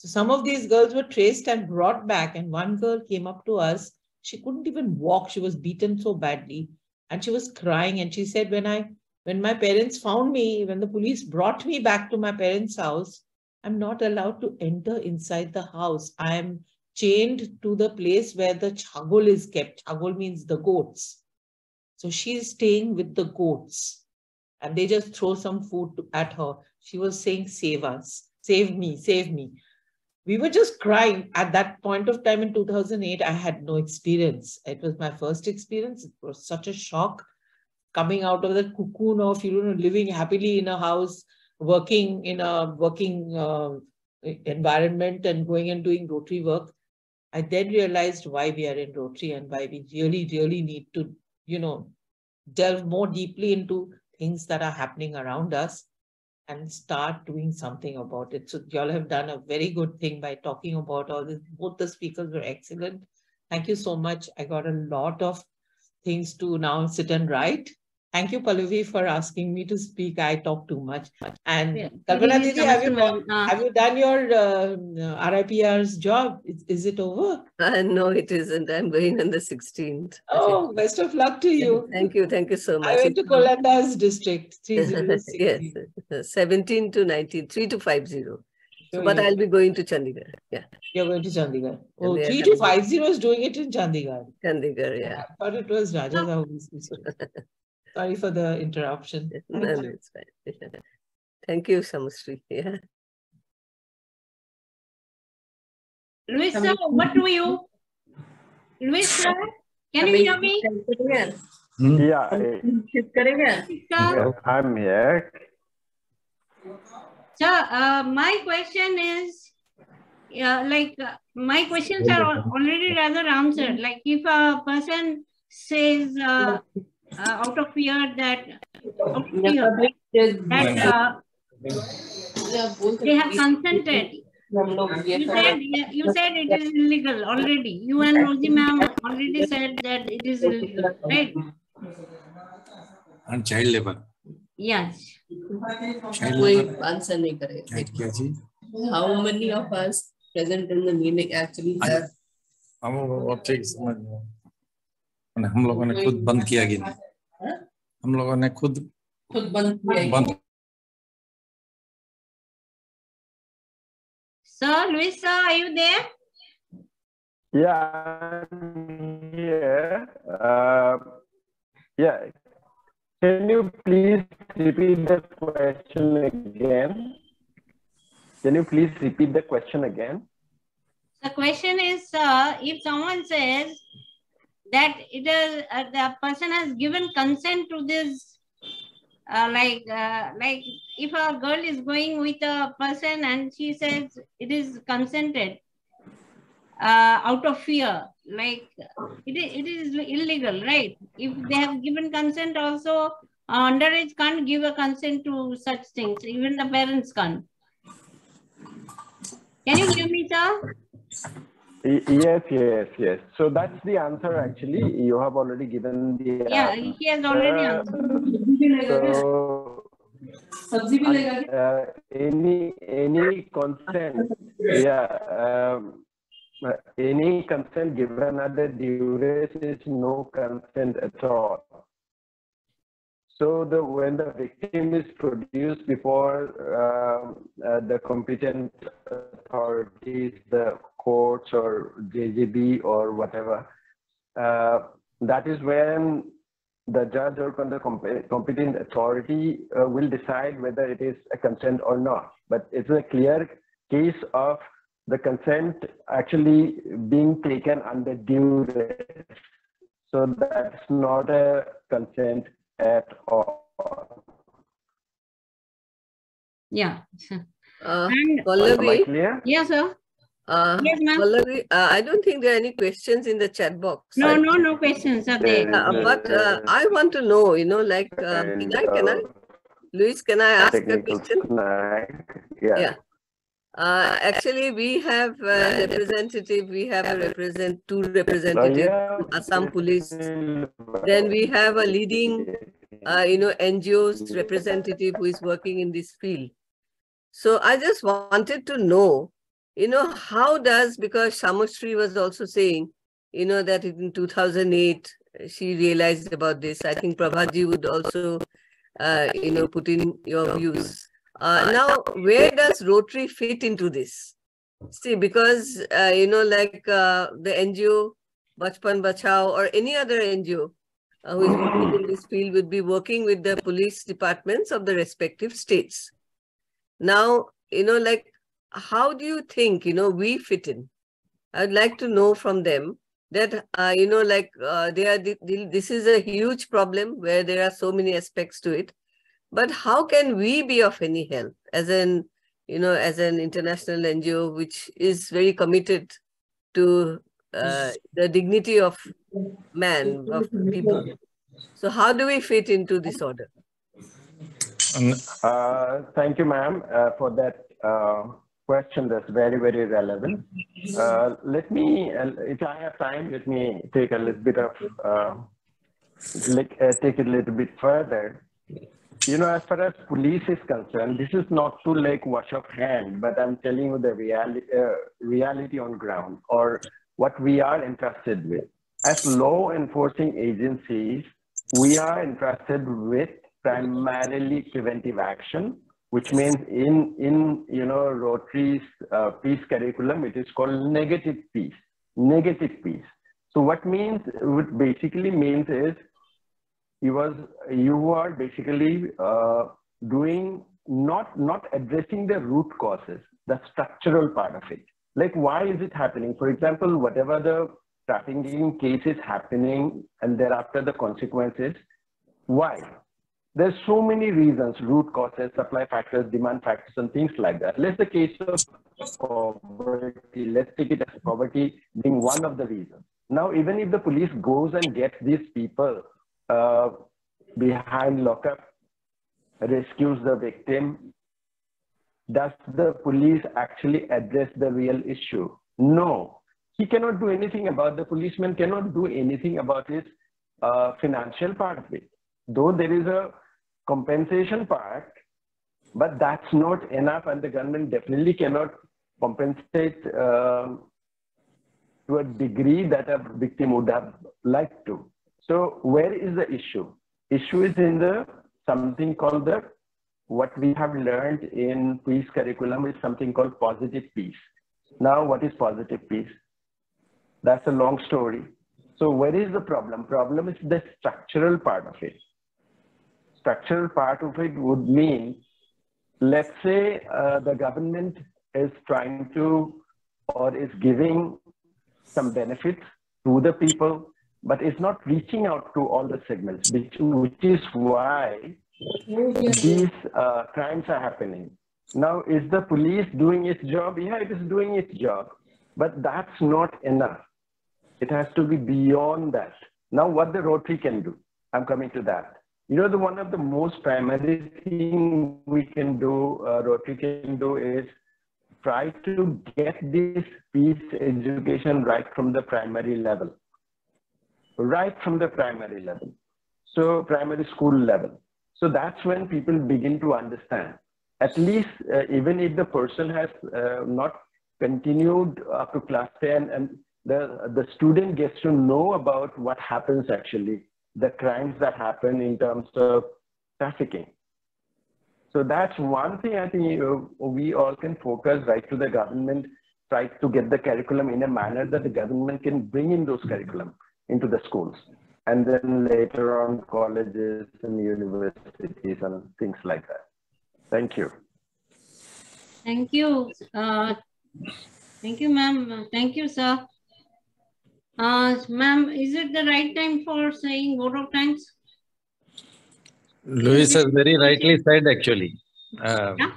Speaker 22: So some of these girls were traced and brought back. And one girl came up to us. She couldn't even walk. She was beaten so badly. And she was crying. And she said, when I when my parents found me, when the police brought me back to my parents' house, I'm not allowed to enter inside the house. I am chained to the place where the chagol is kept. Chagol means the goats. So she's staying with the goats. And they just throw some food at her. She was saying, Save us, save me, save me we were just crying. At that point of time in 2008 i had no experience. It was my first experience. It was such a shock coming out of the cocoon of you know living happily in a house working in a working uh, environment and going and doing rotary work. I then realized why we are in rotary and why we really really need to you know delve more deeply into things that are happening around us and start doing something about it. So y'all have done a very good thing by talking about all this. Both the speakers were excellent. Thank you so much. I got a lot of things to now sit and write. Thank you, Pallavi, for asking me to speak. I talk too much. And
Speaker 14: Yeah.
Speaker 22: Kalpana
Speaker 14: Please
Speaker 22: Didi, have you,
Speaker 14: uh,
Speaker 22: have you done your uh, RIPR's job? Is, is it over?
Speaker 13: Uh, no, it isn't. I'm going on the 16th.
Speaker 22: Oh, best of luck to you.
Speaker 13: Thank you. Thank you so much.
Speaker 22: I went to Kolanda's district, <laughs>
Speaker 13: yes, 17 to 19, 3 to 50.
Speaker 22: So
Speaker 13: So, but
Speaker 22: you-
Speaker 13: I'll be going to Chandigarh. Yeah.
Speaker 22: You're going to Chandigarh. Oh,
Speaker 13: they
Speaker 22: 3 to 50 is doing it in Chandigarh.
Speaker 13: Chandigarh, yeah.
Speaker 22: I thought it was Raja's <laughs> Sorry for the interruption.
Speaker 13: No, no, it's fine. <laughs> Thank you, Samusri. Yeah. <laughs>
Speaker 14: Luis, sir, what do you? Luis, sir, can you hear me?
Speaker 17: Yeah,
Speaker 14: Sir,
Speaker 17: yes, I'm here.
Speaker 14: sir, uh, my question is, yeah, like uh, my questions are already rather answered. Like if a person says uh, out of fear that, of fear, that uh, they have consented. You said, you said it is illegal already. You and Rosie ma'am already said that it is illegal, right?
Speaker 19: And child labor.
Speaker 14: Yes.
Speaker 19: Answer.
Speaker 13: How many of us present in the meeting actually have?
Speaker 19: I'm objects. मैंने हम लोगों ने खुद बंद किया कि नहीं। हम लोगों ने खुद
Speaker 13: खुद बंद किया
Speaker 19: बंद।
Speaker 17: Can you please repeat the question again can you please repeat the question again
Speaker 14: the question is sir if someone says that it is uh, the person has given consent to this, uh, like uh, like if a girl is going with a person and she says it is consented uh, out of fear, like it is, it is illegal, right? If they have given consent, also underage can't give a consent to such things. Even the parents can't. Can you hear me, sir?
Speaker 17: Y- Yes, yes, yes. So that's the answer actually. You have already given the
Speaker 14: Yeah, he has already answered.
Speaker 17: So, uh, any any consent, yeah, um, uh, any consent given at the duress is no consent at all. So the when the victim is produced before um, uh, the competent authorities, the courts or JJB or whatever, uh, that is when the judge or the comp- competent authority uh, will decide whether it is a consent or not. But it's a clear case of the consent actually being taken under duress. So that's not a consent at all.
Speaker 14: Yeah.
Speaker 13: Uh,
Speaker 14: And-
Speaker 13: Pallavi?
Speaker 17: Am I clear?
Speaker 14: Yes, sir.
Speaker 13: Uh,
Speaker 14: Yes, ma'am.
Speaker 13: Pallavi, uh, I don't think there are any questions in the chat box.
Speaker 14: No,
Speaker 13: I-
Speaker 14: no, no questions are there.
Speaker 13: Uh, but uh, I want to know, you know, like, uh, can I, can I, Luis, can I ask a question?
Speaker 17: Yeah.
Speaker 13: Yeah. Uh, actually, we have a representative, we have a represent, two representatives from Assam Police. Then we have a leading, uh, you know, NGO's representative who is working in this field. So I just wanted to know, you know, how does, because Samustri was also saying, you know, that in 2008, she realized about this. I think Prabhaji would also, uh, you know, put in your views. Uh, now, where does Rotary fit into this? See, because, uh, you know, like uh, the NGO, Bachpan Bachao, or any other NGO uh, who is working in this field would be working with the police departments of the respective states. Now, you know, like, how do you think, you know, we fit in? I'd like to know from them that, uh, you know, like, uh, they are, this is a huge problem where there are so many aspects to it. But how can we be of any help as an, you know, as an international NGO which is very committed to uh, the dignity of man, of people? So how do we fit into this order?
Speaker 17: Uh, thank you, ma'am, uh, for that uh, question. That's very, very relevant. Uh, let me, uh, if I have time, let me take a little bit of, uh, like, uh, take it a little bit further. You know, as far as police is concerned, this is not to like wash of hand, but I'm telling you the reality, uh, reality on ground or what we are interested with. As law enforcing agencies, we are interested with primarily preventive action, which means in, in you know, Rotary's uh, peace curriculum, it is called negative peace, negative peace. So what means, what basically means is you was you are basically uh, doing not not addressing the root causes the structural part of it. Like why is it happening? For example whatever the trafficking case is happening and thereafter the consequences why there's so many reasons root causes supply factors demand factors and things like that let's the case of poverty let's take it as poverty being one of the reasons now even if the police goes and gets these people uh, behind lockup, rescues the victim, does the police actually address the real issue? No, he cannot do anything about the policeman cannot do anything about his uh, financial part of it. Though there is a compensation part, but that's not enough, and the government definitely cannot compensate um, to a degree that a victim would have liked to. So where is the issue? Issue is in the something called the what we have learned in peace curriculum is something called positive peace. Now, what is positive peace? That's a long story. So where is the problem? Problem is the structural part of it. Structural part of it would mean, let's say uh, the government is trying to or is giving some benefits to the people, but it's not reaching out to all the segments, which, which is why these uh, crimes are happening. Now, is the police doing its job? Yeah, it is doing its job, but that's not enough. It has to be beyond that. Now, what the Rotary can do, I'm coming to that. You know, the one of the most primary thing we can do, uh, Rotary can do is try to get this peace education right from the primary level. Right from the primary level. So primary school level. So that's when people begin to understand. At least, uh, even if the person has uh, not continued up to class 10 and the, the student gets to know about what happens actually, the crimes that happen in terms of trafficking. So that's one thing I think we all can focus right to the government, try to get the curriculum in a manner that the government can bring in those curriculum into the schools. And then later on colleges and universities and things like that. Thank you.
Speaker 14: Thank you. Uh, thank you, ma'am. Thank you, sir. Uh, ma'am, is it the right time for saying vote of thanks?
Speaker 19: Louis has very rightly said, actually. Uh, yeah?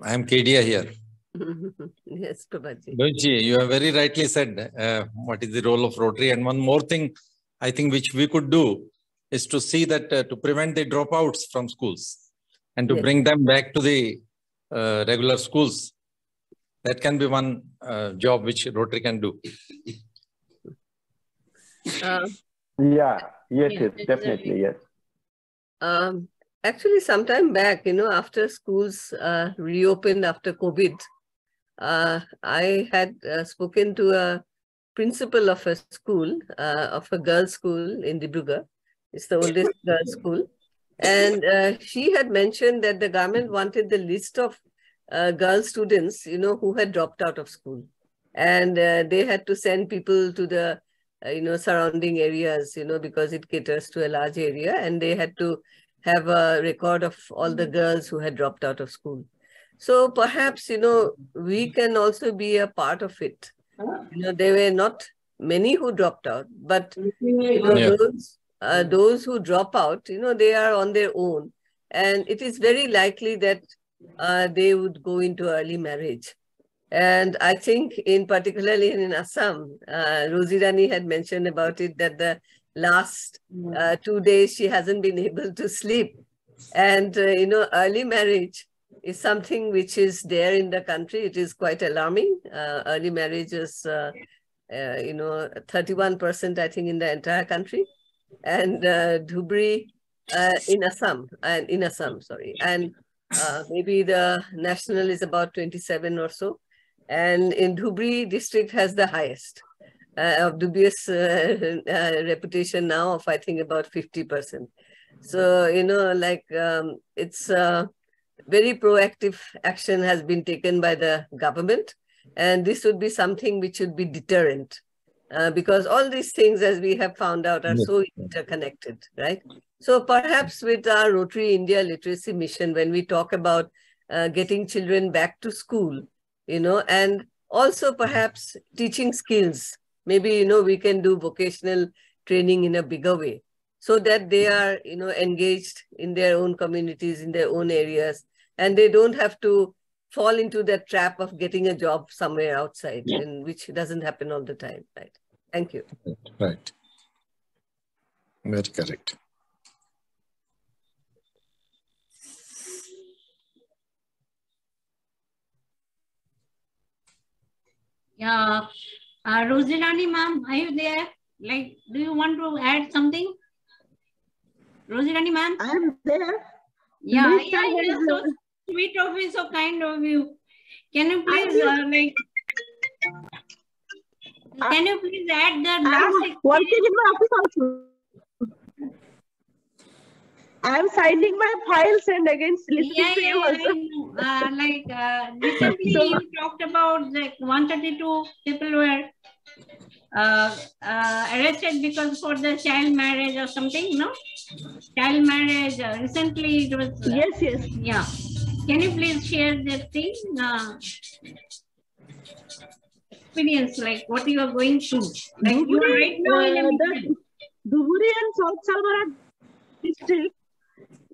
Speaker 19: I am Kedia here. <laughs>
Speaker 13: yes, Prabhaji.
Speaker 19: Louis, you have very rightly said uh, what is the role of Rotary. And one more thing, I think, which we could do is to see that uh, to prevent the dropouts from schools and to yes. bring them back to the uh, regular schools. That can be one uh, job which Rotary can do.
Speaker 17: Uh, yeah, yes, yes, definitely, yes.
Speaker 13: Um, actually, sometime back, you know, after schools uh, reopened after COVID, uh, I had uh, spoken to a principal of a school, uh, of a girls' school in Dibrugarh. It's the oldest <laughs> girls' school. And uh, she had mentioned that the government wanted the list of uh, girl students, you know, who had dropped out of school. And they had to send people to the Uh, you know, surrounding areas, you know, because it caters to a large area and they had to have a record of all the mm-hmm. girls who had dropped out of school. So perhaps, you know, we mm-hmm. can also be a part of it. You know, there were not many who dropped out, but mm-hmm. you know, yeah. those, uh, those who drop out, you know, they are on their own. And it is very likely that uh, they would go into early marriage. And I think in particularly in Assam, uh, Rosie Rani had mentioned about it that the last uh, two days she hasn't been <laughs> able to sleep. And, uh, you know, early marriage is something which is there in the country. It is quite alarming. Uh, early marriage is, uh, uh, you know, 31%, I think, in the entire country. And uh, Dhubri in Assam, and in Assam, sorry. And maybe the national is about 27 or so and in Dhubri district has the highest uh, of dubious uh, uh, reputation now of I think about 50%. So, you know, like um, it's uh, very proactive action has been taken by the government and this would be something which should be deterrent uh, because all these things as we have found out are so interconnected, right? So perhaps with our Rotary India Literacy Mission, when we talk about uh, getting children back to school, you know, and also hmm. perhaps teaching skills. Maybe, you know, we can do vocational training in a bigger way so that they hmm. are, you know, engaged in their own communities, in their own areas, and they don't have to fall into that trap of getting a job somewhere outside, yeah. and which doesn't happen all the time, right? Thank you.
Speaker 19: Right. Very correct.
Speaker 14: Uh, uh, Rosilani ma'am, are you there? Like, do you want to add something? Rosilani ma'am?
Speaker 18: I'm there.
Speaker 14: Yeah,
Speaker 18: Miss
Speaker 14: yeah, yeah, so sweet of you, so kind of you. Can you please, uh, like, can you please add the last
Speaker 18: I'm working in my office also. I'm signing my files and against listening
Speaker 14: yeah,
Speaker 18: to
Speaker 14: yeah,
Speaker 18: you also.
Speaker 14: Uh, like uh, <laughs> recently
Speaker 18: So-
Speaker 14: you talked about like 132 people were uh, uh, arrested because for the child marriage or something, no? Child marriage. Uh, recently it was. uh,
Speaker 18: yes, yes.
Speaker 14: Yeah. Can you please share that thing? Uh, experience, like what you are going through. Like you are right now in a
Speaker 18: Dhubri and South Salmara district.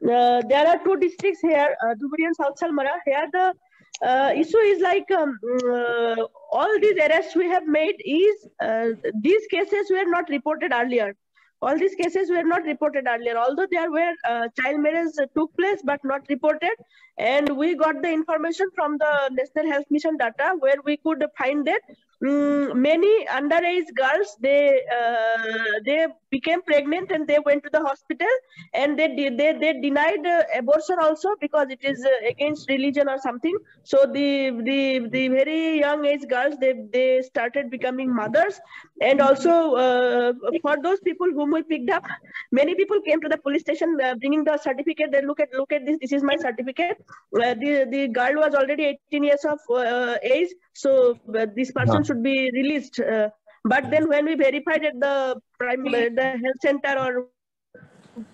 Speaker 18: Uh, there are two districts here, uh, and South Salmara. Here the uh, issue is like um, uh, all these arrests we have made is uh, these cases were not reported earlier. All these cases were not reported earlier, although there were uh, child marriage took place but not reported. And we got the information from the National Health Mission data where we could find that mm, many underage girls they uh, they became pregnant and they went to the hospital and they they they denied uh, abortion also because it is uh, against religion or something. So the the the very young age girls they they started becoming mothers and also uh, for those people whom we picked up many people came to the police station uh, bringing the certificate. They look at look at this this is my certificate. Uh, the the girl was already 18 years of uh, age so uh, this person should be released. Uh, but then when we verified at the prime the health center or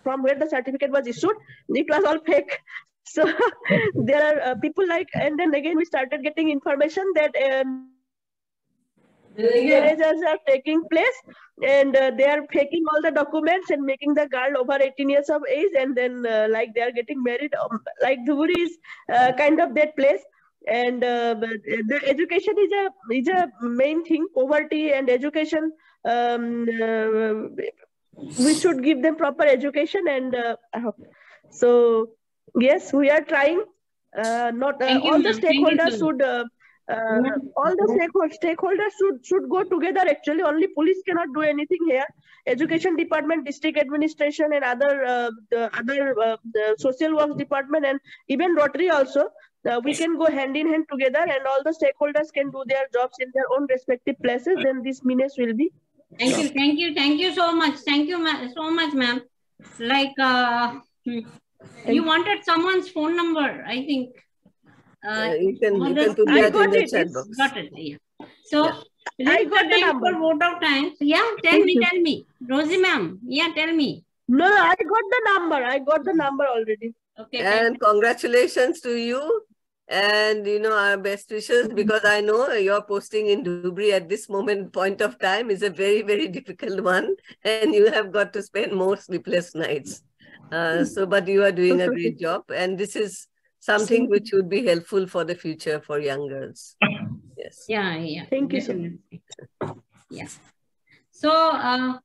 Speaker 18: from where the certificate was issued it was all fake. <laughs> So <laughs> there are uh, people like and then again we started getting information that um, marriages are taking place and uh, they are faking all the documents and making the girl over 18 years of age and then uh, like they are getting married um, like Dhubri is uh, kind of that place. And uh, the education is a is a main thing poverty and education um, uh, we should give them proper education and uh, so yes we are trying uh, not uh, all the
Speaker 14: ma'am. Thank you,
Speaker 18: stakeholders should uh, all the stakeholders, stakeholders should should go together actually only police cannot do anything here education department district administration and other uh, the other uh, the social works department and even rotary also uh, we can go hand in hand together and all the stakeholders can do their jobs in their own respective places then this menace will be
Speaker 14: Thank you, thank you, thank you so much. Thank you ma- so much, ma'am. Like, uh, hmm, you wanted someone's phone number, I think.
Speaker 23: Uh, you can- you can put that in the chat box.
Speaker 14: Got it, yeah. So,
Speaker 18: I
Speaker 14: let's
Speaker 18: got
Speaker 14: go
Speaker 18: the
Speaker 14: time
Speaker 18: number.
Speaker 14: for vote of time. Yeah, tell
Speaker 18: Thank
Speaker 14: me,
Speaker 18: you.
Speaker 14: tell me. Rosie ma'am, yeah, tell me.
Speaker 18: no i got the number i got the number already
Speaker 14: Okay.
Speaker 23: And congratulations to you. And you know, our best wishes because I know your posting in Dhubri at this moment point of time is a very, very difficult one. And you have got to spend more sleepless nights. Uh, so, but you are doing a great job. And this is something which would be helpful for the future for young girls. Yes.
Speaker 14: Yeah, yeah.
Speaker 18: Thank you so
Speaker 14: definitely. Yeah. So uh,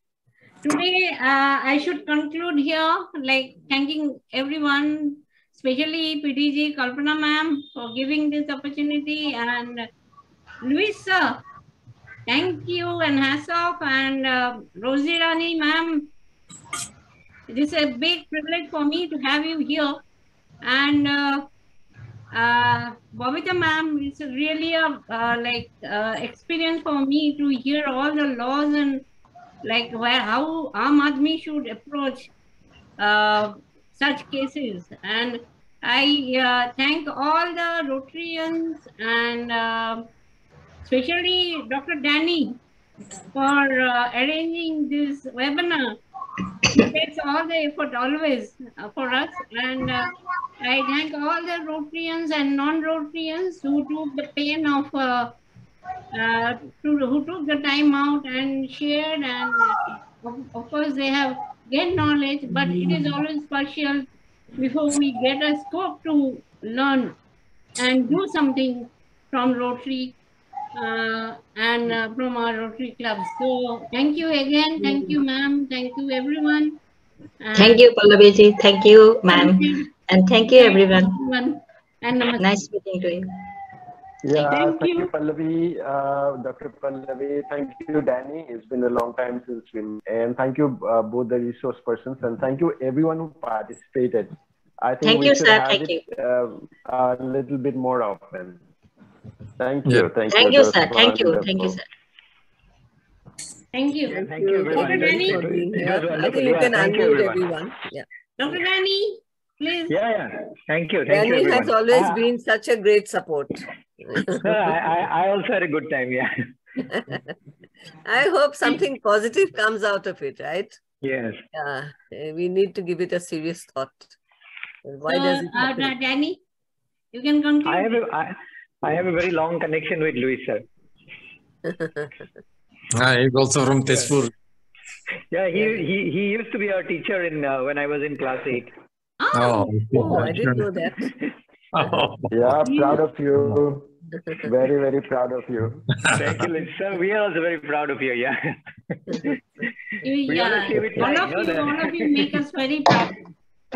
Speaker 14: today uh, I should conclude here, like thanking everyone, especially PDG Kalpana ma'am for giving this opportunity and Luis sir, thank you and hats off and uh, Rosie Rani ma'am. It is a big privilege for me to have you here and uh, uh, Babita ma'am, it's really a uh, like uh, experience for me to hear all the laws and like where how Aam Aadmi should approach uh, such cases. And I uh, thank all the Rotarians and uh, especially Dr. Danny for uh, arranging this webinar. It takes all the effort always uh, for us. And uh, I thank all the Rotarians and non-Rotarians who took the pain of, uh, uh, to, who took the time out and shared. And uh, of course, they have gained knowledge, but it is always partial before we get a scope to learn and do something from Rotary uh, and uh, from our Rotary clubs. So thank you again. Thank you, ma'am. Thank you, everyone. And
Speaker 21: Thank you, Pallaviji. Thank you, ma'am. And thank you, everyone.
Speaker 14: everyone. And namaste.
Speaker 21: Nice meeting to you.
Speaker 17: Yeah,
Speaker 14: Thank
Speaker 17: thank, you.
Speaker 14: you.
Speaker 17: Pallavi, uh, Dr. Pallavi. Thank you, Danny. It's been a long time since we and thank you uh, both the resource persons and thank you everyone who participated. I think
Speaker 21: Thank
Speaker 17: we
Speaker 21: you,
Speaker 17: should
Speaker 21: sir.
Speaker 17: have
Speaker 21: Thank
Speaker 17: it uh, a little bit more often. Thank you.
Speaker 19: Yeah.
Speaker 17: Thank,
Speaker 21: Thank
Speaker 17: you.
Speaker 21: you, sir. Thank you. Thank you, sir.
Speaker 14: Thank you.
Speaker 13: Thank you,
Speaker 14: Dr.
Speaker 13: everyone.
Speaker 14: Danny,
Speaker 13: for being
Speaker 3: It
Speaker 13: here.
Speaker 3: was
Speaker 13: I
Speaker 3: wonderful.
Speaker 13: think you can
Speaker 3: thank you,
Speaker 13: unmute
Speaker 3: everyone.
Speaker 13: everyone. Yeah.
Speaker 14: Dr. Danny, please.
Speaker 3: Yeah, yeah. Thank you. Thank you,
Speaker 13: Danny has always
Speaker 3: Ah,
Speaker 13: been such a great support. <laughs>
Speaker 3: no, I, I, I also had a good time. Yeah. <laughs>
Speaker 13: I hope something positive comes out of it, right?
Speaker 3: Yes.
Speaker 13: Yeah, we need to give it a serious thought. Why
Speaker 14: So,
Speaker 13: does it
Speaker 14: uh,
Speaker 13: happen?
Speaker 14: Da- Danny, you can conclude.
Speaker 3: I have a, I, I have a very long connection with Louis, sir. <laughs>
Speaker 19: Ah, he's also from Tezpur.
Speaker 3: Yeah, he, he, he used to be our teacher in uh, when I was in class eight.
Speaker 19: Oh,
Speaker 13: Oh, I didn't know that. <laughs>
Speaker 17: Yeah, proud of you. Very, very proud of you.
Speaker 3: Thank you, Louis. Sir, we are also very proud of you. Yeah. <laughs>
Speaker 14: Yeah,
Speaker 3: always say with
Speaker 14: all of you, all of you make us very proud.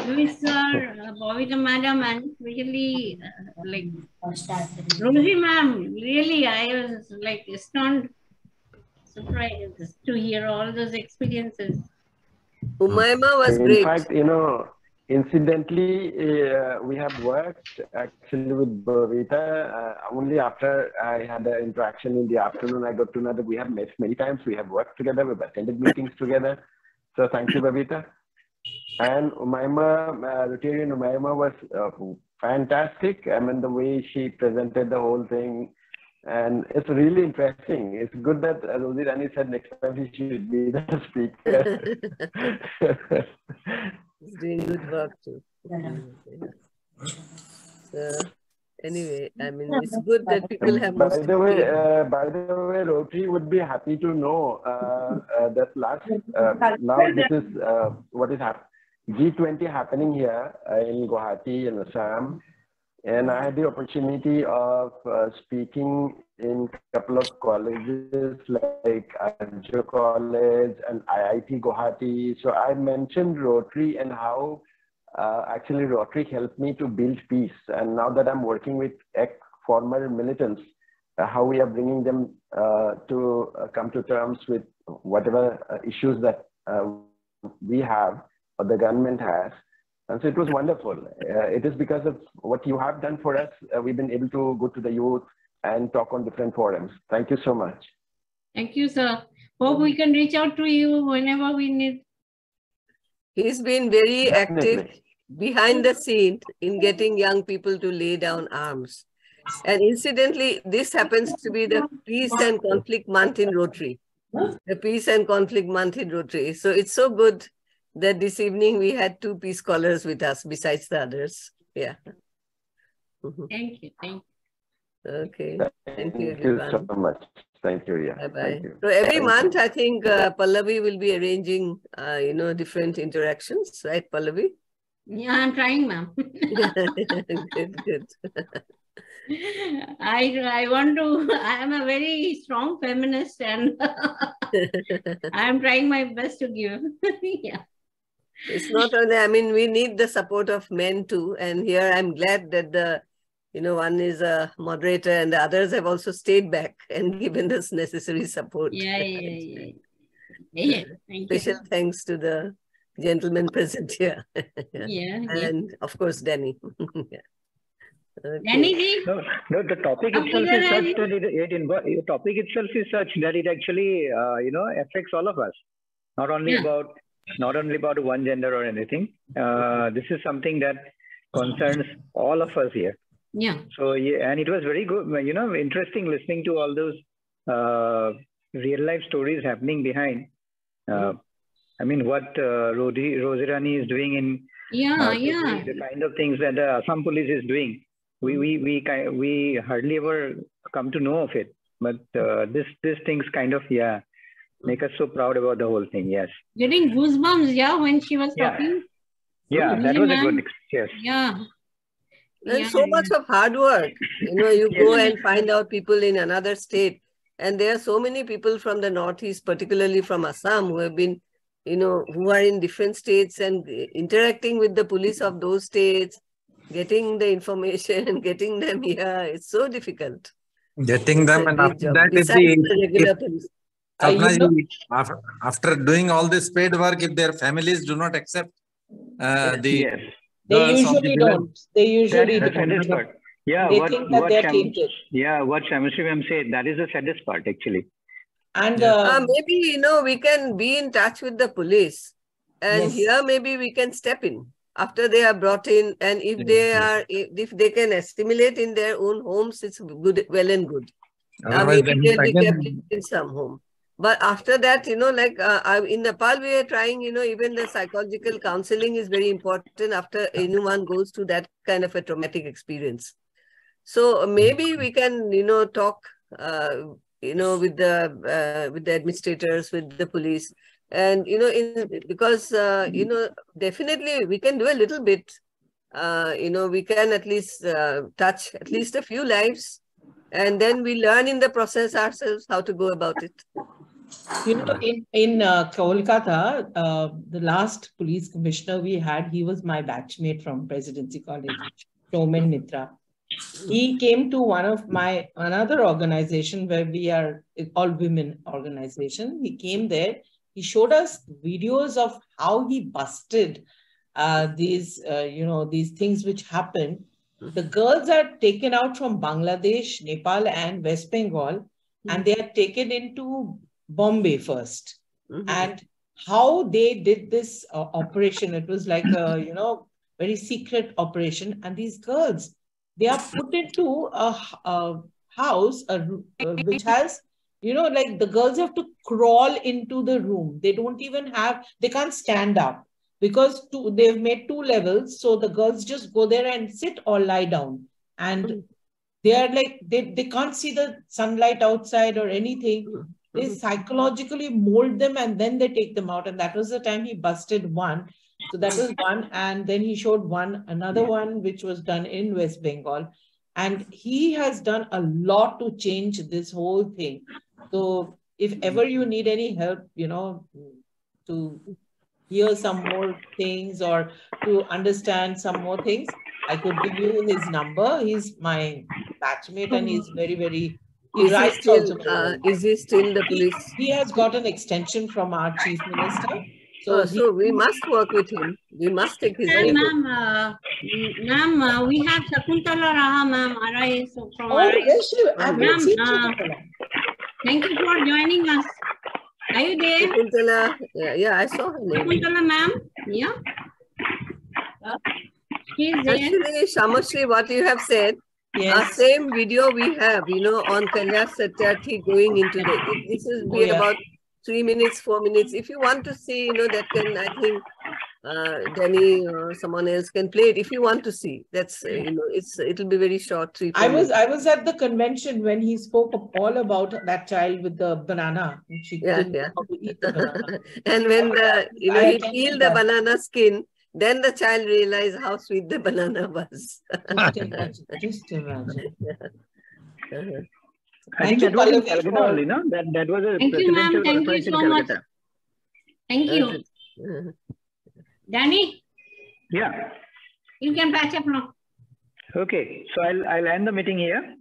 Speaker 14: Louis sir, uh, Babita madam, and really uh, like Rosie ma'am. Really, I was like stunned, surprised to hear all those experiences.
Speaker 13: Umaima was
Speaker 17: In
Speaker 13: great.
Speaker 17: In fact, you know, incidentally, uh, we have worked actually with Babita uh, only after I had an interaction in the afternoon. I got to know that we have met many times. We have worked together. We've attended meetings together. So thank you, Babita. And Umaima, uh, Rotarian Umaima was uh, fantastic. I mean, the way she presented the whole thing. And it's really interesting. It's good that uh, Rosie Rani said next time she should be the <laughs> speaker.
Speaker 13: He's doing good work too. So, anyway, I mean, it's good that people have
Speaker 17: by the way, uh, by the way, Rotary would be happy to know uh, uh, that last uh, now this is uh, what is happening. G20 happening here uh, in Guwahati in Assam, and I had the opportunity of uh, speaking in a couple of colleges like Arjo College and IIT Guwahati. So I mentioned Rotary and how uh, actually Rotary helped me to build peace. And now that I'm working with ex former militants, uh, how we are bringing them uh, to uh, come to terms with whatever issues that we have or the government has. And so it was wonderful. Uh, it is because of what you have done for us, uh, we've been able to go to the youth and talk on different forums. Thank you so much.
Speaker 14: Thank you, sir. Hope we can reach out to you whenever we need.
Speaker 13: He's been very active behind the scene in getting young people to lay down arms. And incidentally, this happens to be the Peace and Conflict Month in Rotary. The Peace and Conflict Month in Rotary. So it's so good that this evening we had two peace scholars with us besides the others. Yeah. Mhm.
Speaker 14: Thank you. Thank you.
Speaker 13: Okay. Thank you,
Speaker 17: Thank you
Speaker 13: everyone.
Speaker 17: so much. Thank you. Yeah.
Speaker 13: Bye bye. So every
Speaker 17: Thank you.
Speaker 13: month, I think uh, Pallavi will be arranging, uh, you know, different interactions, right, Pallavi?
Speaker 14: Yeah, I'm trying, ma'am. <laughs>
Speaker 13: good, good.
Speaker 14: I I want to. I am a very strong feminist, and <laughs> <laughs> I am trying my best to give. yeah.
Speaker 13: It's not only, I mean, we need the support of men too. And here I'm glad that the, you know, one is a moderator and the others have also stayed back <laughs> and given us necessary support.
Speaker 14: Yeah, <laughs> yeah, yeah. Yeah, thank you.
Speaker 13: Special thanks to the gentleman present here. <laughs>
Speaker 14: Yeah, yeah.
Speaker 13: And of course, Danny. Yeah. Okay.
Speaker 14: Danny
Speaker 3: No, no, the topic
Speaker 14: Up
Speaker 3: itself is such
Speaker 14: end.
Speaker 3: that it, it invo- the topic itself is such that it actually, uh, you know, affects all of us. Not only
Speaker 14: Yeah.
Speaker 3: about, not only about one gender or anything. Uh, this is something that concerns all of us here.
Speaker 14: yeah,
Speaker 3: So yeah, and it was very good, you know, interesting listening to all those uh, real life stories happening behind. Uh, I mean, what uh, Rodi, Rosirani is doing in
Speaker 14: yeah,
Speaker 3: uh,
Speaker 14: yeah.
Speaker 3: the kind of things that the Assam police is doing. We we we we hardly ever come to know of it, but uh, this this things kind of yeah make us so proud about the whole thing. Yes,
Speaker 14: Getting goosebumps, yeah, when she was
Speaker 3: Yeah.
Speaker 14: talking.
Speaker 3: yeah, that
Speaker 14: really,
Speaker 3: was a good ex- yes.
Speaker 14: Yeah.
Speaker 13: And
Speaker 14: Yeah,
Speaker 13: so much of hard work. You know, you <laughs> go and find out people in another state. And there are so many people from the Northeast, particularly from Assam, who have been, you know, who are in different states and interacting with the police of those states, getting the information and getting them <laughs> here, it's so difficult.
Speaker 19: Getting them and after that, if
Speaker 13: the
Speaker 19: the,
Speaker 13: regular
Speaker 19: if,
Speaker 13: police.
Speaker 22: You
Speaker 19: Sapna
Speaker 22: know-
Speaker 19: after, after doing all this paid work, if their families do not accept uh, the
Speaker 3: Yes.
Speaker 22: They
Speaker 19: girls the
Speaker 22: usually don't. They usually
Speaker 3: That's the
Speaker 22: don't.
Speaker 3: saddest part. Yeah,
Speaker 22: They
Speaker 3: what,
Speaker 22: think that
Speaker 3: what
Speaker 22: they're
Speaker 3: Sham-
Speaker 22: tainted.
Speaker 3: yeah, what Shamashri ma'am said, that is the saddest part actually.
Speaker 22: And
Speaker 13: Uh,
Speaker 22: uh,
Speaker 13: maybe, you know, we can be in touch with the police. And
Speaker 22: Yes.
Speaker 13: here maybe we can step in after they are brought in. And if they are, if, if they can assimilate in their own homes, it's good, well and good. Uh, maybe they'll be kept in some home. But after that, you know, like uh, I, in Nepal, we are trying, you know, even the psychological counseling is very important after anyone goes through that kind of a traumatic experience. So uh, maybe we can, you know, talk, uh, you know, with the uh, with the administrators, with the police, and you know, in because uh, you know, definitely we can do a little bit. Uh, you know, we can at least uh, touch at least a few lives, and then we learn in the process ourselves how to go about it.
Speaker 22: You know, in in uh, Kolkata, uh, the last police commissioner we had, he was my batchmate from Presidency College, Soumen Mitra. He came to one of my another organization where we are all women organization. He came there. He showed us videos of how he busted uh, these, uh, you know, these things which happen. The girls are taken out from Bangladesh, Nepal, and West Bengal, and they are taken into Bombay 1st And how they did this uh, operation, it was like a, you know, very secret operation. And these girls, they are put into a house a, uh, which has, you know, like the girls have to crawl into the room. They don't even have, they can't stand up because two, they've made two levels. So the girls just go there and sit or lie down. And they are like, they, they can't see the sunlight outside or anything. They psychologically mold them and then they take them out. And that was the time he busted one. So that was one. And then he showed one, another one, which was done in West Bengal. And he has done a lot to change this whole thing. So if ever you need any help, you know, to hear some more things or to understand some more things, I could give you his number. He's my batchmate and he's mm-hmm. very, very, he
Speaker 13: Is he still,
Speaker 22: also.
Speaker 13: uh, is he still the police?
Speaker 22: He has got an extension from our chief minister.
Speaker 13: So,
Speaker 22: he-
Speaker 13: so we must work with him. We must take his
Speaker 14: And
Speaker 13: input.
Speaker 14: ma'am, uh, ma'am, uh, we have Shakuntala Raha, ma'am, RIS from
Speaker 22: Oh,
Speaker 14: RIS.
Speaker 22: yes, you- I've
Speaker 14: Ma'am, uh, Thank you for joining us. Are you there?
Speaker 13: Shakuntala, yeah, yeah, I saw her name.
Speaker 14: Shakuntala, ma'am? Yeah? She's there.
Speaker 13: Actually, Shamashri, what you have said,
Speaker 22: Yes.
Speaker 13: our same video we have, you know, on Kailash Satyarthi going into the, this is
Speaker 22: Oh,
Speaker 13: be
Speaker 22: yeah.
Speaker 13: about three minutes, four minutes. If you want to see, you know, that can, I think, uh, Danny or someone else can play it. If you want to see, that's, uh, you know, it's, it'll be very short, three,
Speaker 22: I was
Speaker 13: minutes.
Speaker 22: I was at the convention when he spoke all about that child with the banana. and She
Speaker 13: Yeah, yeah.
Speaker 22: eat the <laughs> banana.
Speaker 13: And when the, you know,
Speaker 22: I
Speaker 13: he peeled the banana skin, then the child realized how sweet the banana was. <laughs>
Speaker 22: Just imagine. Just imagine.
Speaker 13: Uh-huh.
Speaker 3: I
Speaker 22: Thank you,
Speaker 3: that was in
Speaker 22: Pallavi,
Speaker 3: Calcutta only, no? That, that was a
Speaker 14: Thank you, ma'am. Thank you
Speaker 3: conference in
Speaker 14: so much. Thank you. Danny,
Speaker 3: Yeah.
Speaker 14: you can patch up now.
Speaker 3: Okay. So I'll, I'll end the meeting here.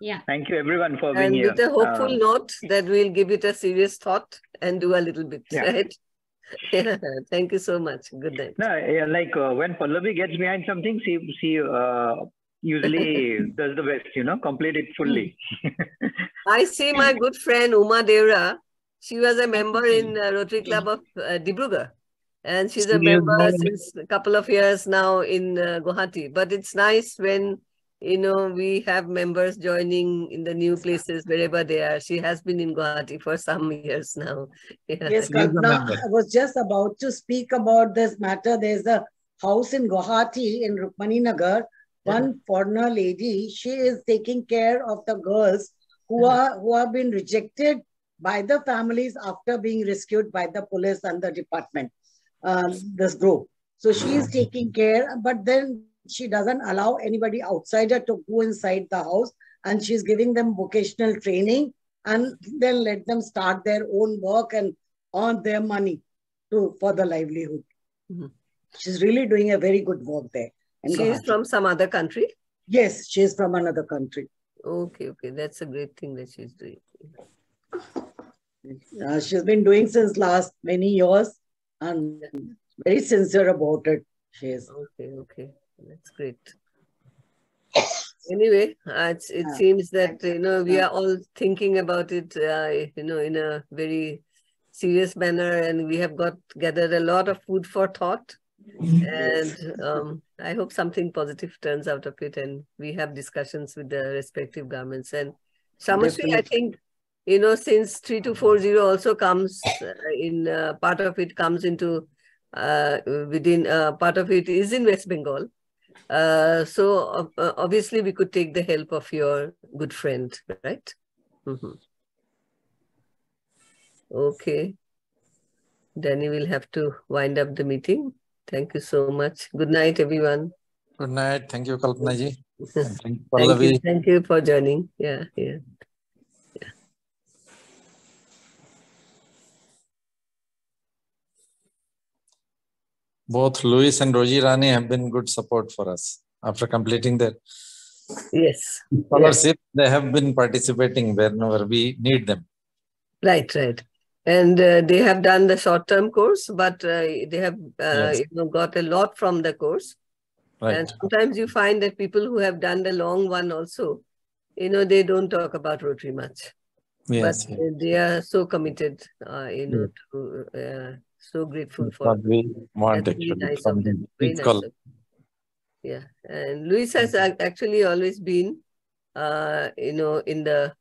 Speaker 14: Yeah.
Speaker 3: Thank you everyone for being
Speaker 13: And
Speaker 3: here.
Speaker 13: with a hopeful
Speaker 3: Uh,
Speaker 13: note that we'll give it a serious thought and do a little bit,
Speaker 3: Yeah.
Speaker 13: right? Yeah. <laughs> Thank you so much. Good night.
Speaker 3: No, yeah, like uh, when Pallavi gets behind something, she she uh, usually <laughs> does the best, you know, complete it fully.
Speaker 13: I see my <laughs> good friend Uma Devra. She was a member in uh, Rotary Club of uh, Dibrugarh. And she's a member since a couple of years now in uh, Guwahati. But it's nice when, you know, we have members joining in the new places wherever they are. She has been in Guwahati for some years now. <laughs> Yeah.
Speaker 24: Yes, Kalpana, I was just about to speak about this matter. There's a house in Guwahati in Rukmani Nagar. One foreigner lady, she is taking care of the girls who are who have been rejected by the families after being rescued by the police and the department. Um, this group. So she is taking care, but then she doesn't allow anybody outsider to go inside the house, and she's giving them vocational training and then let them start their own work and earn their money to for the livelihood.
Speaker 13: Mhm.
Speaker 24: She's really doing a very good work there.
Speaker 13: She is from some other country?
Speaker 24: Yes, she is from another country.
Speaker 13: Okay, okay. That's a great thing that she's doing.
Speaker 24: Uh, she's been doing since last many years and very sincere about it. She is.
Speaker 13: Okay, okay. That's great. Anyway, uh, it's, it seems that, you know, we are all thinking about it, uh, you know, in a very serious manner and we have got gathered a lot of food for thought. And um, I hope something positive turns out of it and we have discussions with the respective governments. And Shamasri, I think, you know, since 3240 also comes uh, in, uh, part of it comes into, uh, within, uh, part of it is in West Bengal. Uh, so uh, obviously we could take the help of your good friend, right? Mhm. Okay. Danny will have to wind up the meeting. Thank you so much. Good night, everyone.
Speaker 19: Good night. Thank you, Kalpana ji. Thank <laughs> you,
Speaker 13: Thank you.
Speaker 19: Pallavi.
Speaker 13: Thank you for joining. Yeah, yeah.
Speaker 19: Both Louis and Roji Rani have been good support for us after completing their
Speaker 13: Yes.
Speaker 19: scholarship. They have been participating whenever we need them.
Speaker 13: Right, right. And uh, they have done the short-term course, but uh, they have uh,
Speaker 19: Yes.
Speaker 13: you know got a lot from the course.
Speaker 19: Right.
Speaker 13: And sometimes you find that people who have done the long one also, you know, they don't talk about Rotary much.
Speaker 19: Yes.
Speaker 13: But uh, they are so committed, uh, you know, to uh, so grateful for.
Speaker 19: What we want actually
Speaker 13: nice
Speaker 19: from
Speaker 13: them. nice
Speaker 19: call.
Speaker 13: of them. Yeah, and Luis has actually always been, uh, you know, in the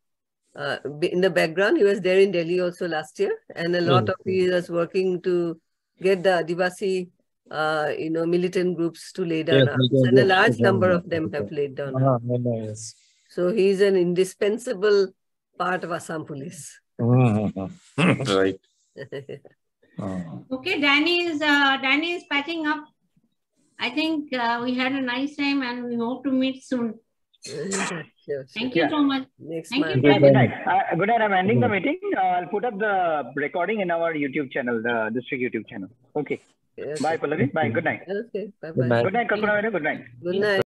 Speaker 13: uh, in the background. He was there in Delhi also last year, and a lot
Speaker 19: Mm.
Speaker 13: of he was working to get the Adivasi, uh, you know, militant groups to lay down
Speaker 19: Yes,
Speaker 13: arms, and a large number of them have laid down
Speaker 19: Ah, no, yes.
Speaker 13: So he is an indispensable part of Assam police.
Speaker 19: Mhm. <laughs> right. <laughs> Ah.
Speaker 14: Okay, Danny is uh, Danny is patching up. I think uh, we had a nice time and we hope to meet soon. Thank you
Speaker 3: Yeah.
Speaker 14: so much.
Speaker 13: Next
Speaker 14: Thank you.
Speaker 3: Yeah, good night. Uh, good night. I'm ending the meeting. Uh, I'll put up the recording in our YouTube channel, the district YouTube channel. Okay. Bye, Pallavi. Bye. Good night.
Speaker 13: Okay. Bye
Speaker 19: Good night.
Speaker 3: Good night, Kalpana. Good night.
Speaker 13: Good night.